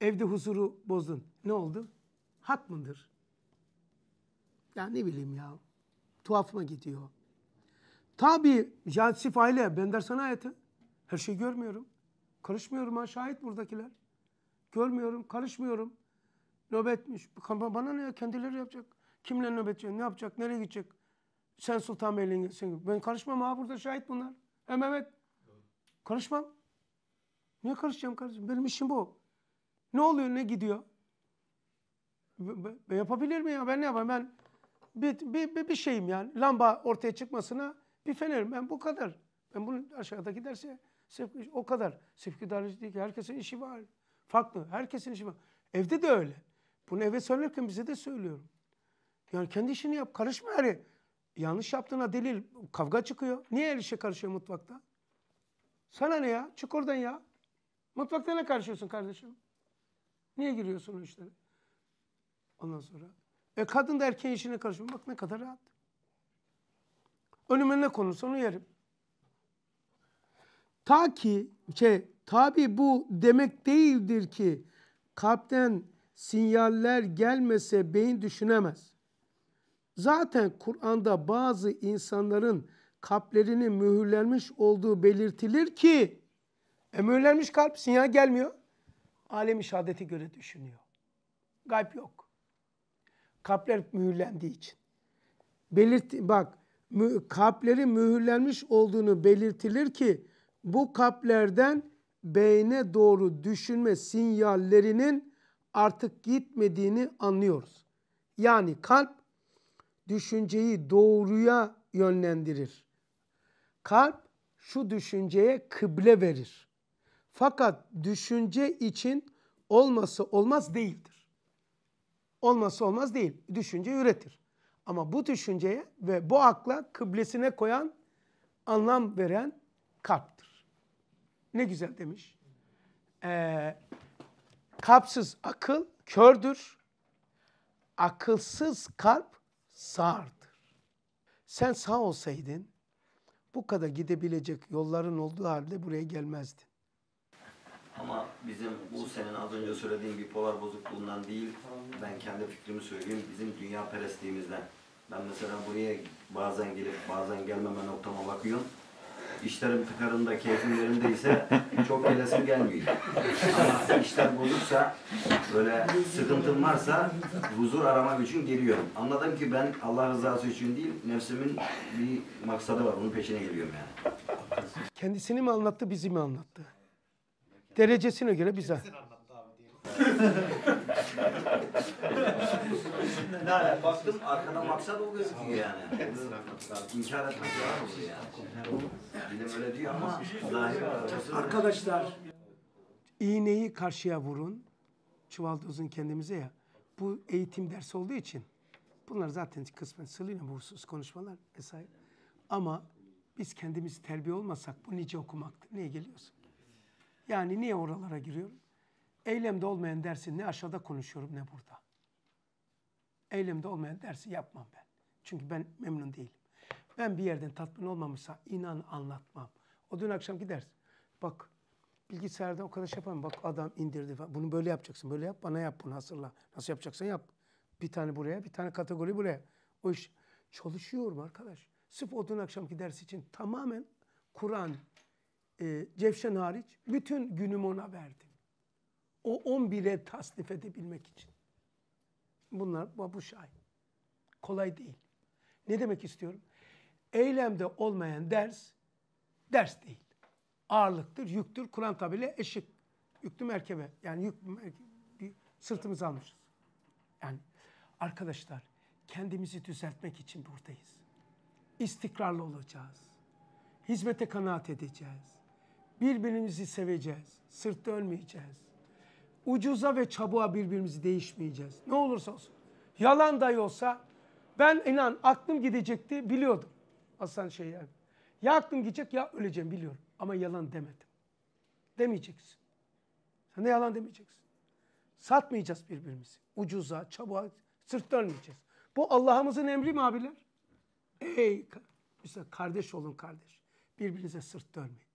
Evde huzuru bozdun. Ne oldu? Hak mıdır? Ya ne bileyim ya. Tuhafıma gidiyor. Tabii cansif aile. Ben dersana hayatı. Her şeyi görmüyorum. Karışmıyorum ha şahit buradakiler. Görmüyorum, karışmıyorum. Nöbetmiş. Bana ne ya? Kendileri yapacak. Kimle nöbet Ne yapacak? Nereye gidecek? Sen Sultanbeyli'ne sen. Ben karışmam ha burada şahit bunlar. Hem evet. Karışmam. Niye karışacağım kardeşim? Benim işim bu. Ne oluyor ne gidiyor? B- b- yapabilir mi ya? Ben ne yapayım? Ben bir, bir, bir, bir şeyim yani. Lamba ortaya çıkmasına bir fenerim. Ben bu kadar. Ben bunun aşağıdaki derse sevk- o kadar. Sevkidarcı değil ki. Herkesin işi var. Farklı. Herkesin işi var. Evde de öyle. Bunu eve söylerken bize de söylüyorum. Yani kendi işini yap. Karışma her. Yanlış yaptığına delil. Kavga çıkıyor. Niye her işe karışıyor mutfakta? Sana ne ya? Çık oradan ya. Mutfakta ne karışıyorsun kardeşim? Niye giriyorsun o işlere? Ondan sonra. E kadın da erkeğin işine karışıyor. Bak ne kadar rahat. Önüme ne konursa onu yerim. Ta ki şey, tabi bu demek değildir ki kalpten sinyaller gelmese beyin düşünemez. Zaten Kur'an'da bazı insanların kalplerinin mühürlenmiş olduğu belirtilir ki e mühürlenmiş kalp sinyal gelmiyor. Alem-i şehadete göre düşünüyor. Gayb yok. Kalpler mühürlendiği için. Belirt bak kalpleri mühürlenmiş olduğunu belirtilir ki bu kalplerden beyne doğru düşünme sinyallerinin artık gitmediğini anlıyoruz. Yani kalp düşünceyi doğruya yönlendirir. Kalp şu düşünceye kıble verir. Fakat düşünce için olması olmaz değildir. Olması olmaz değil. Düşünce üretir. Ama bu düşünceye ve bu akla kıblesine koyan, anlam veren kalptir. Ne güzel demiş. Ee, kalpsiz akıl kördür. Akılsız kalp sağırdır. Sen sağ olsaydın bu kadar gidebilecek yolların olduğu halde buraya gelmezdin. Ama bizim bu senin az önce söylediğin bipolar bozukluğundan değil, ben kendi fikrimi söyleyeyim, bizim dünya perestliğimizden. Ben mesela buraya bazen gelip bazen gelmeme noktama bakıyorum. İşlerim tıkarında, keyfim yerindeyse çok gelesim gelmiyor. Ama işler bozuksa, böyle sıkıntım varsa huzur aramak için geliyorum. Anladım ki ben Allah rızası için değil, nefsimin bir maksadı var, onun peşine geliyorum yani. Kendisini mi anlattı, bizi mi anlattı? Derecesine göre bize. Ne alaka? Baktım arkada maksat o gözüküyor yani. İnkar etmek yalan olur yani. Dilim öyle diyor ama. Arkadaşlar iğneyi karşıya vurun. Çuvaldozun kendimize ya. Bu eğitim dersi olduğu için bunlar zaten kısmen sılıyla bu husus konuşmalar vesaire. Ama biz kendimiz terbiye olmasak bu nice okumaktır. Niye geliyorsun? Yani niye oralara giriyorum? Eylemde olmayan dersi ne aşağıda konuşuyorum ne burada. Eylemde olmayan dersi yapmam ben. Çünkü ben memnun değilim. Ben bir yerden tatmin olmamışsa inan anlatmam. O dün akşamki ders. Bak bilgisayarda o kadar şey yapamam. Bak adam indirdi falan. Bunu böyle yapacaksın. Böyle yap bana yap bunu hazırla. Nasıl yapacaksan yap. Bir tane buraya bir tane kategori buraya. O iş çalışıyorum arkadaş. Sırf o dün akşamki ders için tamamen Kur'an, e, Cevşen hariç bütün günümü ona verdim. O 11'e tasnif edebilmek için. Bunlar bu şahit. Kolay değil. Ne demek istiyorum? Eylemde olmayan ders, ders değil. Ağırlıktır, yüktür. Kur'an tabiriyle eşik. Yüklü merkebe. Yani yük, sırtımızı almışız. Yani arkadaşlar kendimizi düzeltmek için buradayız. İstikrarlı olacağız. Hizmete kanaat edeceğiz. Birbirimizi seveceğiz. Sırt dönmeyeceğiz. Ucuza ve çabuğa birbirimizi değişmeyeceğiz. Ne olursa olsun. Yalan dahi olsa ben inan aklım gidecekti biliyordum. Aslan şey yani. Ya aklım gidecek ya öleceğim biliyorum. Ama yalan demedim. Demeyeceksin. Sen de yalan demeyeceksin. Satmayacağız birbirimizi. Ucuza, çabuğa sırt dönmeyeceğiz. Bu Allah'ımızın emri mi abiler? Ey mesela kardeş olun kardeş. Birbirinize sırt dönmeyin.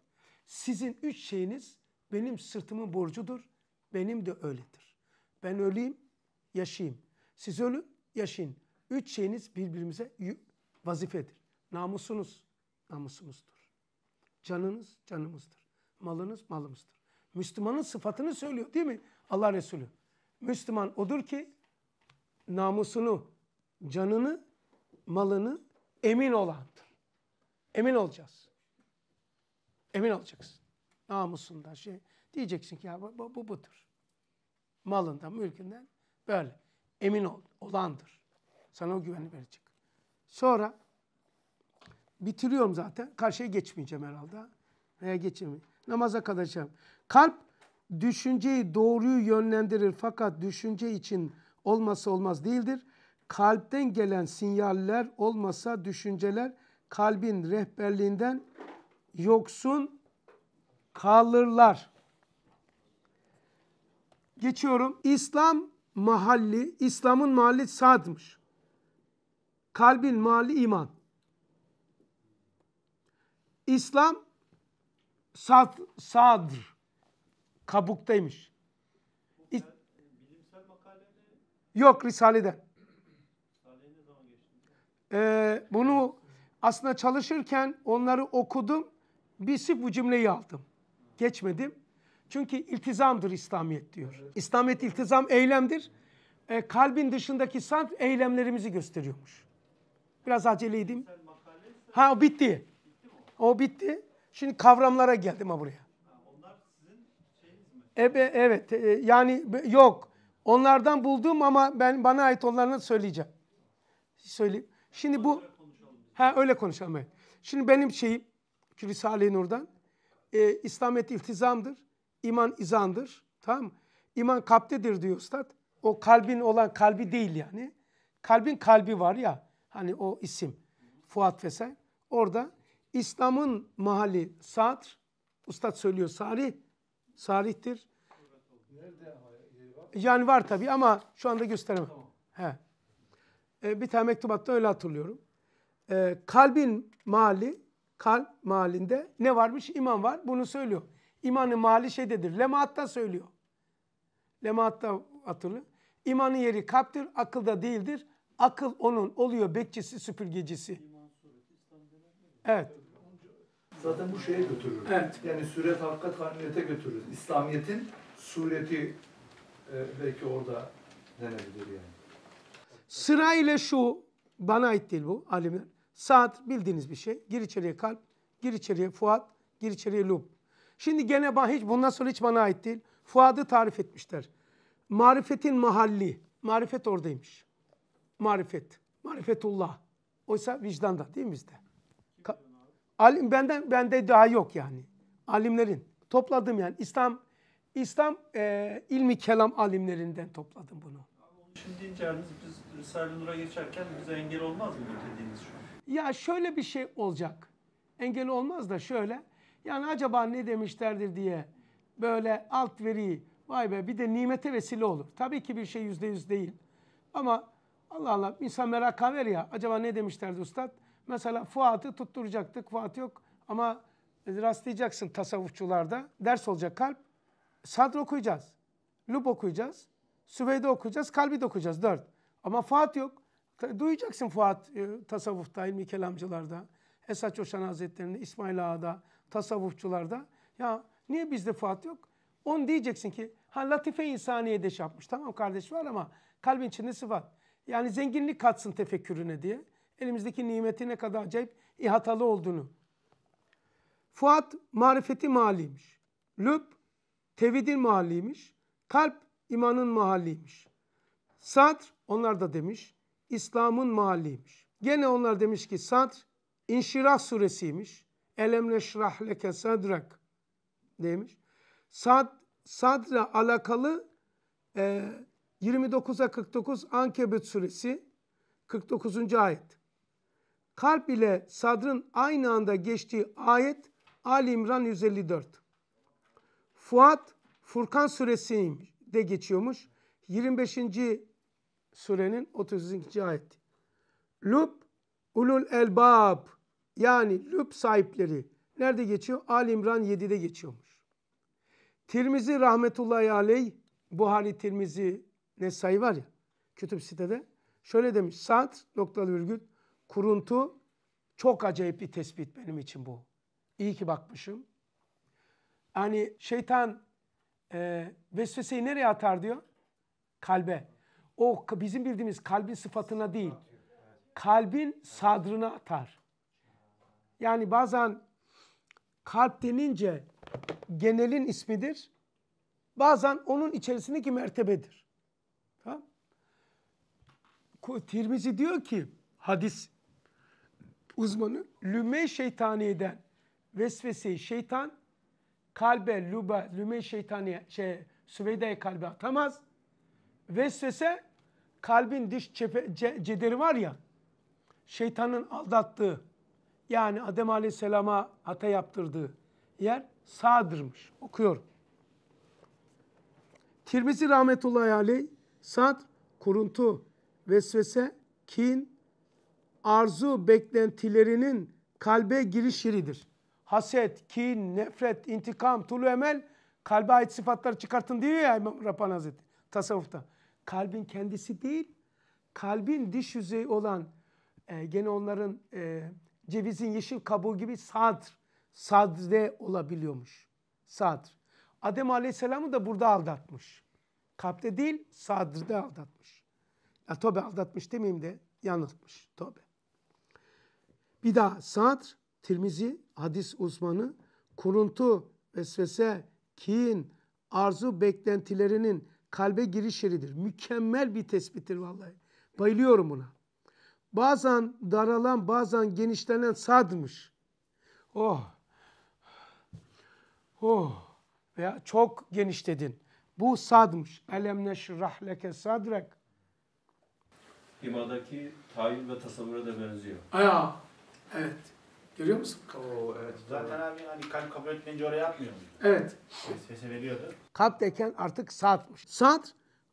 Sizin üç şeyiniz benim sırtımın borcudur. Benim de öyledir. Ben öleyim, yaşayayım. Siz ölün, yaşayın. Üç şeyiniz birbirimize vazifedir. Namusunuz, namusumuzdur. Canınız, canımızdır. Malınız, malımızdır. Müslümanın sıfatını söylüyor değil mi Allah Resulü? Müslüman odur ki namusunu, canını, malını emin olandır. Emin olacağız. Emin olacaksın. Namusundan şey. Diyeceksin ki ya bu, bu budur. Malından, mülkünden böyle. Emin ol, olandır. Sana o güveni verecek. Sonra bitiriyorum zaten. Karşıya geçmeyeceğim herhalde. Veya geçemeyim. Namaza kalacağım. Kalp düşünceyi doğruyu yönlendirir fakat düşünce için olması olmaz değildir. Kalpten gelen sinyaller olmasa düşünceler kalbin rehberliğinden yoksun kalırlar. Geçiyorum. İslam mahalli, İslam'ın mahalli sadmış. Kalbin mahalli iman. İslam sad, sadr, kabuktaymış. İ- Yok Risale'de. Ee, bunu aslında çalışırken onları okudum. Bir sırf bu cümleyi aldım. Geçmedim. Çünkü iltizamdır İslamiyet diyor. İslamiyet iltizam eylemdir. Ee, kalbin dışındaki sanat eylemlerimizi gösteriyormuş. Biraz aceleydim. Ha bitti. O bitti. Şimdi kavramlara geldim ha buraya. Ebe, evet e, yani yok. Onlardan buldum ama ben bana ait olanları söyleyeceğim. Söyleyeyim. Şimdi bu ha öyle konuşalım. evet. Şimdi benim şeyim şu Risale-i Nur'dan e, İslamiyet iltizamdır. İman izandır. Tamam mı? İman kalptedir diyor Üstad. O kalbin olan kalbi değil yani. Kalbin kalbi var ya hani o isim. Fuat vesaire. Orada İslam'ın mahalli sadr. Ustad söylüyor sarih. Sarihtir. Yani var tabii ama şu anda gösteremem. He. E, bir tane mektubatta öyle hatırlıyorum. E, kalbin mali, kalp malinde ne varmış? İman var. Bunu söylüyor. İmanın mali şeydedir. Lemaatta söylüyor. Lemaatta hatırlıyor. İmanın yeri kalptir, akılda değildir. Akıl onun oluyor bekçisi, süpürgecisi. Evet. Zaten bu şeye götürür. Evet. Yani suret hakikat kanuniyete götürür. İslamiyet'in sureti e, belki orada denebilir yani. Sırayla şu, bana ait değil bu alimler. Saat bildiğiniz bir şey. Gir içeriye kalp, gir içeriye fuat, gir içeriye lub. Şimdi gene bana hiç, bundan sonra hiç bana ait değil. Fuadı tarif etmişler. Marifetin mahalli. Marifet oradaymış. Marifet. Marifetullah. Oysa vicdanda değil mi bizde? Ka- Alim, benden bende daha yok yani. Alimlerin. Topladım yani. İslam İslam e, ilmi kelam alimlerinden topladım bunu. Şimdi yalnız biz Risale-i Nur'a geçerken bize engel olmaz mı dediğiniz şu? Ya şöyle bir şey olacak. Engel olmaz da şöyle. Yani acaba ne demişlerdir diye böyle alt veriyi vay be bir de nimete vesile olur. Tabii ki bir şey yüzde yüz değil. Ama Allah Allah insan meraka ver ya. Acaba ne demişlerdi ustad? Mesela Fuat'ı tutturacaktık. Fuat yok ama rastlayacaksın tasavvufçularda. Ders olacak kalp. Sadr okuyacağız. Lub okuyacağız. Süveyde okuyacağız. Kalbi de okuyacağız. Dört. Ama Fuat yok. Duyacaksın Fuat e, tasavvufta, ilmi kelamcılarda, Esat Çoşan Hazretleri'nde, İsmail Ağa'da, tasavvufçularda. Ya niye bizde Fuat yok? Onu diyeceksin ki ha latife insaniye de şey yapmış. Tamam kardeş var ama kalbin içinde sıfat. Yani zenginlik katsın tefekkürüne diye. Elimizdeki nimeti ne kadar acayip ihatalı olduğunu. Fuat marifeti maliymiş. Lüb tevhidin mahalliymiş. Kalp imanın mahalliymiş. Sadr onlar da demiş İslam'ın mahalliymiş. Gene onlar demiş ki Sadr İnşirah suresiymiş. Elem neşrah leke sadrak demiş. Sad, Sadr'la alakalı e, 29'a 49 Ankebut suresi 49. ayet. Kalp ile sadrın aynı anda geçtiği ayet Ali İmran 154. Fuat Furkan suresinde geçiyormuş. 25. surenin 32. ayet. Lub ulul elbab yani lüb sahipleri nerede geçiyor? Ali İmran 7'de geçiyormuş. Tirmizi rahmetullahi aleyh Buhari Tirmizi Nesai var ya kütüp sitede şöyle demiş. Saat noktalı virgül kuruntu çok acayip bir tespit benim için bu. İyi ki bakmışım. Hani şeytan e, vesveseyi nereye atar diyor? Kalbe. O bizim bildiğimiz kalbin sıfatına değil. Kalbin sadrına atar. Yani bazen kalp denince genelin ismidir. Bazen onun içerisindeki mertebedir. Tamam? Tirmizi diyor ki hadis uzmanı lüme şeytaniyeden vesveseyi şeytan kalbe lübe lüme şeytaniye şey süveyde kalbe atamaz. Vesvese kalbin ce- cederi var ya şeytanın aldattığı yani Adem Aleyhisselam'a hata yaptırdığı yer sağdırmış. Okuyorum. Tirmizi rahmetullahi aleyh sad, kuruntu, vesvese, kin, arzu beklentilerinin kalbe giriş yeridir. Haset, kin, nefret, intikam, tulu emel kalbe ait sıfatları çıkartın diyor ya İmam Rabbani Hazretleri tasavvufta. Kalbin kendisi değil, kalbin dış yüzeyi olan e, gene onların e, cevizin yeşil kabuğu gibi sadr, sadre olabiliyormuş. Sadr. Adem Aleyhisselam'ı da burada aldatmış. Kalpte değil, sadrde aldatmış. Ya tövbe aldatmış demeyeyim de yanıltmış. Tövbe. Bir daha sadr, Tirmizi, hadis uzmanı, kuruntu, vesvese, kin, arzu beklentilerinin kalbe giriş yeridir. Mükemmel bir tespittir vallahi. Bayılıyorum buna. Bazen daralan, bazen genişlenen sadmış. Oh. Oh. Veya çok genişledin. Bu sadmış. Elem neşrah leke sadrek. İmadaki tayin ve tasavvura da benziyor. Aya. Evet. Görüyor musun? Oo, evet. Zaten abi hani kalp kabul etmeyince oraya atmıyor mu? Evet. Vesvese veriyordu. Kalpteyken artık sadmış. Sadr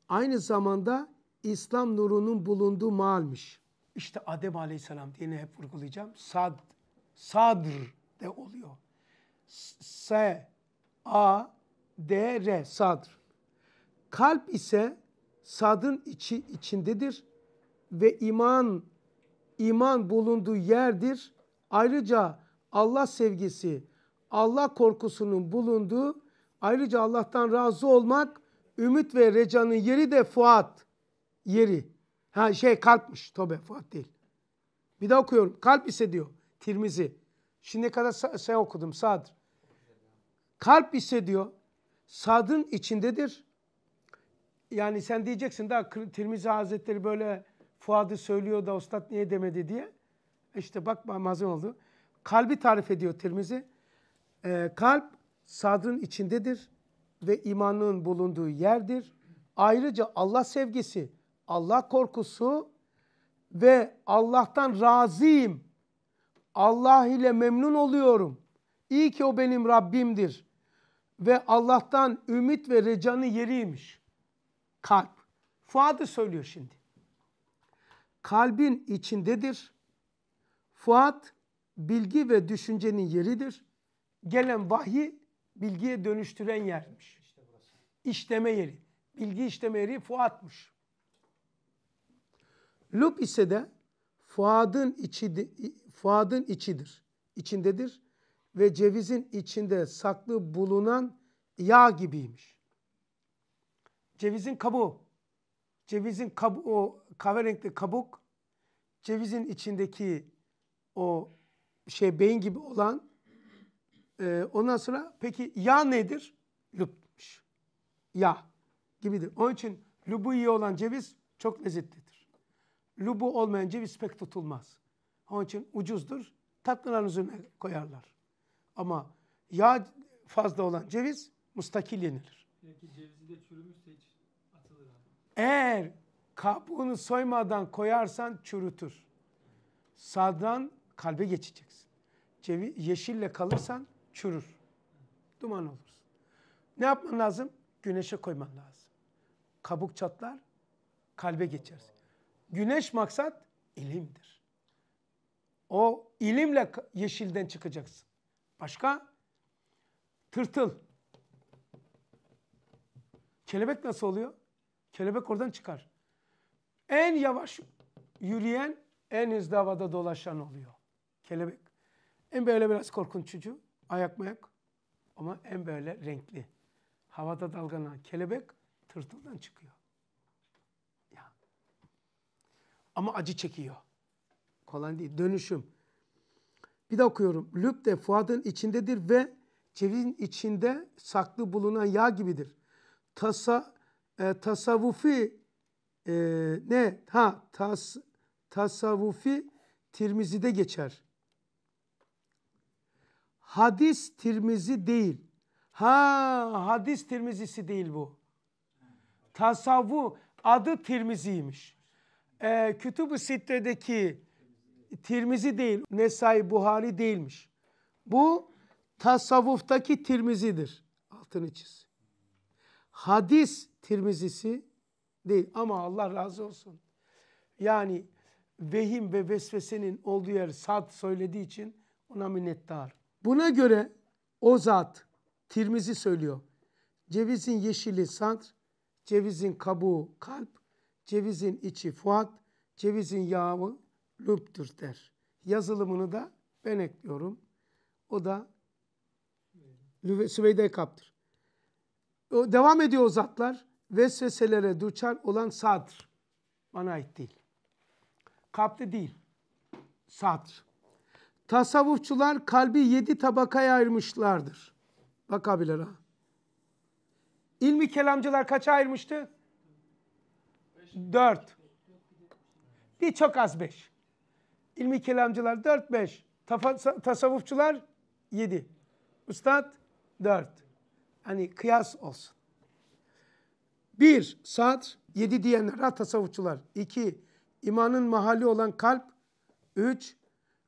aynı zamanda İslam nurunun bulunduğu maalmiş. İşte Adem Aleyhisselam yine hep vurgulayacağım. Sad, sadr de oluyor. S, A, D, R, sadr. Kalp ise sadrın içi, içindedir ve iman iman bulunduğu yerdir. Ayrıca Allah sevgisi, Allah korkusunun bulunduğu, ayrıca Allah'tan razı olmak, ümit ve recanın yeri de fuat yeri. Ha şey kalpmiş. Tobe fuat değil. Bir daha okuyorum. Kalp ise diyor Tirmizi. Şimdiye kadar sen okudum Sadr. Kalp ise diyor sadrın içindedir. Yani sen diyeceksin da Tirmizi Hazretleri böyle Fuad'ı söylüyor da ustad niye demedi diye. İşte bak mazlum oldu. Kalbi tarif ediyor Tirmizi. Ee, kalp sadrın içindedir ve imanın bulunduğu yerdir. Ayrıca Allah sevgisi, Allah korkusu ve Allah'tan razıyım. Allah ile memnun oluyorum. İyi ki o benim Rabbimdir. Ve Allah'tan ümit ve recanı yeriymiş. Kalp. Fuad'ı söylüyor şimdi. Kalbin içindedir. Fuad bilgi ve düşüncenin yeridir. Gelen vahyi bilgiye dönüştüren yermiş. İşleme yeri. Bilgi işleme yeri fuatmış. Lub ise de fuadın içi fuadın içidir. İçindedir ve cevizin içinde saklı bulunan yağ gibiymiş. Cevizin kabuğu. Cevizin kabuğu, o kahverengi kabuk, cevizin içindeki o şey beyin gibi olan e, ondan sonra peki yağ nedir? Lübmüş. Yağ gibidir. Onun için lubu iyi olan ceviz çok lezzetlidir. Lubu olmayan ceviz pek tutulmaz. Onun için ucuzdur. Tatlıların üzerine koyarlar. Ama yağ fazla olan ceviz mustakil yenilir. Belki cevizi de çürümüşse hiç atılır abi. Eğer kabuğunu soymadan koyarsan çürütür. Sağdan kalbe geçeceksin. Cevi, yeşille kalırsan çürür. Duman olursun. Ne yapman lazım? Güneşe koyman lazım. Kabuk çatlar, kalbe geçersin. Güneş maksat ilimdir. O ilimle yeşilden çıkacaksın. Başka? Tırtıl. Kelebek nasıl oluyor? Kelebek oradan çıkar. En yavaş yürüyen, en hızlı havada dolaşan oluyor. Kelebek. En böyle biraz korkunçucu, ayak mayak ama en böyle renkli. Havada dalgalanan kelebek tırtıldan çıkıyor. Ya. Ama acı çekiyor. Kolay değil. Dönüşüm. Bir de okuyorum. Lüb de fuadın içindedir ve cevizin içinde saklı bulunan yağ gibidir. Tasa, e, tasavvufi e, ne? Ha tas, tasavvufi Tirmizi'de geçer. Hadis Tirmizi değil. Ha hadis Tirmizisi değil bu. Tasavvuf adı Tirmizi'ymiş. Ee, Kütüb-ü Sitte'deki Tirmizi değil, Nesai Buhari değilmiş. Bu tasavvuftaki Tirmizi'dir. Altını çiz. Hadis Tirmizisi değil ama Allah razı olsun. Yani vehim ve vesvesenin olduğu yer Sad söylediği için ona minnettar. Buna göre o zat Tirmizi söylüyor. Cevizin yeşili sadr, cevizin kabuğu kalp, cevizin içi fuat, cevizin yağı lüptür der. Yazılımını da ben ekliyorum. O da Süveyde kaptır. O, devam ediyor o zatlar. Vesveselere duçar olan sadr. Bana ait değil. Kalpte değil. Sadr. Tasavvufçular kalbi yedi tabakaya ayırmışlardır. Bak abiler ha. İlmi kelamcılar kaça ayırmıştı? Dört. Bir çok az beş. İlmi kelamcılar dört beş. Tafa- Tasavvufçular yedi. Üstad dört. Hani kıyas olsun. Bir, sadr, yedi diyenler, ha tasavvufçular. İki, imanın mahalli olan kalp. Üç,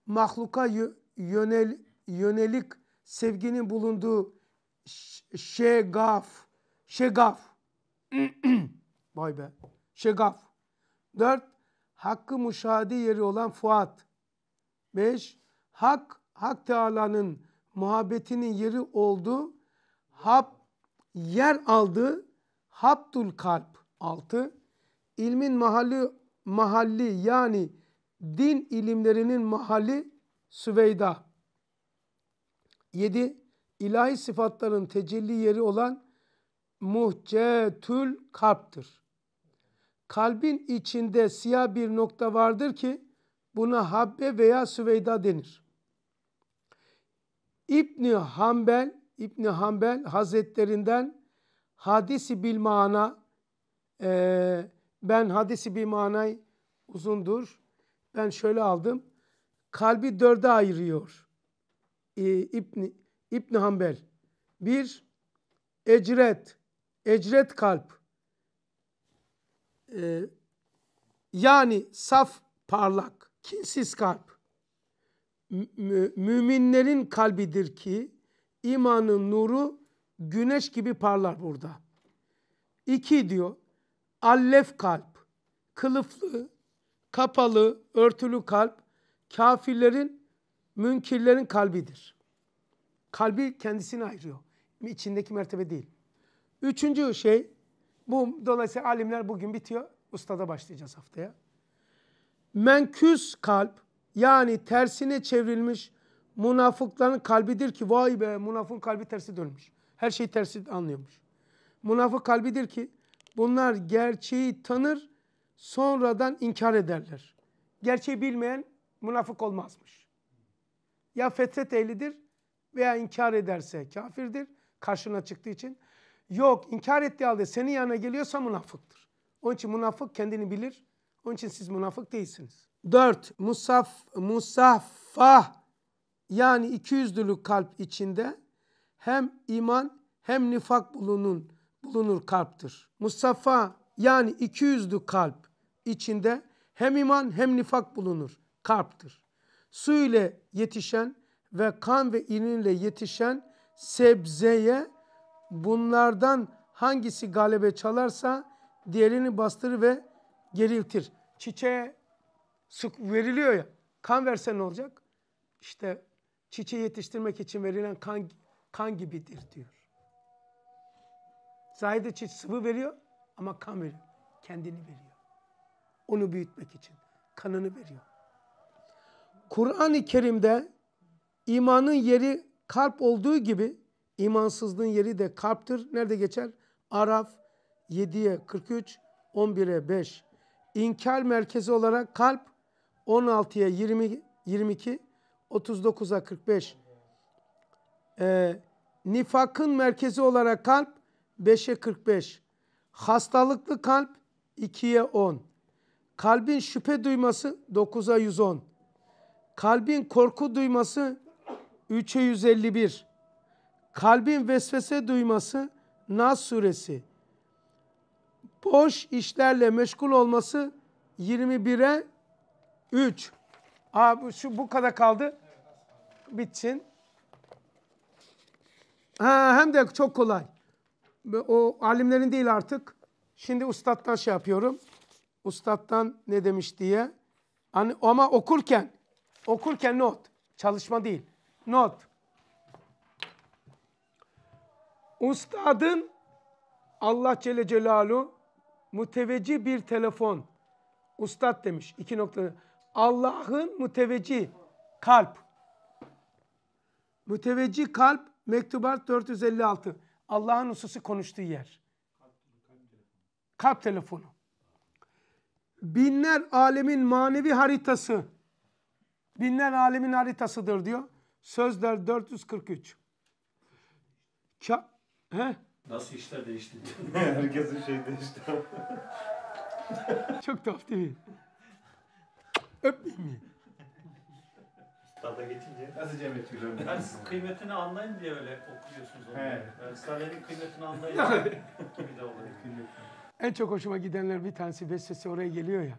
mahluka yö- yönel, yönelik sevginin bulunduğu şegaf. Şegaf. Vay be. Şegaf. Dört, hakkı müşahede yeri olan fuat. Beş, hak, hak Teala'nın muhabbetinin yeri olduğu hap, yer aldığı haptul kalp. Altı, ilmin mahalli, mahalli yani din ilimlerinin mahalli Süveyda. 7. ilahi sıfatların tecelli yeri olan muhcetül kalptir. Kalbin içinde siyah bir nokta vardır ki buna habbe veya süveyda denir. İbni Hanbel, İbni Hanbel Hazretlerinden hadisi bil mana e, ben hadisi bil manay uzundur. Ben şöyle aldım. Kalbi dörde ayırıyor. E, İbni, İbni Hanbel. Bir, ecret. Ecret kalp. E, yani saf, parlak, kinsiz kalp. Mü- müminlerin kalbidir ki imanın nuru güneş gibi parlar burada. İki diyor. Allef kalp. Kılıflı, kapalı, örtülü kalp kafirlerin, münkirlerin kalbidir. Kalbi kendisini ayırıyor. İçindeki mertebe değil. Üçüncü şey, bu dolayısıyla alimler bugün bitiyor. Ustada başlayacağız haftaya. Menküs kalp, yani tersine çevrilmiş münafıkların kalbidir ki vay be münafığın kalbi tersi dönmüş. Her şey tersi anlıyormuş. Münafık kalbidir ki bunlar gerçeği tanır sonradan inkar ederler. Gerçeği bilmeyen münafık olmazmış. Ya fetret ehlidir veya inkar ederse kafirdir karşına çıktığı için. Yok inkar ettiği halde senin yanına geliyorsa münafıktır. Onun için münafık kendini bilir. Onun için siz münafık değilsiniz. Dört, musaf, musaffah yani ikiyüzlülük kalp içinde hem iman hem nifak bulunun, bulunur kalptir. Musaffa yani ikiyüzlü kalp içinde hem iman hem nifak bulunur kalptir. Su ile yetişen ve kan ve irinle yetişen sebzeye bunlardan hangisi galebe çalarsa diğerini bastırır ve geriltir. Çiçeğe sık veriliyor ya. Kan verse ne olacak? İşte çiçeği yetiştirmek için verilen kan kan gibidir diyor. Zahide çiçek sıvı veriyor ama kan veriyor. Kendini veriyor. Onu büyütmek için. Kanını veriyor. Kur'an-ı Kerim'de imanın yeri kalp olduğu gibi imansızlığın yeri de kalptir. Nerede geçer? Araf 7'ye 43, 11'e 5. İnkar merkezi olarak kalp 16'ya 20, 22, 39'a 45. Ee, nifakın merkezi olarak kalp 5'e 45. Hastalıklı kalp 2'ye 10. Kalbin şüphe duyması 9'a 110. Kalbin korku duyması 3'e 151. Kalbin vesvese duyması Nas suresi. Boş işlerle meşgul olması 21'e 3. Aa, bu, şu, bu kadar kaldı. Bitsin. Ha, hem de çok kolay. O alimlerin değil artık. Şimdi ustadtan şey yapıyorum. Ustadtan ne demiş diye. Hani, ama okurken, okurken not. Çalışma değil. Not. Ustadın Allah Celle Celaluhu müteveccih bir telefon. Ustad demiş. iki nokta. Allah'ın müteveccih kalp. Müteveccih kalp mektubat 456. Allah'ın hususi konuştuğu yer. Kalp telefonu. Binler alemin manevi haritası. Binler alemin haritasıdır diyor. Sözler 443. Ça He? Nasıl işler değişti Herkesin şey değişti. Çok tuhaf değil mi? Öpmeyeyim mi? Stada geçince. Nasıl cem ettiriyorum? Yani siz kıymetini anlayın diye öyle okuyorsunuz onu. He. Risale'nin kıymetini anlayın diye gibi de oluyor. En çok hoşuma gidenler bir tanesi vesvese oraya geliyor ya.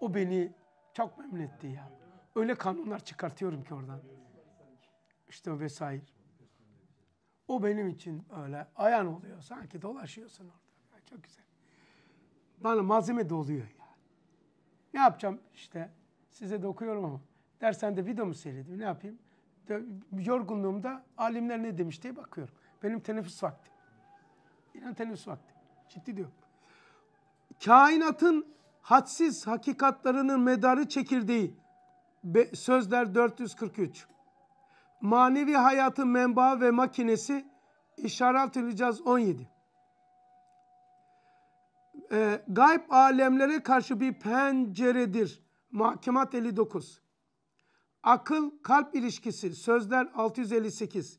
O beni çok memnun etti ya. Öyle kanunlar çıkartıyorum ki oradan. İşte o vesaire. O benim için öyle ayan oluyor. Sanki dolaşıyorsun orada. Çok güzel. Bana malzeme de oluyor ya. Ne yapacağım işte. Size de okuyorum ama. Dersen de video mu seyrediyorum? Ne yapayım? De, yorgunluğumda alimler ne demiş diye bakıyorum. Benim teneffüs vakti. İnan teneffüs vakti. Ciddi diyorum. Kainatın hadsiz hakikatlarının medarı çekirdeği. Be- Sözler 443. Manevi hayatın menbaı ve makinesi İşaret-ül İcaz 17. Ee, gayb alemlere karşı bir penceredir. Mahkemat 59. Akıl kalp ilişkisi sözler 658.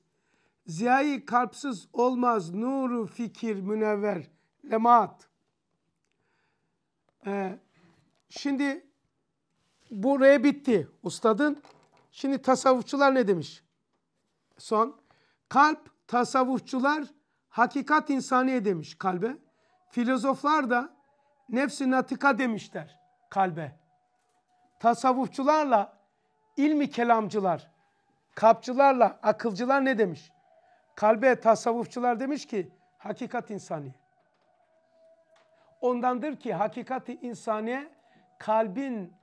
Ziyayı kalpsiz olmaz nuru fikir münevver lemaat. Ee, şimdi bu re bitti ustadın. Şimdi tasavvufçular ne demiş? Son. Kalp tasavvufçular hakikat insaniye demiş kalbe. Filozoflar da nefsi natika demişler kalbe. Tasavvufçularla ilmi kelamcılar, kapçılarla akılcılar ne demiş? Kalbe tasavvufçular demiş ki hakikat insaniye. Ondandır ki hakikati insaniye kalbin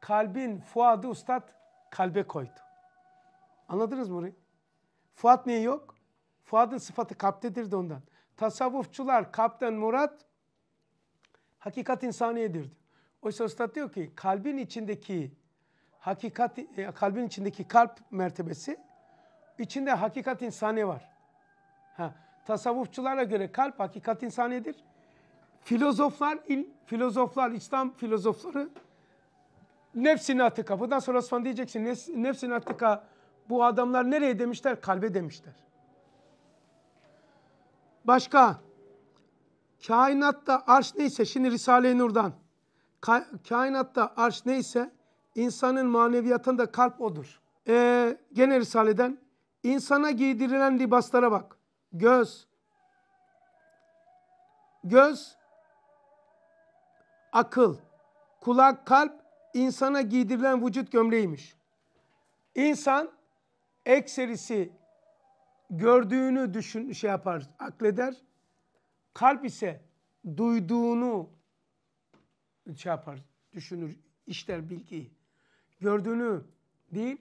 kalbin fuadı ustad kalbe koydu. Anladınız mı orayı? Fuat niye yok? Fuadın sıfatı kalptedir de ondan. Tasavvufçular kalpten murat hakikat insaniyedir. Oysa ustad diyor ki kalbin içindeki hakikat e, kalbin içindeki kalp mertebesi içinde hakikat insaniye var. Ha, tasavvufçulara göre kalp hakikat insaniyedir. Filozoflar, il, filozoflar, İslam filozofları nefsini atıka. Bundan sonra Osman diyeceksin nefs- nefsini atıka bu adamlar nereye demişler? Kalbe demişler. Başka. Kainatta arş neyse, şimdi Risale-i Nur'dan. Ka- kainatta arş neyse, insanın maneviyatında kalp odur. Ee, gene Risale'den. insana giydirilen libaslara bak. Göz. Göz. Akıl. Kulak, kalp insana giydirilen vücut gömleğiymiş. İnsan ekserisi gördüğünü düşün şey yapar, akleder. Kalp ise duyduğunu şey yapar, düşünür, işler bilgiyi. Gördüğünü değil.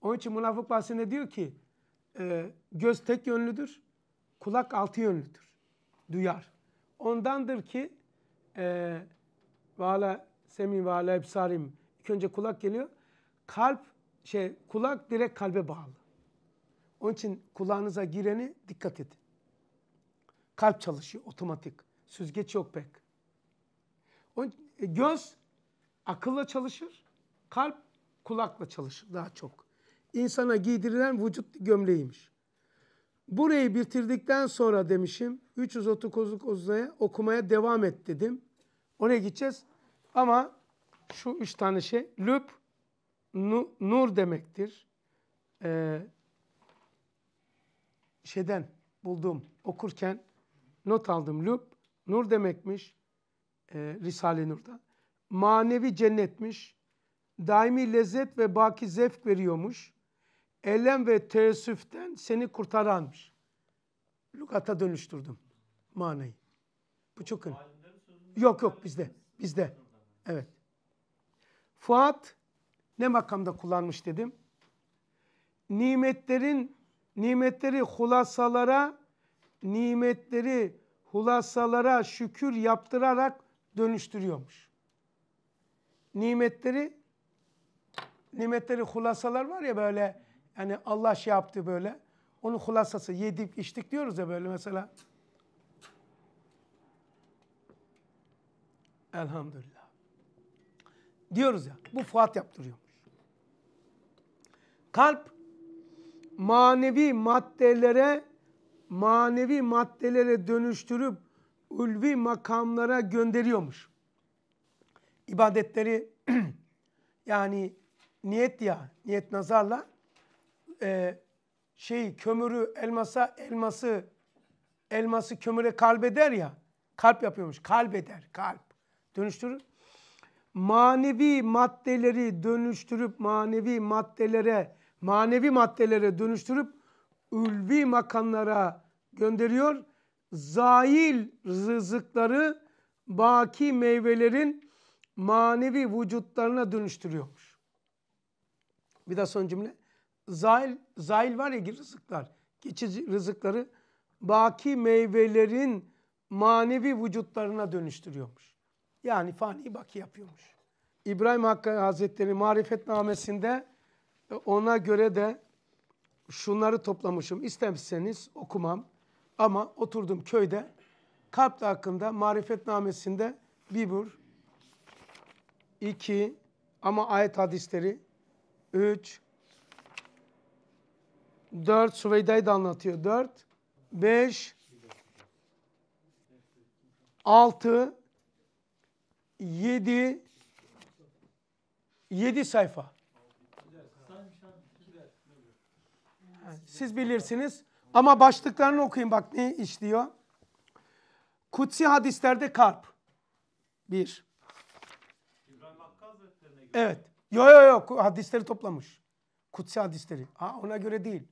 Onun için münafık bahsinde diyor ki e, göz tek yönlüdür, kulak altı yönlüdür. Duyar. Ondandır ki e, Vala semin ve ala ebsarim. İlk önce kulak geliyor. Kalp şey kulak direkt kalbe bağlı. Onun için kulağınıza gireni dikkat edin. Kalp çalışıyor otomatik. Süzgeç yok pek. Onun, e, göz akılla çalışır. Kalp kulakla çalışır daha çok. İnsana giydirilen vücut gömleğiymiş. Burayı bitirdikten sonra demişim 339'a okumaya devam et dedim. Oraya gideceğiz. Ama şu üç tane şey. Lüb nu- nur demektir. Ee, şeyden buldum okurken not aldım. Lüb nur demekmiş. Ee, Risale-i Nur'da. Manevi cennetmiş. Daimi lezzet ve baki zevk veriyormuş. Elem ve teessüften seni kurtaranmış. Lügata dönüştürdüm manayı. Bu çok önemli. Yok yok bizde. Bizde. Evet. Fuat ne makamda kullanmış dedim. Nimetlerin nimetleri hulasalara nimetleri hulasalara şükür yaptırarak dönüştürüyormuş. Nimetleri nimetleri hulasalar var ya böyle yani Allah şey yaptı böyle. Onun hulasası yedik içtik diyoruz ya böyle mesela. Elhamdülillah. Diyoruz ya. Bu Fuat yaptırıyormuş. Kalp manevi maddelere manevi maddelere dönüştürüp ulvi makamlara gönderiyormuş. İbadetleri yani niyet ya, niyet nazarla e, şey kömürü elmasa elması elması kömüre kalbeder ya kalp yapıyormuş. Kalbeder, kalp. Dönüştürür. Manevi maddeleri dönüştürüp manevi maddelere manevi maddelere dönüştürüp ulvi makamlara gönderiyor. Zail rızıkları baki meyvelerin manevi vücutlarına dönüştürüyormuş. Bir daha son cümle. Zail, zail var ya rızıklar. Geçici rızıkları baki meyvelerin manevi vücutlarına dönüştürüyormuş. Yani fani baki yapıyormuş. İbrahim Hakkı Hazretleri marifetnamesinde ona göre de şunları toplamışım. İsterseniz okumam. Ama oturdum köyde. Kalp hakkında marifetnamesinde bir bur, iki. Ama ayet hadisleri, üç, dört, Süveyda'yı da anlatıyor. Dört, beş, altı, yedi, yedi sayfa. Siz bilirsiniz. Ama başlıklarını okuyun bak ne işliyor. Kutsi hadislerde kalp. Bir. Evet. Yo yo yo hadisleri toplamış. Kutsi hadisleri. Ha, ona göre değil.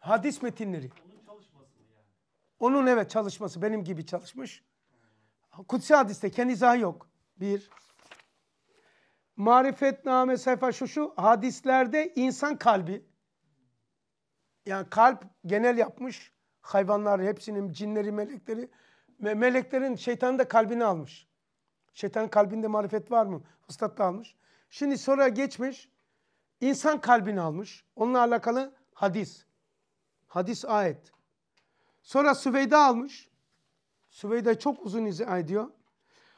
Hadis metinleri. Onun evet çalışması. Benim gibi çalışmış. Kutsi hadiste kendi izahı yok. Bir. Marifetname sayfa şu şu. Hadislerde insan kalbi. Yani kalp genel yapmış. Hayvanlar hepsinin cinleri, melekleri. Ve meleklerin şeytanın da kalbini almış. Şeytanın kalbinde marifet var mı? Ustad da almış. Şimdi sonra geçmiş. insan kalbini almış. Onunla alakalı hadis. Hadis ayet. Sonra Süveyda almış. Süveyda çok uzun izah ediyor.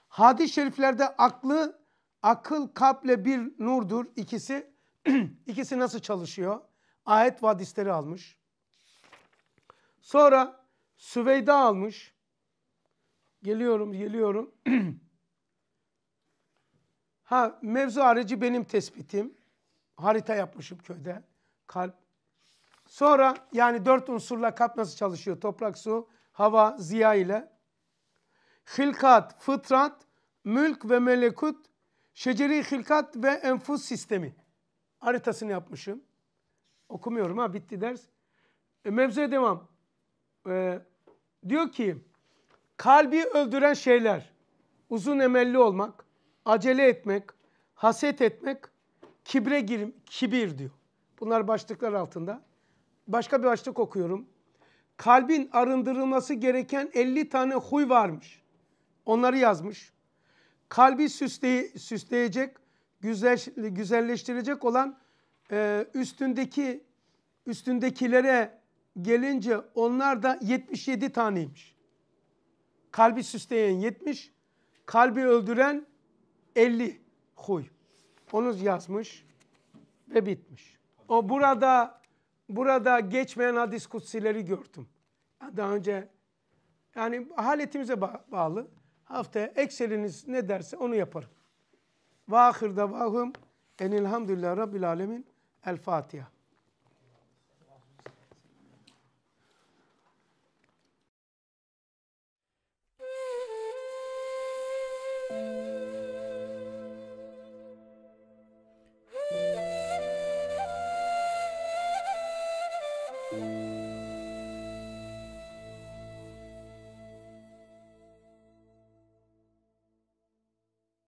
Hadis-i şeriflerde aklı, akıl, kalple bir nurdur ikisi. ikisi nasıl çalışıyor? Ayet ve hadisleri almış. Sonra Süveyda almış. Geliyorum, geliyorum. ha mevzu harici benim tespitim. Harita yapmışım köyde. Kalp. Sonra yani dört unsurla kalp nasıl çalışıyor? Toprak, su, hava, ziya ile. Hilkat, fıtrat, mülk ve melekut, şeceri hilkat ve enfus sistemi. Haritasını yapmışım. Okumuyorum ha bitti ders. E, mevzuya devam. E, diyor ki kalbi öldüren şeyler uzun emelli olmak, acele etmek, haset etmek, kibre gir, kibir diyor. Bunlar başlıklar altında. Başka bir başlık okuyorum. Kalbin arındırılması gereken 50 tane huy varmış. Onları yazmış. Kalbi süsleye, süsleyecek, güzel, güzelleştirecek olan e, üstündeki üstündekilere gelince onlar da 77 taneymiş. Kalbi süsleyen 70, kalbi öldüren 50 huy. Onu yazmış ve bitmiş. O burada burada geçmeyen hadis kutsileri gördüm. Daha önce yani haletimize ba- bağlı. Haftaya ekseriniz ne derse onu yaparım. Ve ahir davahum enilhamdülillah rabbil alemin. El Fatiha. Müzik